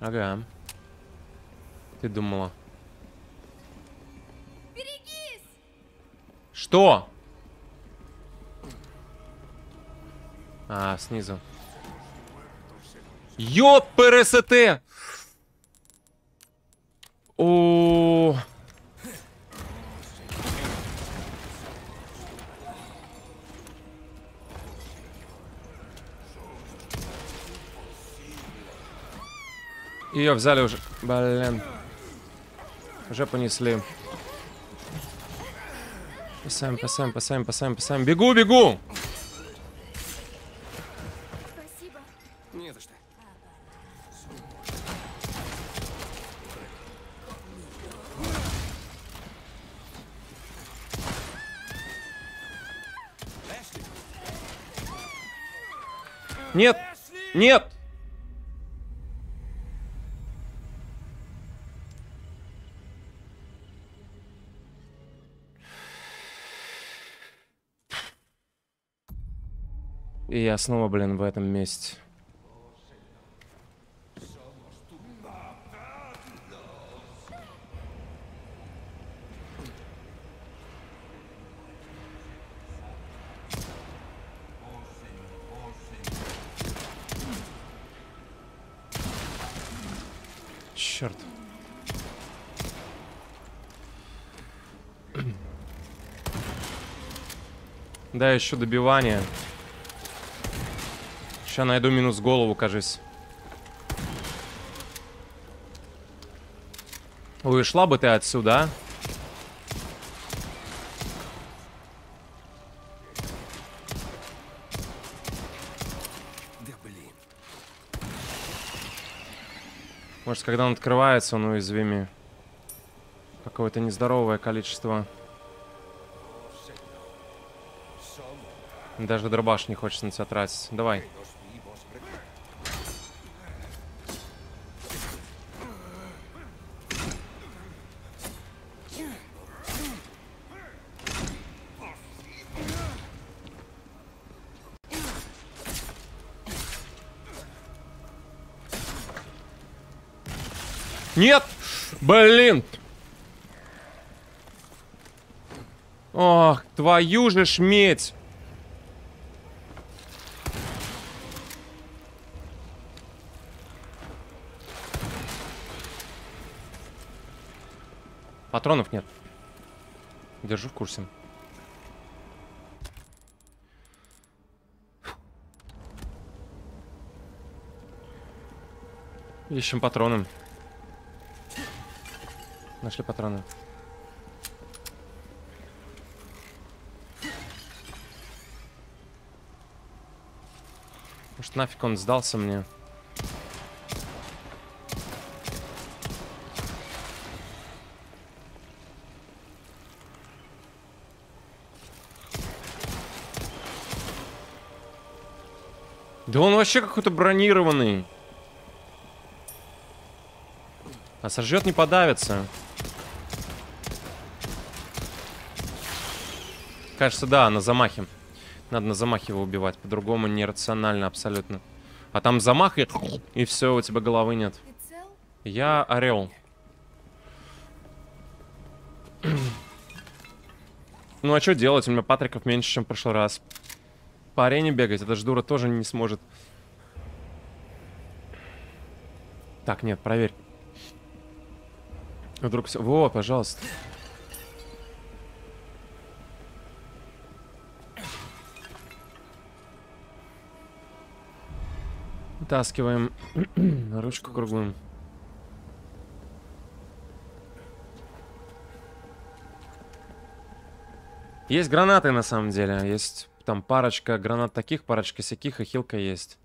Ага. Ты думала. Берегись! Что? А, снизу. Ёп, ПРСТ! О, -о, О. Ее взяли уже. Блин. Уже понесли. Пасаем, пасаем, пасаем, пасаем, пасаем. Бегу, бегу! Нет! И я снова, блин, в этом месте. Да, еще добивание. Сейчас найду минус голову, кажись. Ой, шла бы ты отсюда? Да блин. Может, когда он открывается, он уязвимее. Какое-то нездоровое количество. Даже дробаш не хочется на тебя тратить. Давай. Нет! Блин! Ох, твою же шметь! Патронов нет. Держу в курсе. Ищем патроны. Нашли патроны. Может нафиг он сдался мне? Да он вообще какой-то бронированный. А сожжет не подавится. Кажется, да, на замахе. Надо на замахе его убивать. По-другому нерационально абсолютно. А там замах и, и все, у тебя головы нет. Я орел. Ну а что делать? У меня патриков меньше, чем в прошлый раз. По арене бегать, эта ж дура тоже не сможет. Так, нет, проверь. Вдруг все... Во, пожалуйста. Вытаскиваем ручку круглым. Есть гранаты на самом деле. Есть там парочка гранат таких, парочка сяких и хилка есть.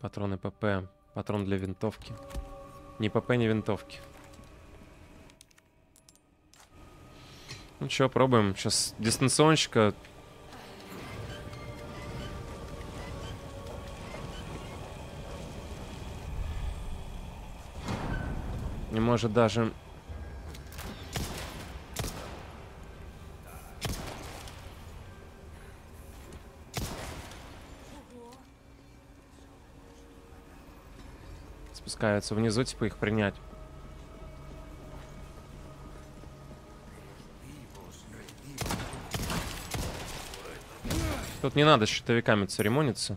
Патроны ПП. Патрон для винтовки. Ни ПП, ни винтовки. Ну чё, пробуем. Сейчас дистанционщика. Не может даже... Спускаются внизу, типа их принять. Тут не надо с щитовиками церемониться.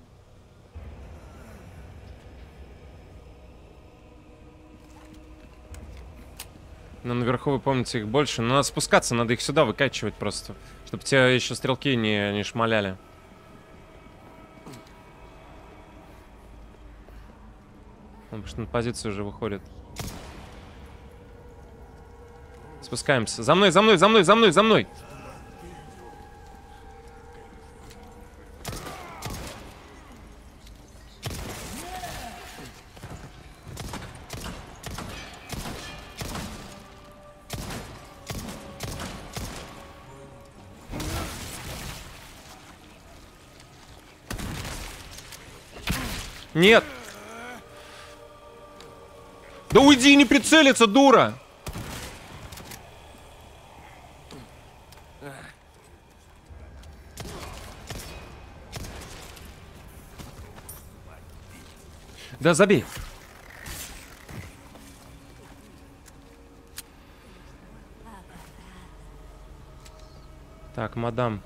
Но наверху, вы помните, их больше. Но надо спускаться, надо их сюда выкачивать просто. Чтобы тебя еще стрелки не, не шмаляли. Потому что на позицию уже выходит. Спускаемся. За мной, за мной, за мной, за мной, за мной! Прицелиться, дура! Да забей. Так, мадам.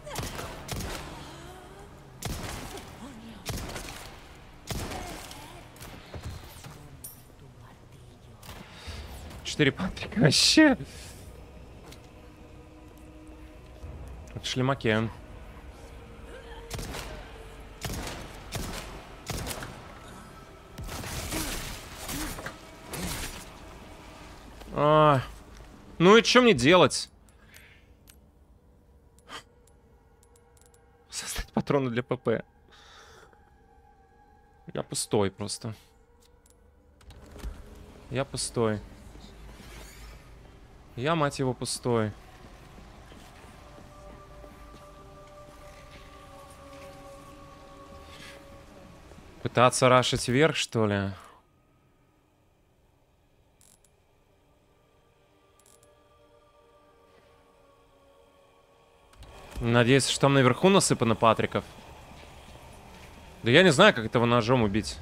Четыре Патрика, вообще. Это шлемаке. А, ну и что мне делать? Создать патроны для ПП. Я пустой просто. Я пустой. Я, мать его, пустой. Пытаться рашить вверх, что ли? Надеюсь, что там наверху насыпано Патриков. Да я не знаю, как этого ножом убить.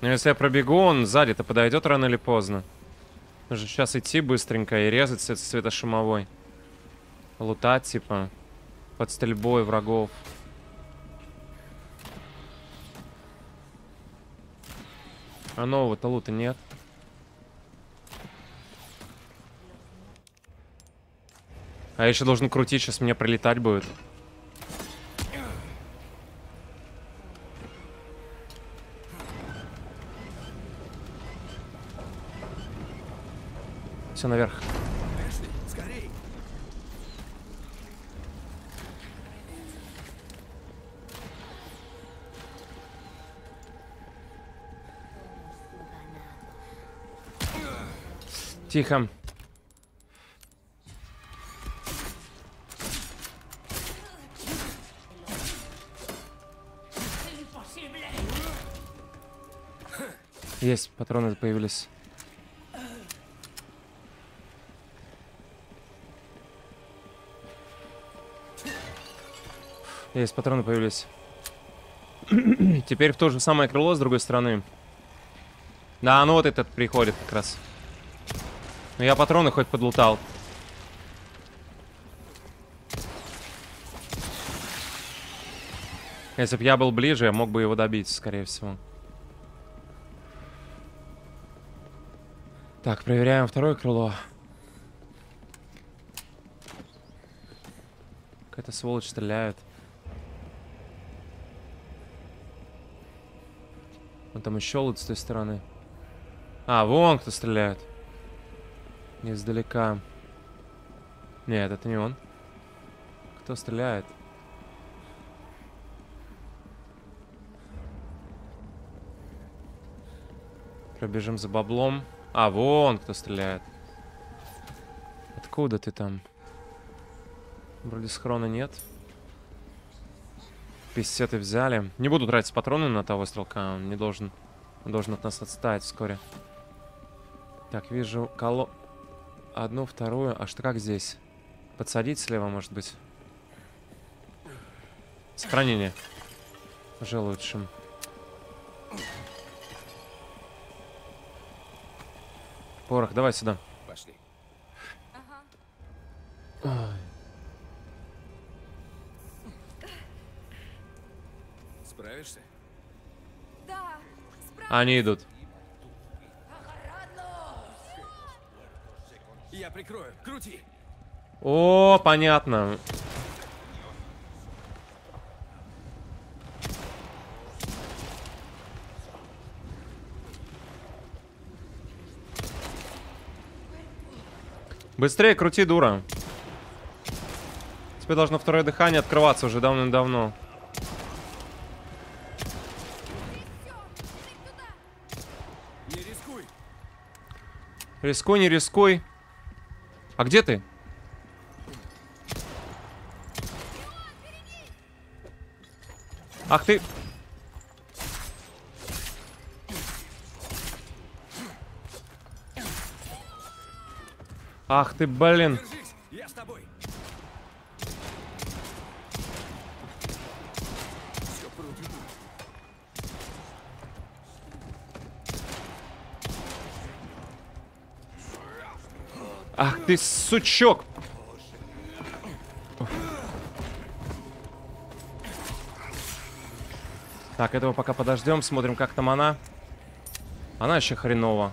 Но если я пробегу, он сзади-то подойдет рано или поздно. Нужно сейчас идти быстренько и резать с светошумовой. Лутать, типа, под стрельбой врагов. А нового-то лута нет. А я еще должен крутить, сейчас мне пролетать будет. Все наверх. Тихо. Есть, патроны появились. Есть, патроны появились. Теперь в то же самое крыло с другой стороны. Да, ну вот этот приходит как раз. Ну я патроны хоть подлутал. Если бы я был ближе, я мог бы его добить, скорее всего. Так, проверяем второе крыло. Какая-то сволочь стреляет. Там еще лут с той стороны. А, вон кто стреляет. Издалека. Нет, это не он. Кто стреляет? Пробежим за баблом. А, вон кто стреляет. Откуда ты там? Вроде схрона нет. Пистеты взяли. Не буду тратить патроны на того стрелка. Он не должен... Он должен от нас отстать вскоре. Так, вижу коло... Одну, вторую. А что как здесь? Подсадить слева, может быть? Сохранение. Уже лучше. Порох, давай сюда. Пошли. Ага. Они идут. Я прикрою. Крути. О, понятно. Быстрее крути, дура. Тебе должно второе дыхание открываться уже давным-давно. Рискуй, не рискуй. А где ты? Ах ты... Ах ты, блин. Держись, я с тобой. Всё пройдет. Ах ты, сучок. Так, этого пока подождем, смотрим, как там она. Она еще хреново.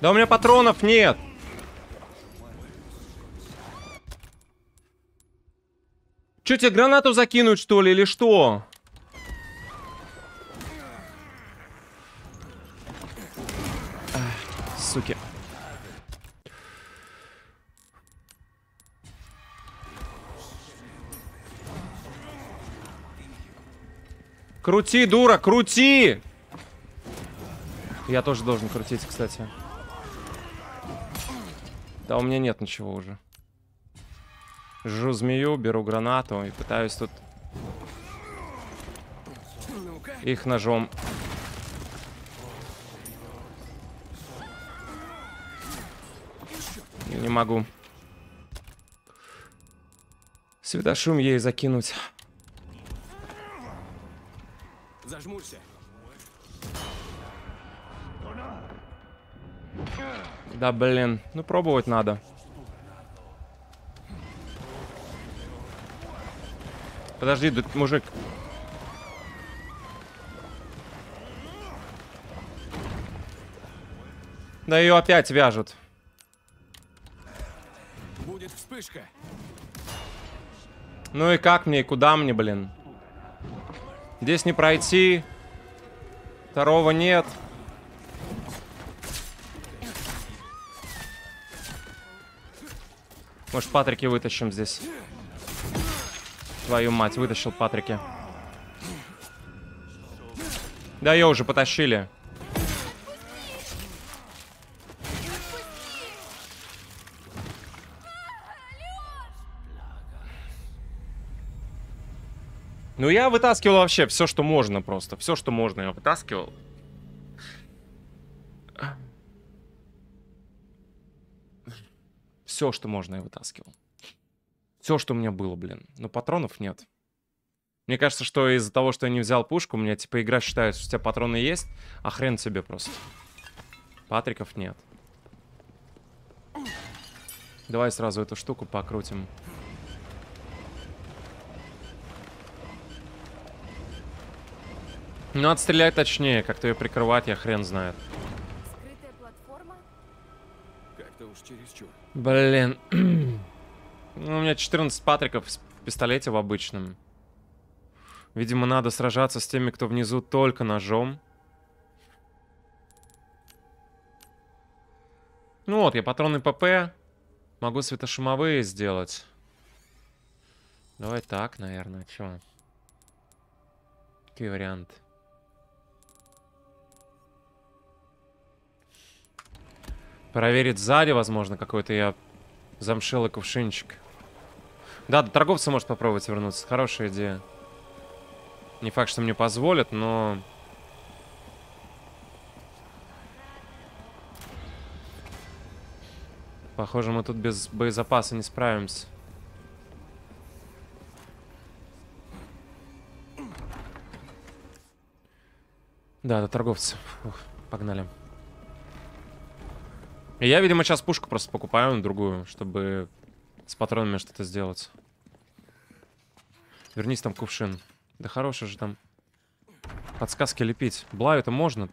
Да у меня патронов нет. Че, тебе гранату закинуть, что ли, или что? Ах, Суки. Крути, дура, крути! Я тоже должен крутить, кстати. Да, у меня нет ничего уже. Жру змею, беру гранату и пытаюсь тут их ножом. Не могу. Светошум ей закинуть. Зажмурься. Да, блин. Ну, пробовать надо. Подожди, да, мужик. Да ее опять вяжут. Будет вспышка. Ну и как мне, и куда мне, блин? Здесь не пройти. Второго нет. Может, Патрики вытащим здесь. Твою мать, вытащил Патрики. Да, ее уже потащили. Ну, я вытаскивал вообще все, что можно просто. Все, что можно, я вытаскивал. Все, что можно, я вытаскивал. Все, что у меня было, блин. Но патронов нет. Мне кажется, что из-за того, что я не взял пушку, у меня типа игра считает, что у тебя патроны есть, а хрен тебе просто. Патриков нет. Давай сразу эту штуку покрутим. Ну, надо стрелять точнее, как-то ее прикрывать, я хрен знает. Скрытая платформа? Как-то уж чересчур. Блин. Ну, у меня 14 патриков в пистолете в обычном. Видимо, надо сражаться с теми, кто внизу только ножом. Ну вот, я патроны ПП. Могу светошумовые сделать. Давай так, наверное. Чё? Какие варианты? Проверить сзади, возможно, какой-то я замшелый кувшинчик. Да, до торговца может попробовать вернуться. Хорошая идея. Не факт, что мне позволят, но... Похоже, мы тут без боезапаса не справимся. Да, до торговца. Ух, погнали. Я, видимо, сейчас пушку просто покупаю другую, чтобы с патронами что-то сделать. Вернись там кувшин. Да хороший же там. Подсказки лепить. Блаю это можно.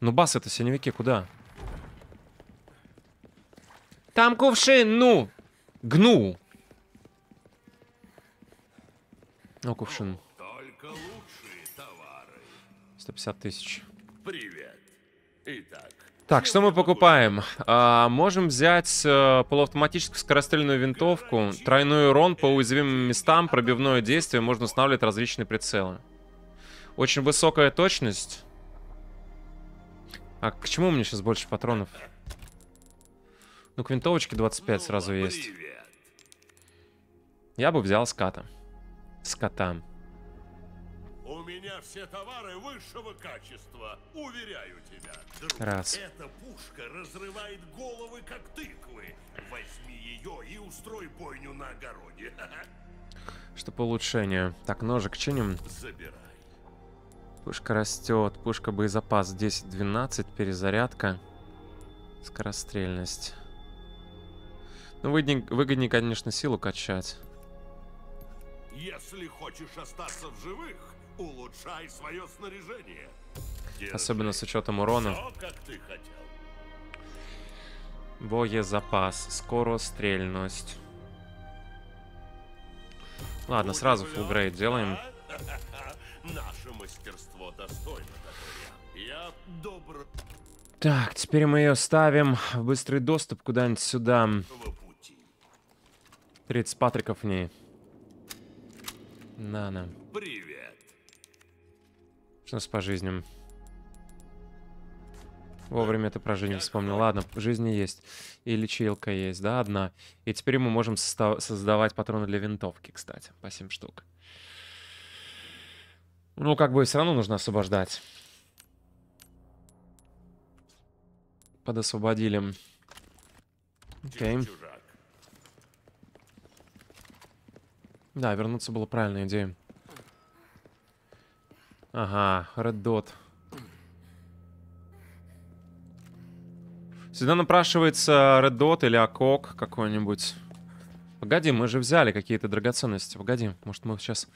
Ну бас это синевики куда? Там кувшин, ну! Гну! О, кувшин. Только лучшие товары. 150 тысяч. Привет. Итак. Так, что мы покупаем? А, можем взять э, полуавтоматическую скорострельную винтовку, тройной урон по уязвимым местам, пробивное действие, можно устанавливать различные прицелы. Очень высокая точность. А к чему мне сейчас больше патронов? Ну, к винтовочке 25 Ну, сразу есть. Я бы взял ската. Скота. У меня все товары высшего качества, уверяю тебя. Друг, Раз. Эта пушка разрывает головы, как тыквы. Возьми ее и устрой бойню на огороде. Что по улучшению? Так, ножик чиним. Забирай. Пушка растет. Пушка боезапас 10-12. Перезарядка. Скорострельность. Ну, выгоднее, выгоднее, конечно, силу качать. Если хочешь остаться в живых, улучшай свое снаряжение. Держи. Особенно с учетом урона. Всё, как ты хотел. Боезапас. Скорострельность. Ладно, сразу grade делаем. Наше мастерство достойно. Я добр Так, теперь мы ее ставим в быстрый доступ куда-нибудь сюда. в пути. 30 патриков в ней. На-на. Привет. У нас по жизням? Вовремя ты про жизнь вспомнил. Ладно, жизни есть. И лечилка есть, да, одна. И теперь мы можем создавать патроны для винтовки, кстати. По 7 штук. Ну, как бы все равно нужно освобождать. Подосвободили. Окей. Чужак. Да, вернуться было правильной идеей. Ага, Red Dot. Сюда напрашивается Red Dot или Акок какой-нибудь. Погоди, мы же взяли какие-то драгоценности. Погоди, может мы сейчас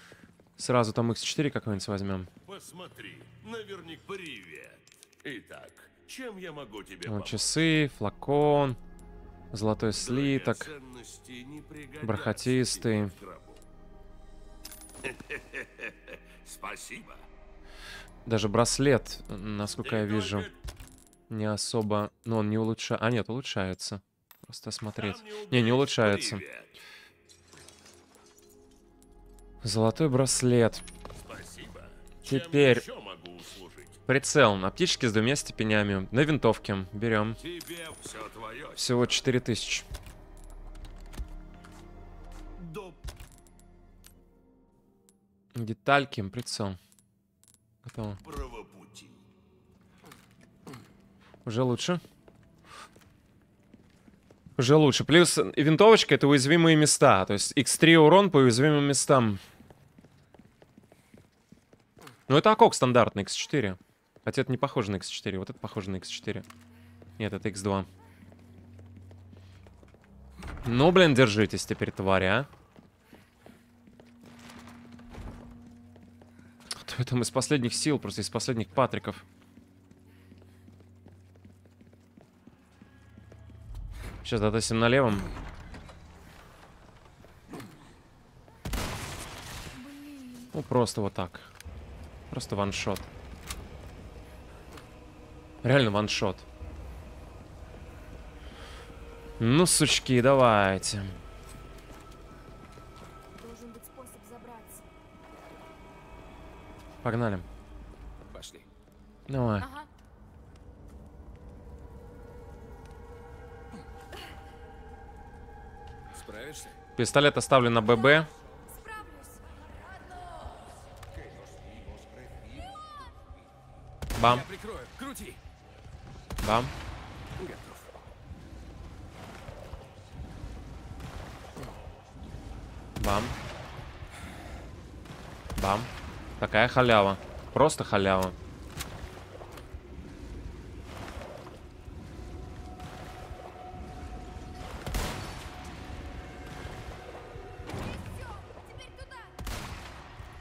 сразу там X4 какой-нибудь возьмем. Посмотри, наверняка привет. Итак, чем я могу тебе помочь? часы, флакон, золотой слиток. Бархатистый. Спасибо. Даже браслет, насколько я вижу, не особо... Ну, он не улучшается. А, нет, улучшается. Просто смотреть. Не, не улучшается. Золотой браслет. Теперь-? Прицел. Оптический с двумя степенями. На винтовке. Берем. Всего 4000. До Детальки, прицел. Правопути. Уже лучше. Уже лучше. Плюс винтовочка это уязвимые места. То есть x3 урон по уязвимым местам. Ну это окок стандартный, x4. Хотя это не похоже на x4. Вот это похоже на x4. Нет, это x2. Ну, блин, держитесь теперь, твари, а. Это мы из последних сил, просто из последних патриков. Сейчас дотасим на левом. Ну, просто вот так. Просто ваншот. Реально ваншот. Ну, сучки, давайте. Должен Погнали. Пошли. Давай. Ага. Справишься? Пистолет оставлен на ББ. Бам, бам. Бам. Бам. Такая халява. Просто халява.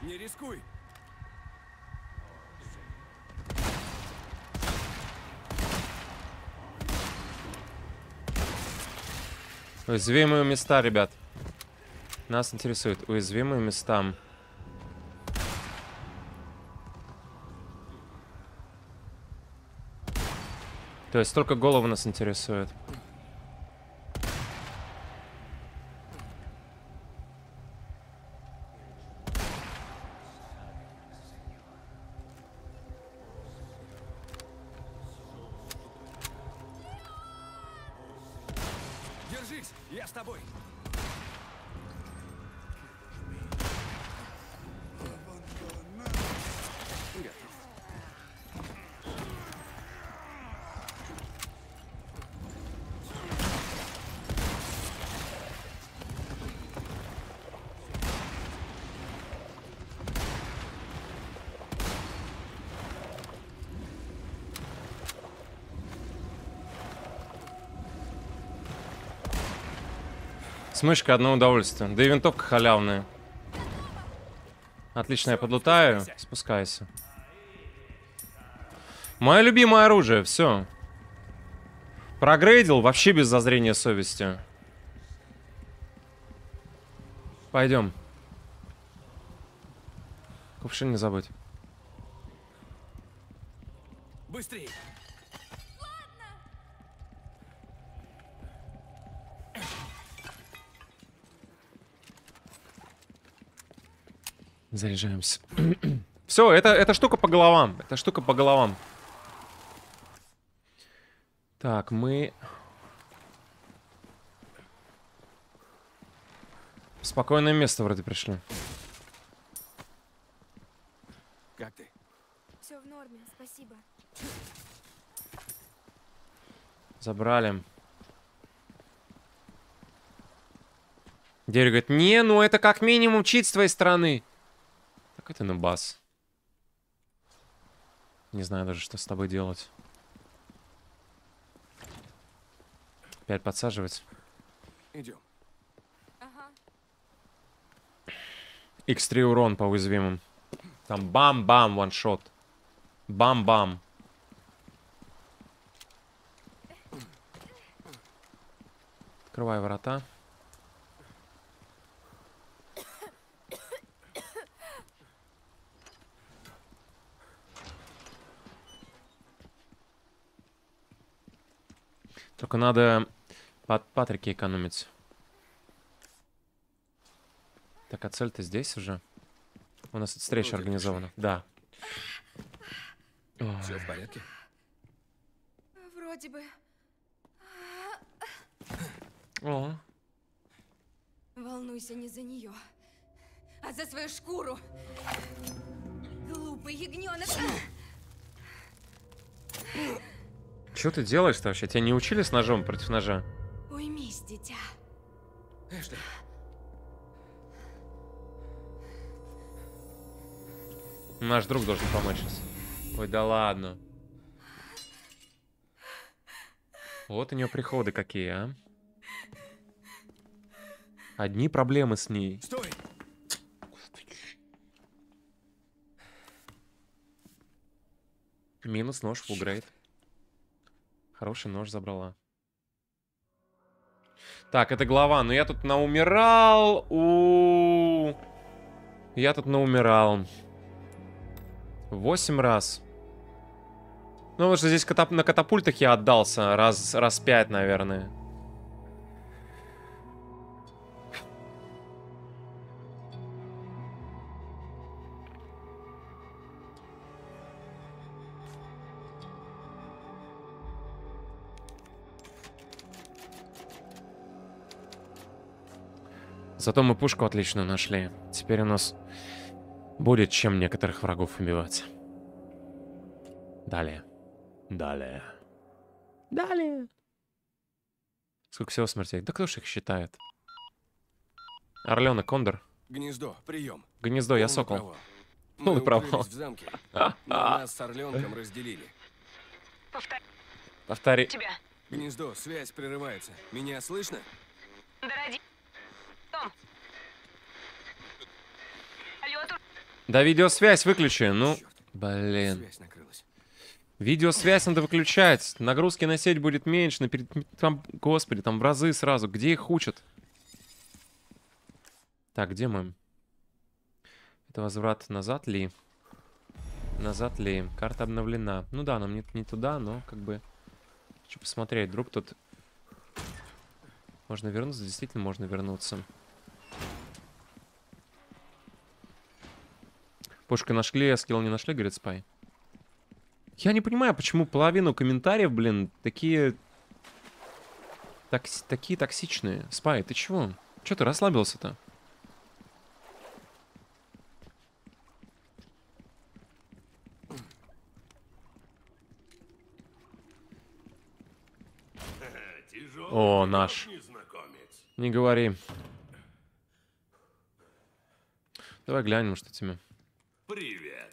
Не рискуй. Уязвимые места, ребят. Нас интересует уязвимые места. То есть только головы нас интересует. С мышкой одно удовольствие. Да и винтовка халявная. Отлично, я подлутаю. Спускайся. Мое любимое оружие, все. Прогрейдил вообще без зазрения совести. Пойдем. Кувшин не забудь. Заряжаемся. Все, это, эта штука по головам. Эта штука по головам. Так, мы... В спокойное место вроде пришли. Как ты? Все в норме, спасибо. Забрали. Дерри говорит, не, ну это как минимум чит с твоей стороны. Какой ты на бас. Не знаю даже, что с тобой делать. Опять подсаживать. Идем. Ага. X3 урон по уязвимым. Там бам-бам, ваншот. Бам-бам. Открывай ворота. Только надо Пат Патрике экономить. Так, а цель-то здесь уже? У нас встреча организована. Да. Ой. Все в порядке? Вроде бы. О, Волнуйся не за нее, а за свою шкуру. Глупый ягненок. Что ты делаешь-то вообще? Тебя не учили с ножом против ножа? Уймись, дитя. Эшли, Наш друг должен помочь сейчас. Ой, да ладно. Вот у нее приходы какие, а. Одни проблемы с ней. стой! Минус нож в грейд. Хороший нож забрала. Так, это глава. Но я тут наумирал. У Я тут наумирал. Восемь раз. Ну, потому что здесь катап- на катапультах я отдался раз, раз пять, наверное. Зато мы пушку отличную нашли. Теперь у нас будет чем некоторых врагов убивать. Далее. Далее. Далее. Сколько всего смертей? Да кто ж их считает? Орленок, Кондор. Гнездо, прием. Гнездо, я сокол. провал. Полный Мы провал. укрылись в замке, но нас с Орленком разделили. Повтори. Тебя. Гнездо, связь прерывается. Меня слышно? Дороди. Том. Алло, тут. Да видеосвязь выключи. Ну, блин. Видеосвязь надо выключать. Нагрузки на сеть будет меньше. На перед- Там, господи, там в разы сразу. Где их учат? Так, где мы? Это возврат назад ли? Назад ли? Карта обновлена. Ну да, нам не, не туда, но как бы... Хочу посмотреть. Вдруг тут... Можно вернуться? Действительно можно вернуться. Пушка нашли, а скилл не нашли, говорит Спай. Я не понимаю, почему половину комментариев, блин, такие... Токс... Такие токсичные. Спай, ты чего? Чё ты расслабился-то? О, наш. Не говори. Давай глянем, что тебе. Привет.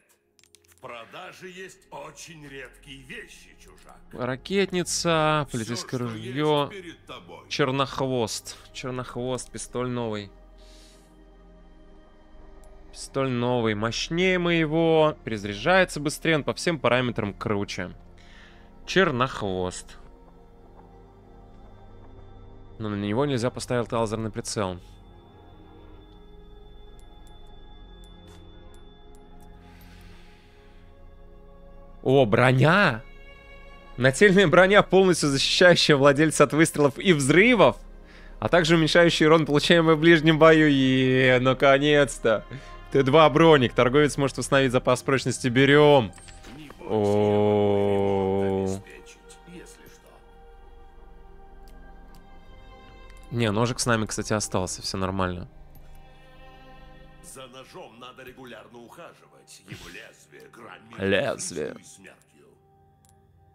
В продаже есть очень редкие вещи, чужак. Ракетница, полицейское что ружье, чернохвост. Чернохвост, пистоль новый. Пистоль новый, мощнее моего, перезаряжается быстрее, он по всем параметрам круче. Чернохвост. Но на него нельзя поставить лазерный прицел. О, броня! Нательная броня, полностью защищающая владельца от выстрелов и взрывов, а также уменьшающий урон, получаемый в ближнем бою. И наконец-то! Т2 броник. Торговец может установить запас прочности. Берем. Не ножик с нами, кстати, остался. Все нормально. За ножом надо регулярно ухаживать. Его между Лезвие.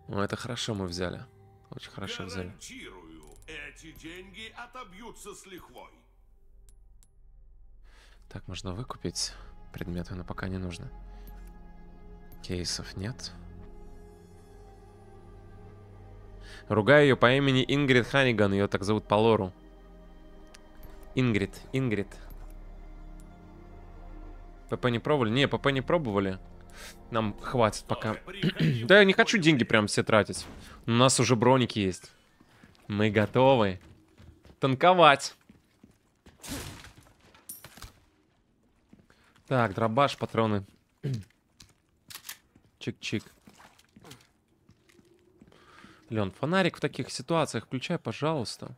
Ну, это хорошо мы взяли. Очень хорошо взяли. Эти деньги отобьются с лихвой. Так, можно выкупить предметы, но пока не нужно. Кейсов нет. Ругаю ее по имени Ингрид Ханиган. Ее так зовут по лору. Ингрид, Ингрид. ПП не пробовали? Не, ПП не пробовали. Нам хватит пока. Да я не хочу деньги прям все тратить. У нас уже броники есть. Мы готовы. Танковать. Так, дробаш, патроны. Чик-чик. Лен, фонарик в таких ситуациях включай, пожалуйста.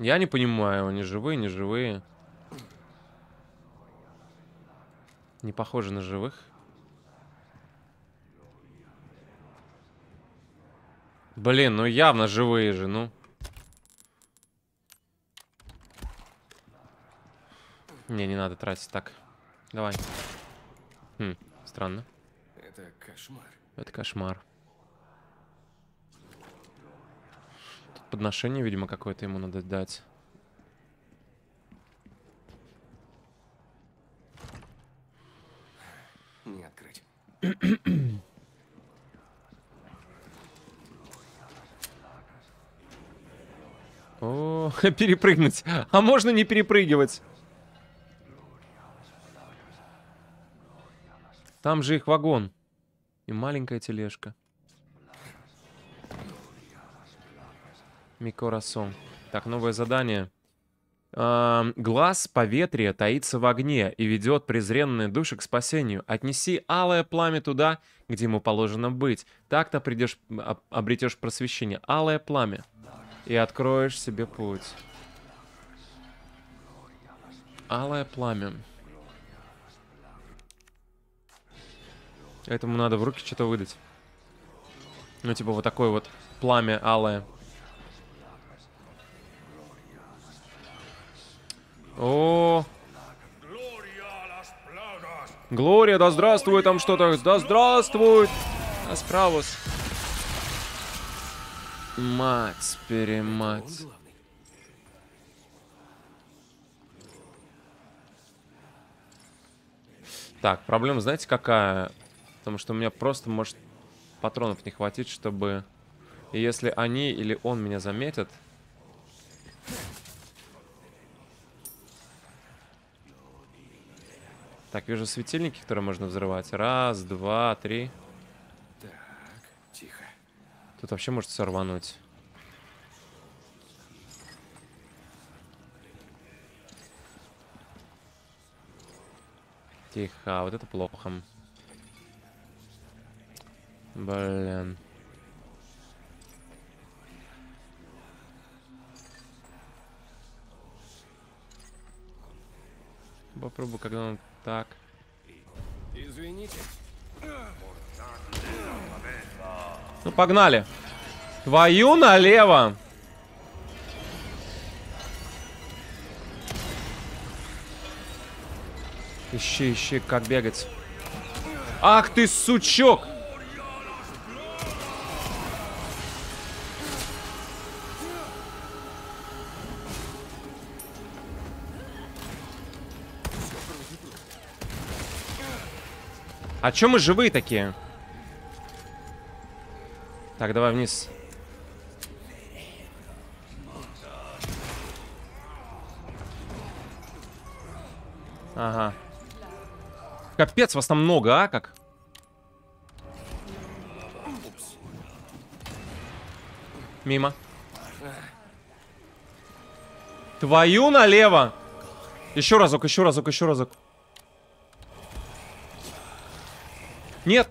Я не понимаю, они живые, не живые. Не похожи на живых. Блин, ну явно живые же, ну. Не, не надо тратить так. Давай. Хм, странно. Это кошмар. Это кошмар. Подношение, видимо, какое-то ему надо дать. Не открыть. О, перепрыгнуть. А можно не перепрыгивать? Там же их вагон. И маленькая тележка. Микорасон. Так, новое задание. Ам, глаз поветрия таится в огне и ведет презренные души к спасению. Отнеси алое пламя туда, где ему положено быть. Так-то придешь, об- обретешь просвещение. Алое пламя. И откроешь себе путь. Алое пламя. Этому надо в руки что-то выдать. Ну, типа вот такое вот пламя алое. О, Глория да здравствует там что-то, да здравствует! Асправус. Мать, перемать. Так, проблема знаете какая? Потому что у меня просто может патронов не хватит, чтобы... И если они или он меня заметят... Так, вижу светильники, которые можно взрывать. Раз, два, три. Так, тихо. Тут вообще может сорвануть. Тихо, вот это плохо. Блин. Попробую, когда он так. Извините. Ну, погнали. Твою налево. Ищи, ищи, как бегать. Ах ты, сучок! А чё мы живые такие? Так, давай вниз. Ага. Капец, вас там много, а? Как? Мимо. Твою налево! Еще разок, еще разок, еще разок. Нет!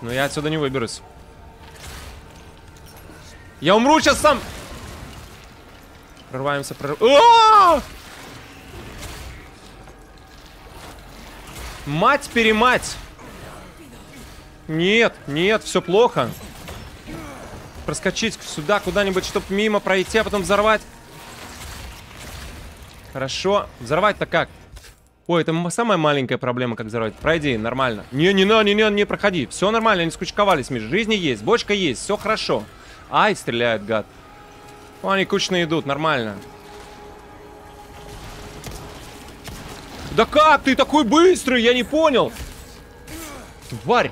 Ну я отсюда не выберусь. Я умру сейчас сам! Прорываемся, прорываемся. Мать-перемать! Нет, нет, все плохо. Проскочить сюда куда-нибудь, чтобы мимо пройти, а потом взорвать. Хорошо. Взорвать-то как? Ой, это самая маленькая проблема, как взорвать. Пройди, нормально. Не, не, не, не, не, не проходи. Все нормально, они скучковались, Миш. Жизни есть, бочка есть, все хорошо. Ай, стреляет, гад. О, они кучно идут, нормально. Да как ты такой быстрый? Я не понял. Тварь.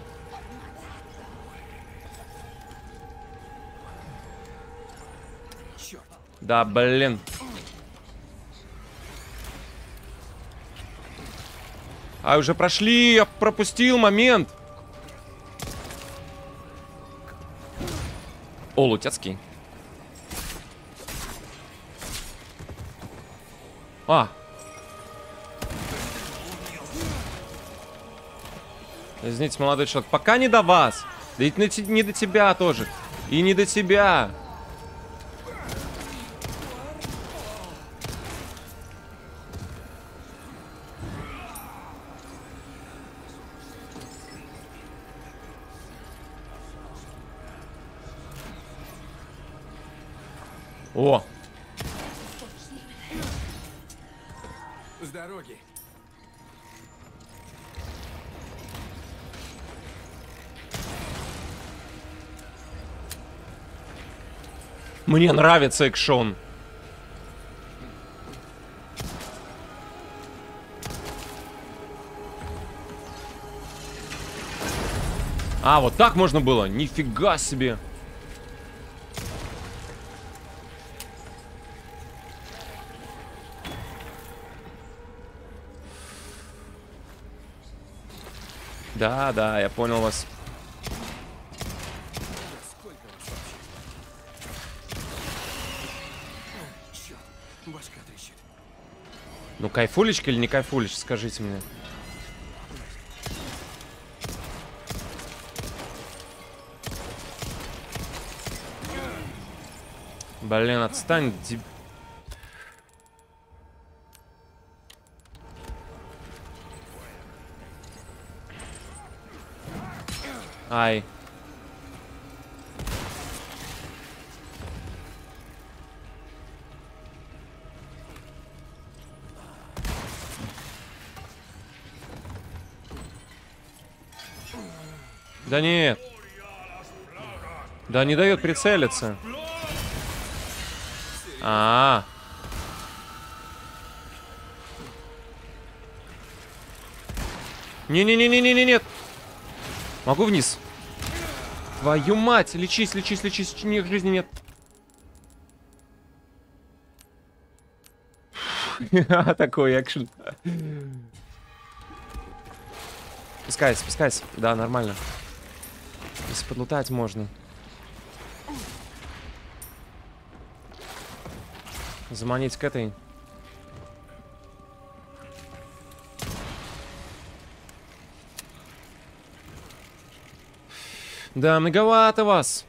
Да, блин. А, уже прошли, я пропустил момент. О, Лутецкий. А. Извините, молодой человек, пока не до вас. Да и не до тебя тоже. И не до тебя. О! С дороги. Мне нравится экшон. А, вот так можно было? Нифига себе. Да, да, я понял вас. Ну, кайфулечка или не кайфулечка, скажите мне. Блин, отстань, деб... Ай. Да нет. Да не дает прицелиться. А, -а, -а. Не-не-не-не-не-не, нет. Могу вниз? Твою мать! Лечись, лечись, лечись. Них жизни нет. Такой экшен. Спускайся, спускайся. Да, нормально. Если подлутать можно. Заманить к этой. Да, многовато вас.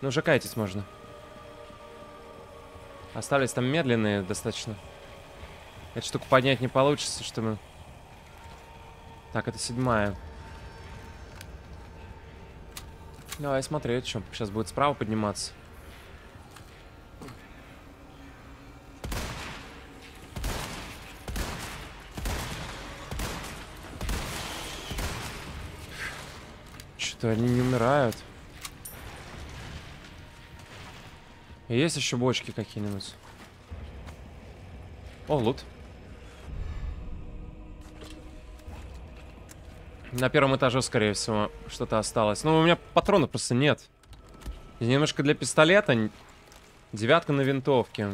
Ну, уже кайтить можно. Остались там медленные достаточно. Эту штуку поднять не получится, что мы... Так, это седьмая. Давай смотреть, что сейчас будет справа подниматься. Что-то они не умирают. Есть еще бочки какие-нибудь? О, лут. На первом этаже, скорее всего, что-то осталось. Ну, у меня патронов просто нет. Немножко для пистолета. Девятка на винтовке.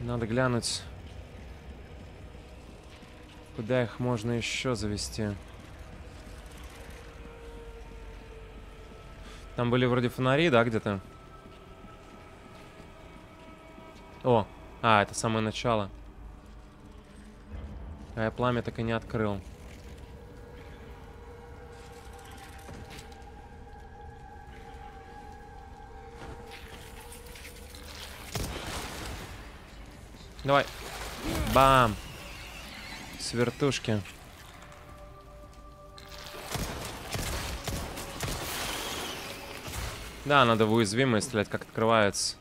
Надо глянуть. Куда их можно еще завести? Там были вроде фонари, да, где-то? О, а, это самое начало. А я пламя так и не открыл. Давай. Бам. С вертушки. Да, надо в уязвимые стрелять, как открывается.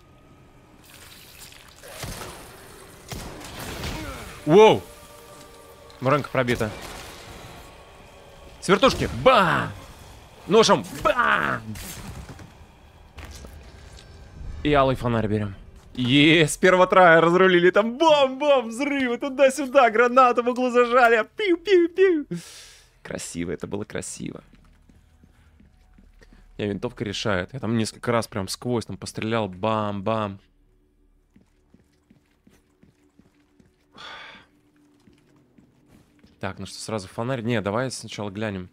Воу! Воронка пробита. С вертушки. Бам! Ножом. Бам! И алый фонарь берем. Есть, с первого трая разрулили. Там бам-бам, взрывы, туда-сюда, гранату в углу зажали. Пиу-пиу-пиу. Красиво, это было красиво. Я винтовка решает. Я там несколько раз прям сквозь там пострелял. Бам-бам. Так, ну что, сразу фонарь? Не, давай сначала глянем.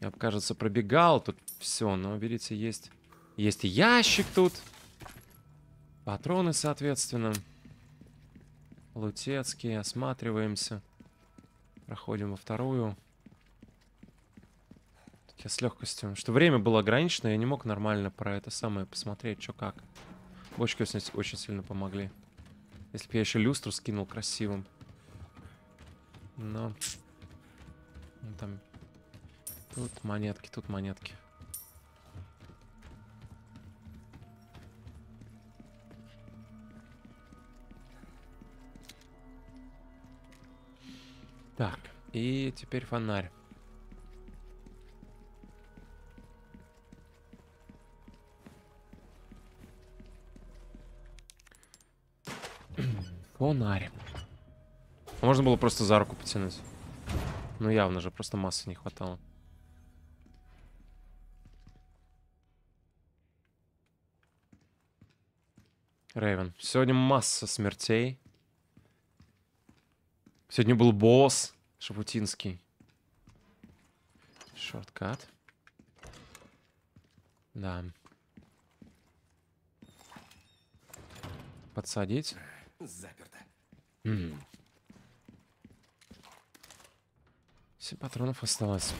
Я, кажется, пробегал тут все, но, видите, есть... Есть ящик тут. Патроны, соответственно. Лутецкие, осматриваемся. Проходим во вторую. Я с легкостью. Что время было ограничено, я не мог нормально про это самое посмотреть, что как. Бочки очень сильно помогли. Если бы я еще люстру скинул красивым. Но... Ну, там... Тут монетки, тут монетки. Так, и теперь фонарь. Фонарь. Можно было просто за руку потянуть. Ну явно же, просто массы не хватало. Рейвен. Сегодня масса смертей. Сегодня был босс Шапутинский. Шорткат. Да. Подсадить. Заперто. М. Семь патронов осталось.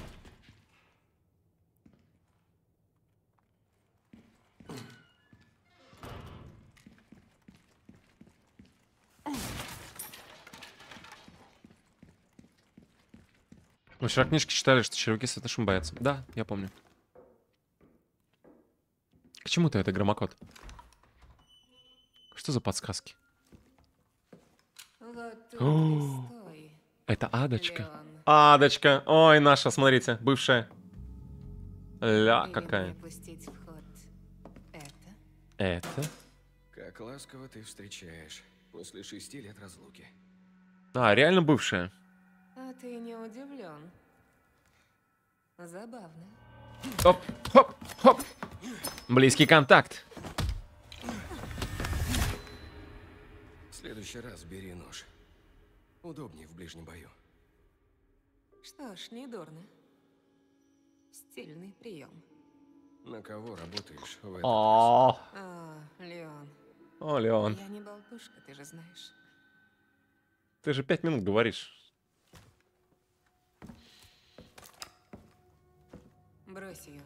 Мы вчера книжки читали, что червяки с Аташем боятся. Да, я помню. К чему-то это громокод? Что за подсказки? О. Это Адочка. Адочка. Ой, наша, смотрите, бывшая. Ля, какая. Это? Как ласково ты встречаешь после шести лет разлуки. А, реально бывшая. А ты не удивлен. Забавно. Хоп, хоп, хоп. Близкий контакт. В следующий раз бери нож. Удобнее в ближнем бою. Что ж, не дурно. Стильный прием. На кого работаешь в этом? О, А, Леон, о, Леон, я не болтушка, ты же знаешь. ты же пять минут говоришь. Брось ее.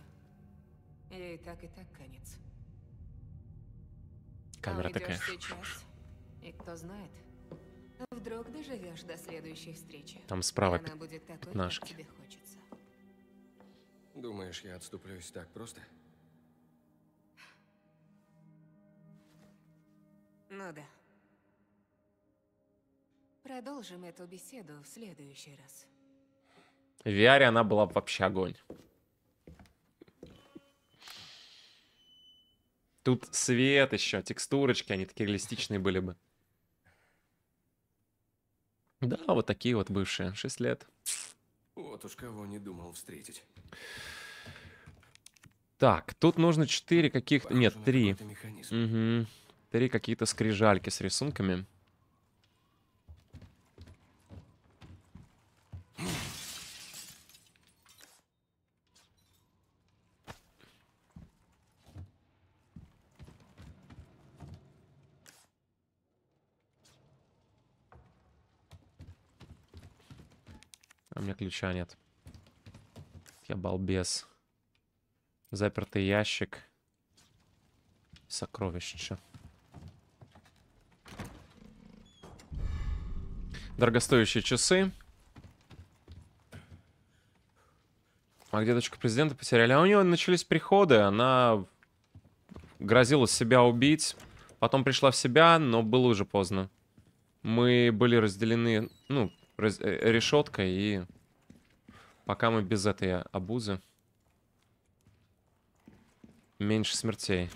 Ей так и так конец. Камера А такая. сейчас, и кто знает, вдруг доживешь до следующей встречи. Там справа она будет такой, как пятнашки. тебе хочется. Думаешь, я отступлюсь так просто? Ну да. Продолжим эту беседу в следующий раз. В VR она была вообще огонь. Тут свет еще, текстурочки, они такие реалистичные были бы. Да, вот такие вот бывшие, 6 лет. Вот уж кого не думал встретить. Так, тут нужно 4 каких-то... Нет, Похоже на 3. какой-то механизм. Угу. Три какие-то скрижальки с рисунками. А у меня ключа нет. Я балбес. Запертый ящик. Сокровище. Дорогостоящие часы. А где дочка президента потеряли? А у нее начались приходы, она грозила себя убить. Потом пришла в себя, но было уже поздно. Мы были разделены, ну, раз- э, решеткой, и пока мы без этой обузы, меньше смертей.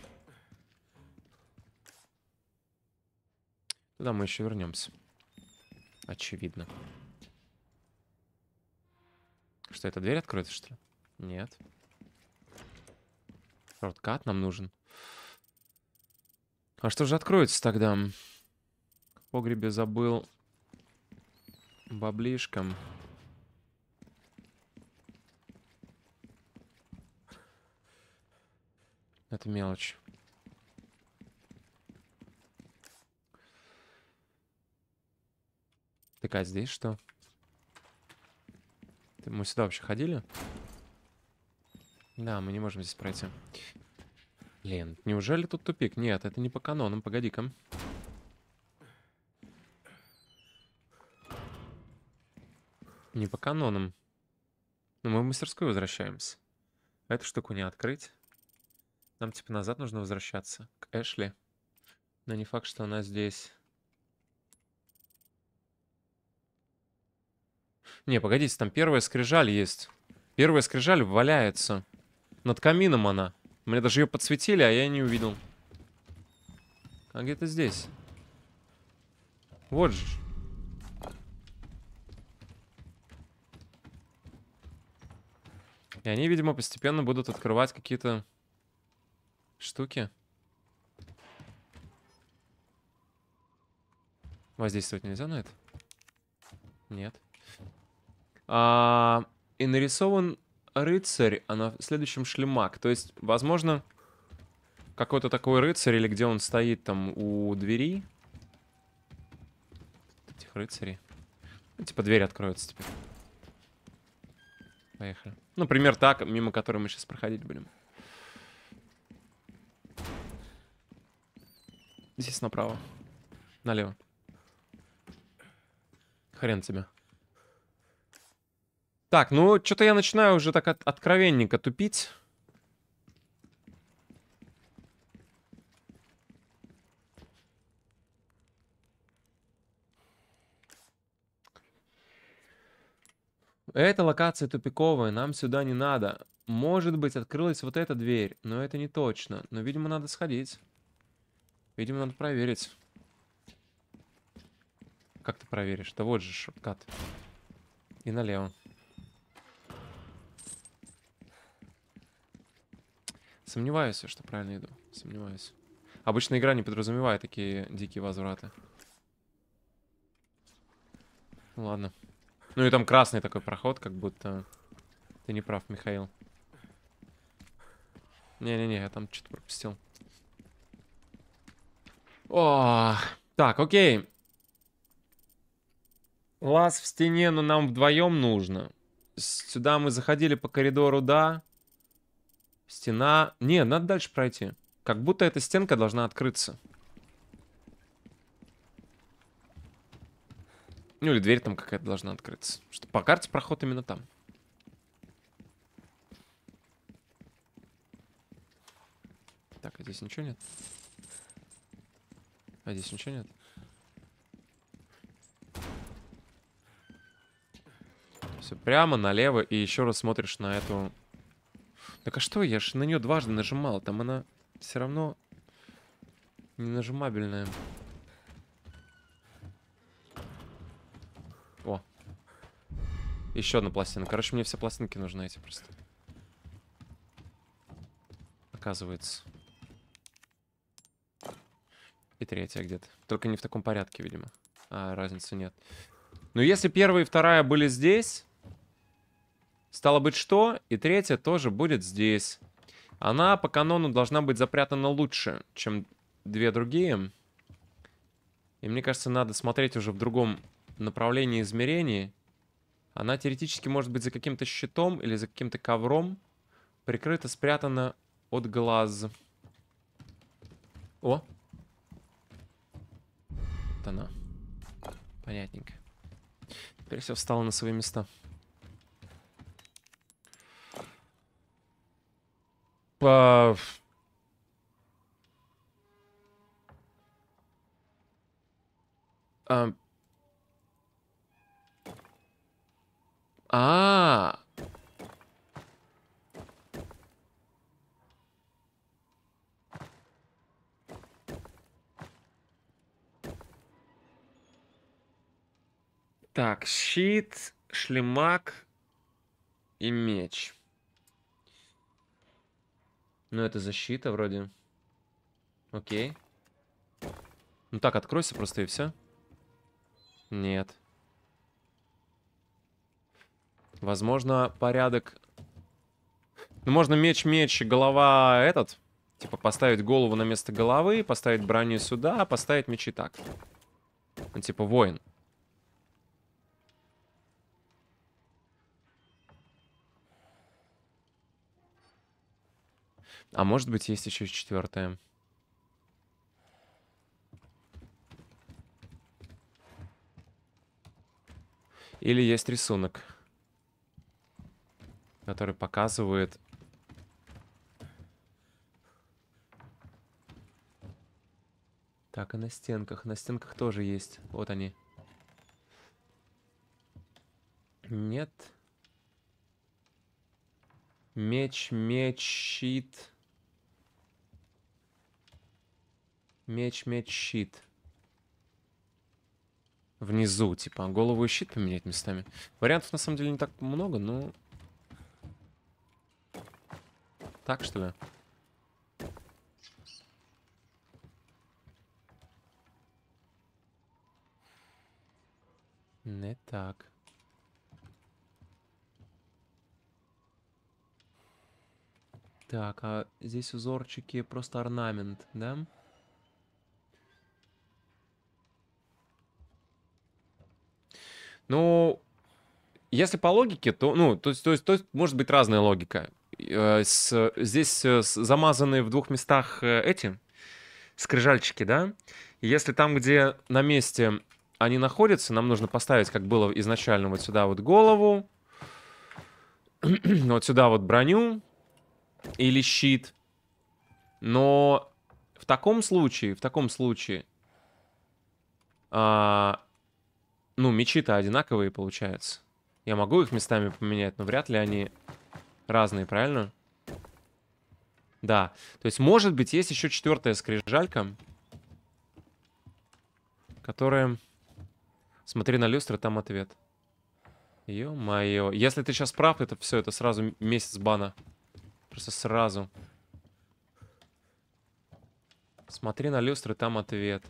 Туда мы еще вернемся. Очевидно. Что, эта дверь откроется, что ли? Нет. Шорткат нам нужен. А что же откроется тогда? В погребе забыл баблишком. Это мелочь. Так, а здесь что? Мы сюда вообще ходили? Да, мы не можем здесь пройти. Блин, неужели тут тупик? Нет, это не по канонам, погоди-ка. Не по канонам. Но мы в мастерскую возвращаемся. Эту штуку не открыть. Нам типа назад нужно возвращаться. К Эшли. Но не факт, что она здесь. Не, погодите, там первая скрижаль есть. Первая скрижаль валяется. Над камином она. Мне даже ее подсветили, а я не увидел. А где-то здесь. Вот же. И они, видимо, постепенно будут открывать какие-то штуки. Воздействовать нельзя на это? Нет. А, и нарисован рыцарь, а на следующем шлемак. То есть, возможно, какой-то такой рыцарь, или где он стоит там у двери. Этих рыцарей. Ну, типа дверь откроется теперь. Поехали. Например, так, мимо которой мы сейчас проходить будем. Здесь направо. Налево. Хрен тебе. Так, ну, что-то я начинаю уже так от- откровенненько тупить. Эта локация тупиковая, нам сюда не надо. Может быть, открылась вот эта дверь, но это не точно. Но, видимо, надо сходить. Видимо, надо проверить. Как ты проверишь? Да вот же шорткат. И налево. Сомневаюсь, что правильно иду. Сомневаюсь. Обычно игра не подразумевает такие дикие возвраты. Ладно. Ну и там красный такой проход, как будто... Ты не прав, Михаил. Не-не-не, я там что-то пропустил. О, так, окей. Лаз в стене, но нам вдвоем нужно. Сюда мы заходили по коридору, да. Стена... Не, надо дальше пройти. Как будто эта стенка должна открыться. Ну или дверь там какая-то должна открыться. Что по карте проход именно там. Так, а здесь ничего нет? А здесь ничего нет? Все прямо налево и еще раз смотришь на эту... Так а что, я же на нее дважды нажимал, там она все равно не нажимабельная. О. Еще одна пластина. Короче, мне все пластинки нужны эти просто. Оказывается. И третья где-то. Только не в таком порядке, видимо. А, разницы нет. Но если первая и вторая были здесь, стало быть что? И третья тоже будет здесь. Она по канону должна быть запрятана лучше, чем две другие. И мне кажется, надо смотреть уже в другом направлении измерений. Она теоретически может быть за каким-то щитом или за каким-то ковром. Прикрыта, спрятана от глаз. О! Вот она. Понятненько. Теперь все встало на свои места. По... А... А, Так, щит, шлемак и меч. Ну, это защита вроде. Окей. Ну так, откройся просто и все. Нет. Возможно, порядок... Ну, можно меч-меч, голова этот. Типа поставить голову на место головы, поставить броню сюда, поставить мечи так. Ну, типа воин. А может быть, есть еще четвертая. Или есть рисунок, который показывает... Так, и на стенках. На стенках тоже есть. Вот они. Нет. Меч, меч, щит. Меч, меч, щит. Внизу, типа, голову и щит поменять местами. Вариантов, на самом деле, не так много, но... Так, что ли? Не так. Так, а здесь узорчики просто орнамент, да? Ну, если по логике, то, ну, то есть, то есть, то есть может быть разная логика. Э, с, здесь э, замазаны в двух местах э, эти скрижальчики, да? Если там, где на месте они находятся, нам нужно поставить, как было изначально, вот сюда вот голову, вот сюда вот броню или щит. Но в таком случае, в таком случае, а, ну, мечи-то одинаковые получаются. Я могу их местами поменять, но вряд ли они разные, правильно? Да. То есть, может быть, есть еще четвертая скрижалька, которая... Смотри на люстры, там ответ. Ё-моё. Если ты сейчас прав, это все, это сразу месяц бана. Просто сразу. Смотри на люстры, там ответ.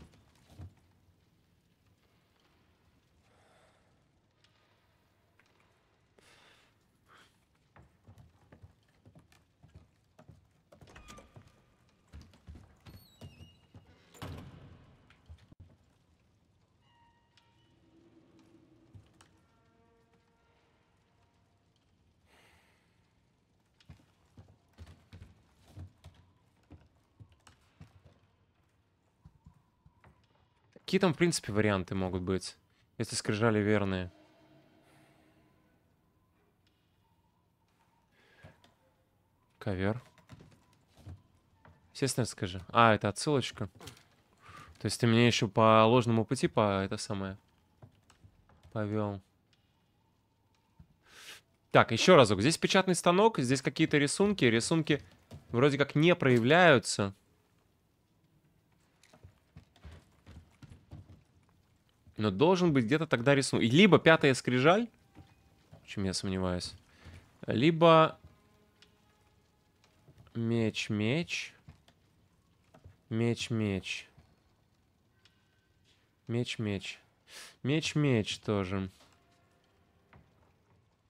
Какие там, в принципе, варианты могут быть, если скрижали верные? Ковер. Естественно, скажи. А, это отсылочка. То есть ты меня еще по ложному пути по это самое повел. Так, еще разок. Здесь печатный станок, здесь какие-то рисунки. Рисунки вроде как не проявляются. Но должен быть где-то тогда рисунок. Либо пятая скрижаль, в чем я сомневаюсь. Либо меч, меч. Меч, меч. Меч, меч. Меч, меч тоже.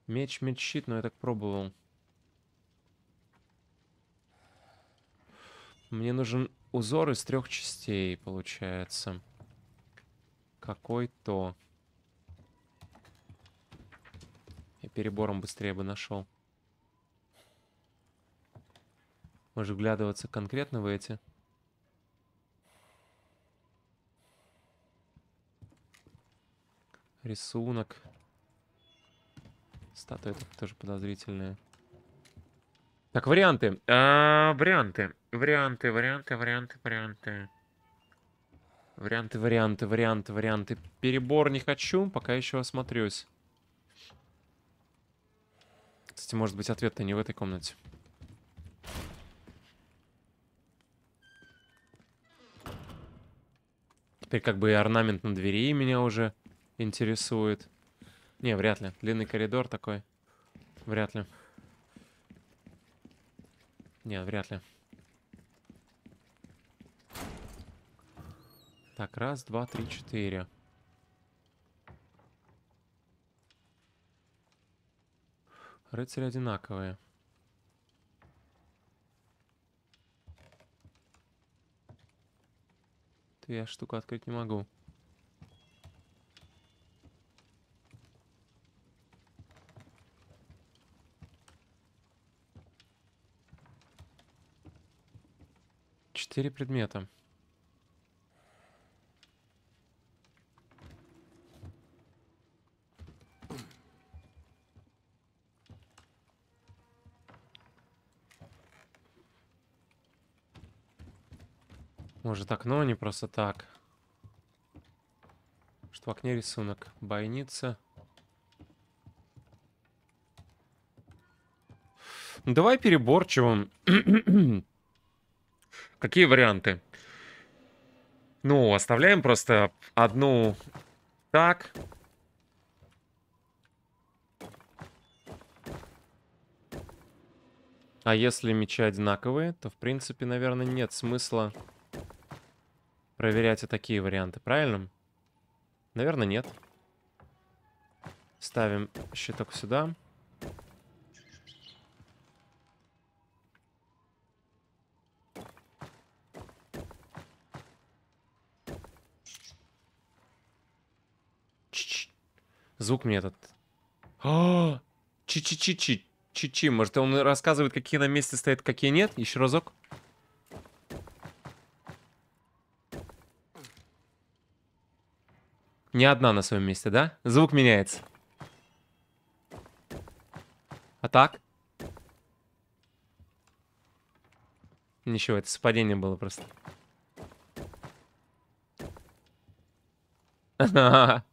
Меч, меч, щит, но я так пробовал. Мне нужен узор из трех частей, получается. Какой-то. Я перебором быстрее бы нашел. Может вглядываться конкретно в эти? Рисунок. Статуя тоже подозрительная. Так, варианты. А, варианты. Варианты, варианты, варианты, варианты. Варианты, варианты, варианты, варианты. Перебор не хочу, пока еще осмотрюсь. Кстати, может быть, ответ-то не в этой комнате. Теперь как бы и орнамент на двери меня уже интересует. Не, вряд ли. Длинный коридор такой. Вряд ли. Нет, вряд ли. Так, раз, два, три, четыре. Рыцари одинаковые. Ты я штуку открыть не могу. Четыре предмета. Может окно, не просто так. Что в окне рисунок? Бойница. Давай переборчивым. Какие варианты? Ну, оставляем просто одну так. А если мечи одинаковые, то, в принципе, наверное, нет смысла проверять и такие варианты, правильно? Наверное, нет. Ставим щиток сюда. Ч -ч. Звук мне этот. А, чи-чи-чи-чи. Чи-чи. Может, он рассказывает, какие на месте стоят, какие нет? Еще разок. Не одна на своем месте, да? Звук меняется. А так? Ничего, это совпадение было просто. Это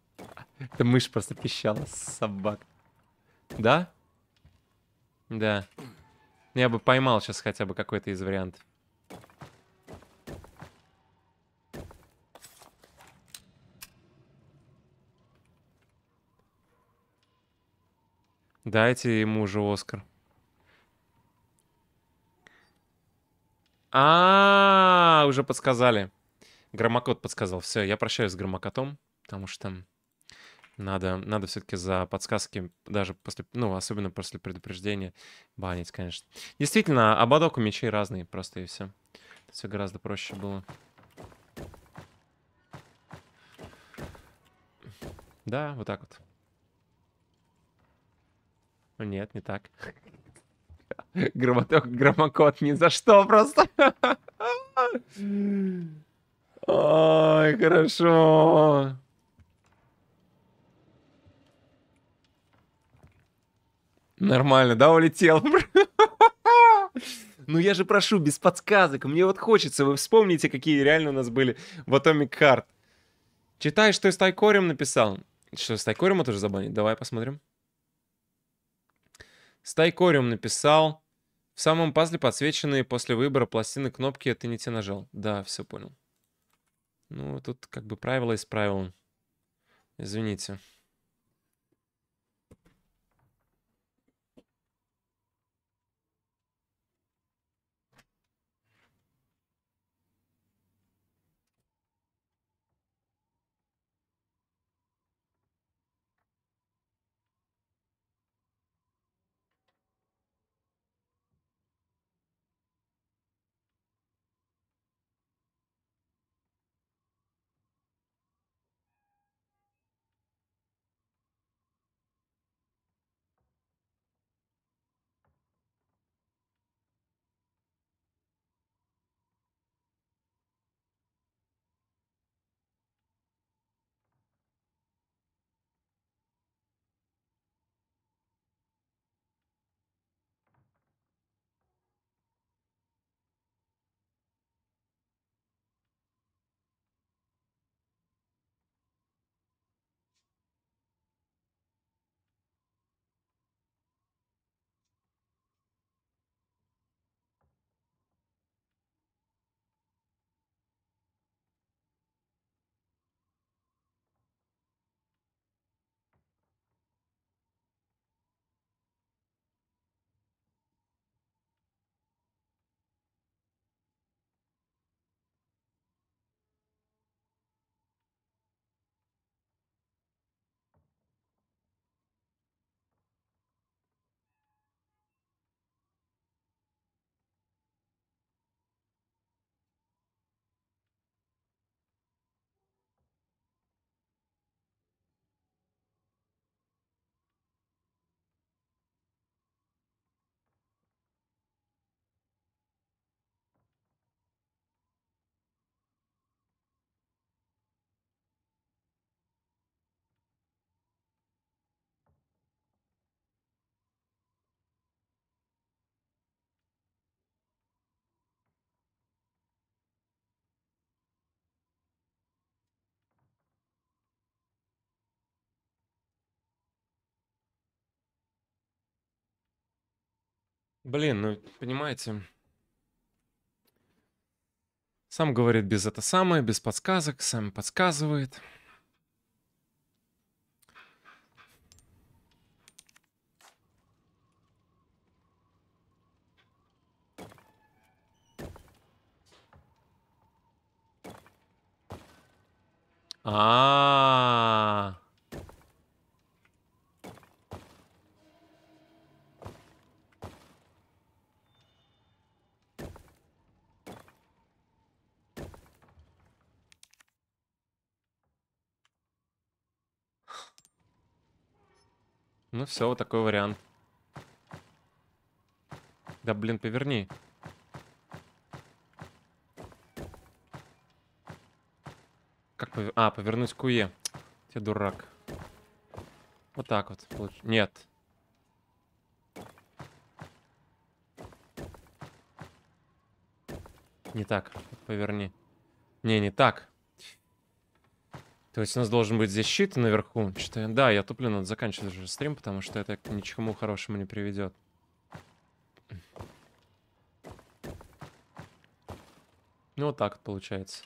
мышь просто пищала, собак. Да? Да. Я бы поймал сейчас хотя бы какой-то из вариантов. Дайте ему уже Оскар. А, уже подсказали. Громокот подсказал. Все, я прощаюсь с громокотом, потому что надо, надо все-таки за подсказки, даже после, ну, особенно после предупреждения, банить, конечно. Действительно, ободок у мечей разный, просто и все. Все гораздо проще было. Да, вот так вот. Нет, не так. Громоток, громокод ни за что просто. Ой, хорошо. Нормально, да, улетел? Ну я же прошу, без подсказок. Мне вот хочется, вы вспомните, какие реально у нас были в Atomic Heart. Читай, что с Тайкорем написал. Что, с Тайкорем тоже забанить? Давай посмотрим. С Тайкорем написал. В самом пазле подсвеченные после выбора пластины кнопки ты не те нажал. Да, все понял. Ну, тут как бы правило из правил. Извините. Блин, ну, понимаете, сам говорит без это самое, без подсказок, сам подсказывает. А, ну все, вот такой вариант. Да блин, поверни. Как повер... А, повернуть куе. Ты дурак. Вот так вот. Нет. Не так. Поверни. Не, не так. То есть у нас должен быть здесь щит наверху. Что я... Да, я туплю, надо заканчивать уже стрим, потому что это к ничему хорошему не приведет. Ну, вот так получается.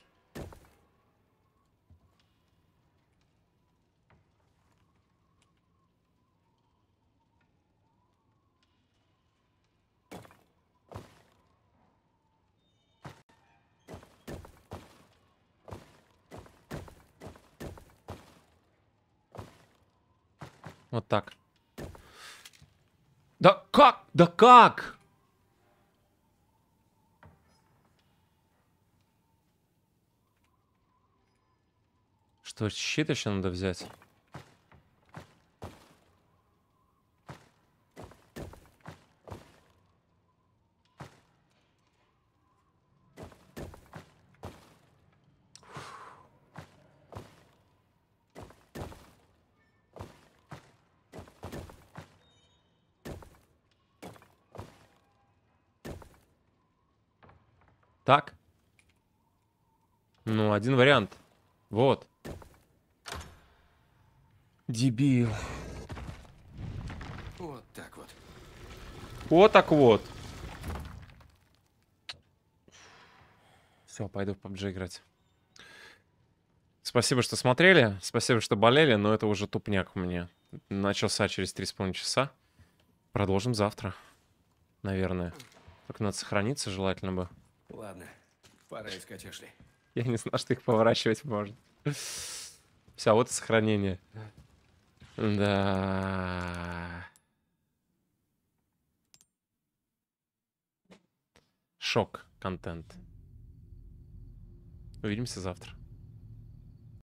Вот так. Да как? Да как? Что, щит еще надо взять? Так. Ну, один вариант. Вот. Дебил. Вот так вот. Вот так вот. Все, пойду в PUBG играть. Спасибо, что смотрели. Спасибо, что болели, но это уже тупняк у меня. Начался через 3,5 часа. Продолжим завтра. Наверное. Только надо сохраниться желательно бы. Ладно, пора искать Эшли. Я не знал, что их поворачивать можно. Все, вот сохранение. Да. Шок контент. Увидимся завтра.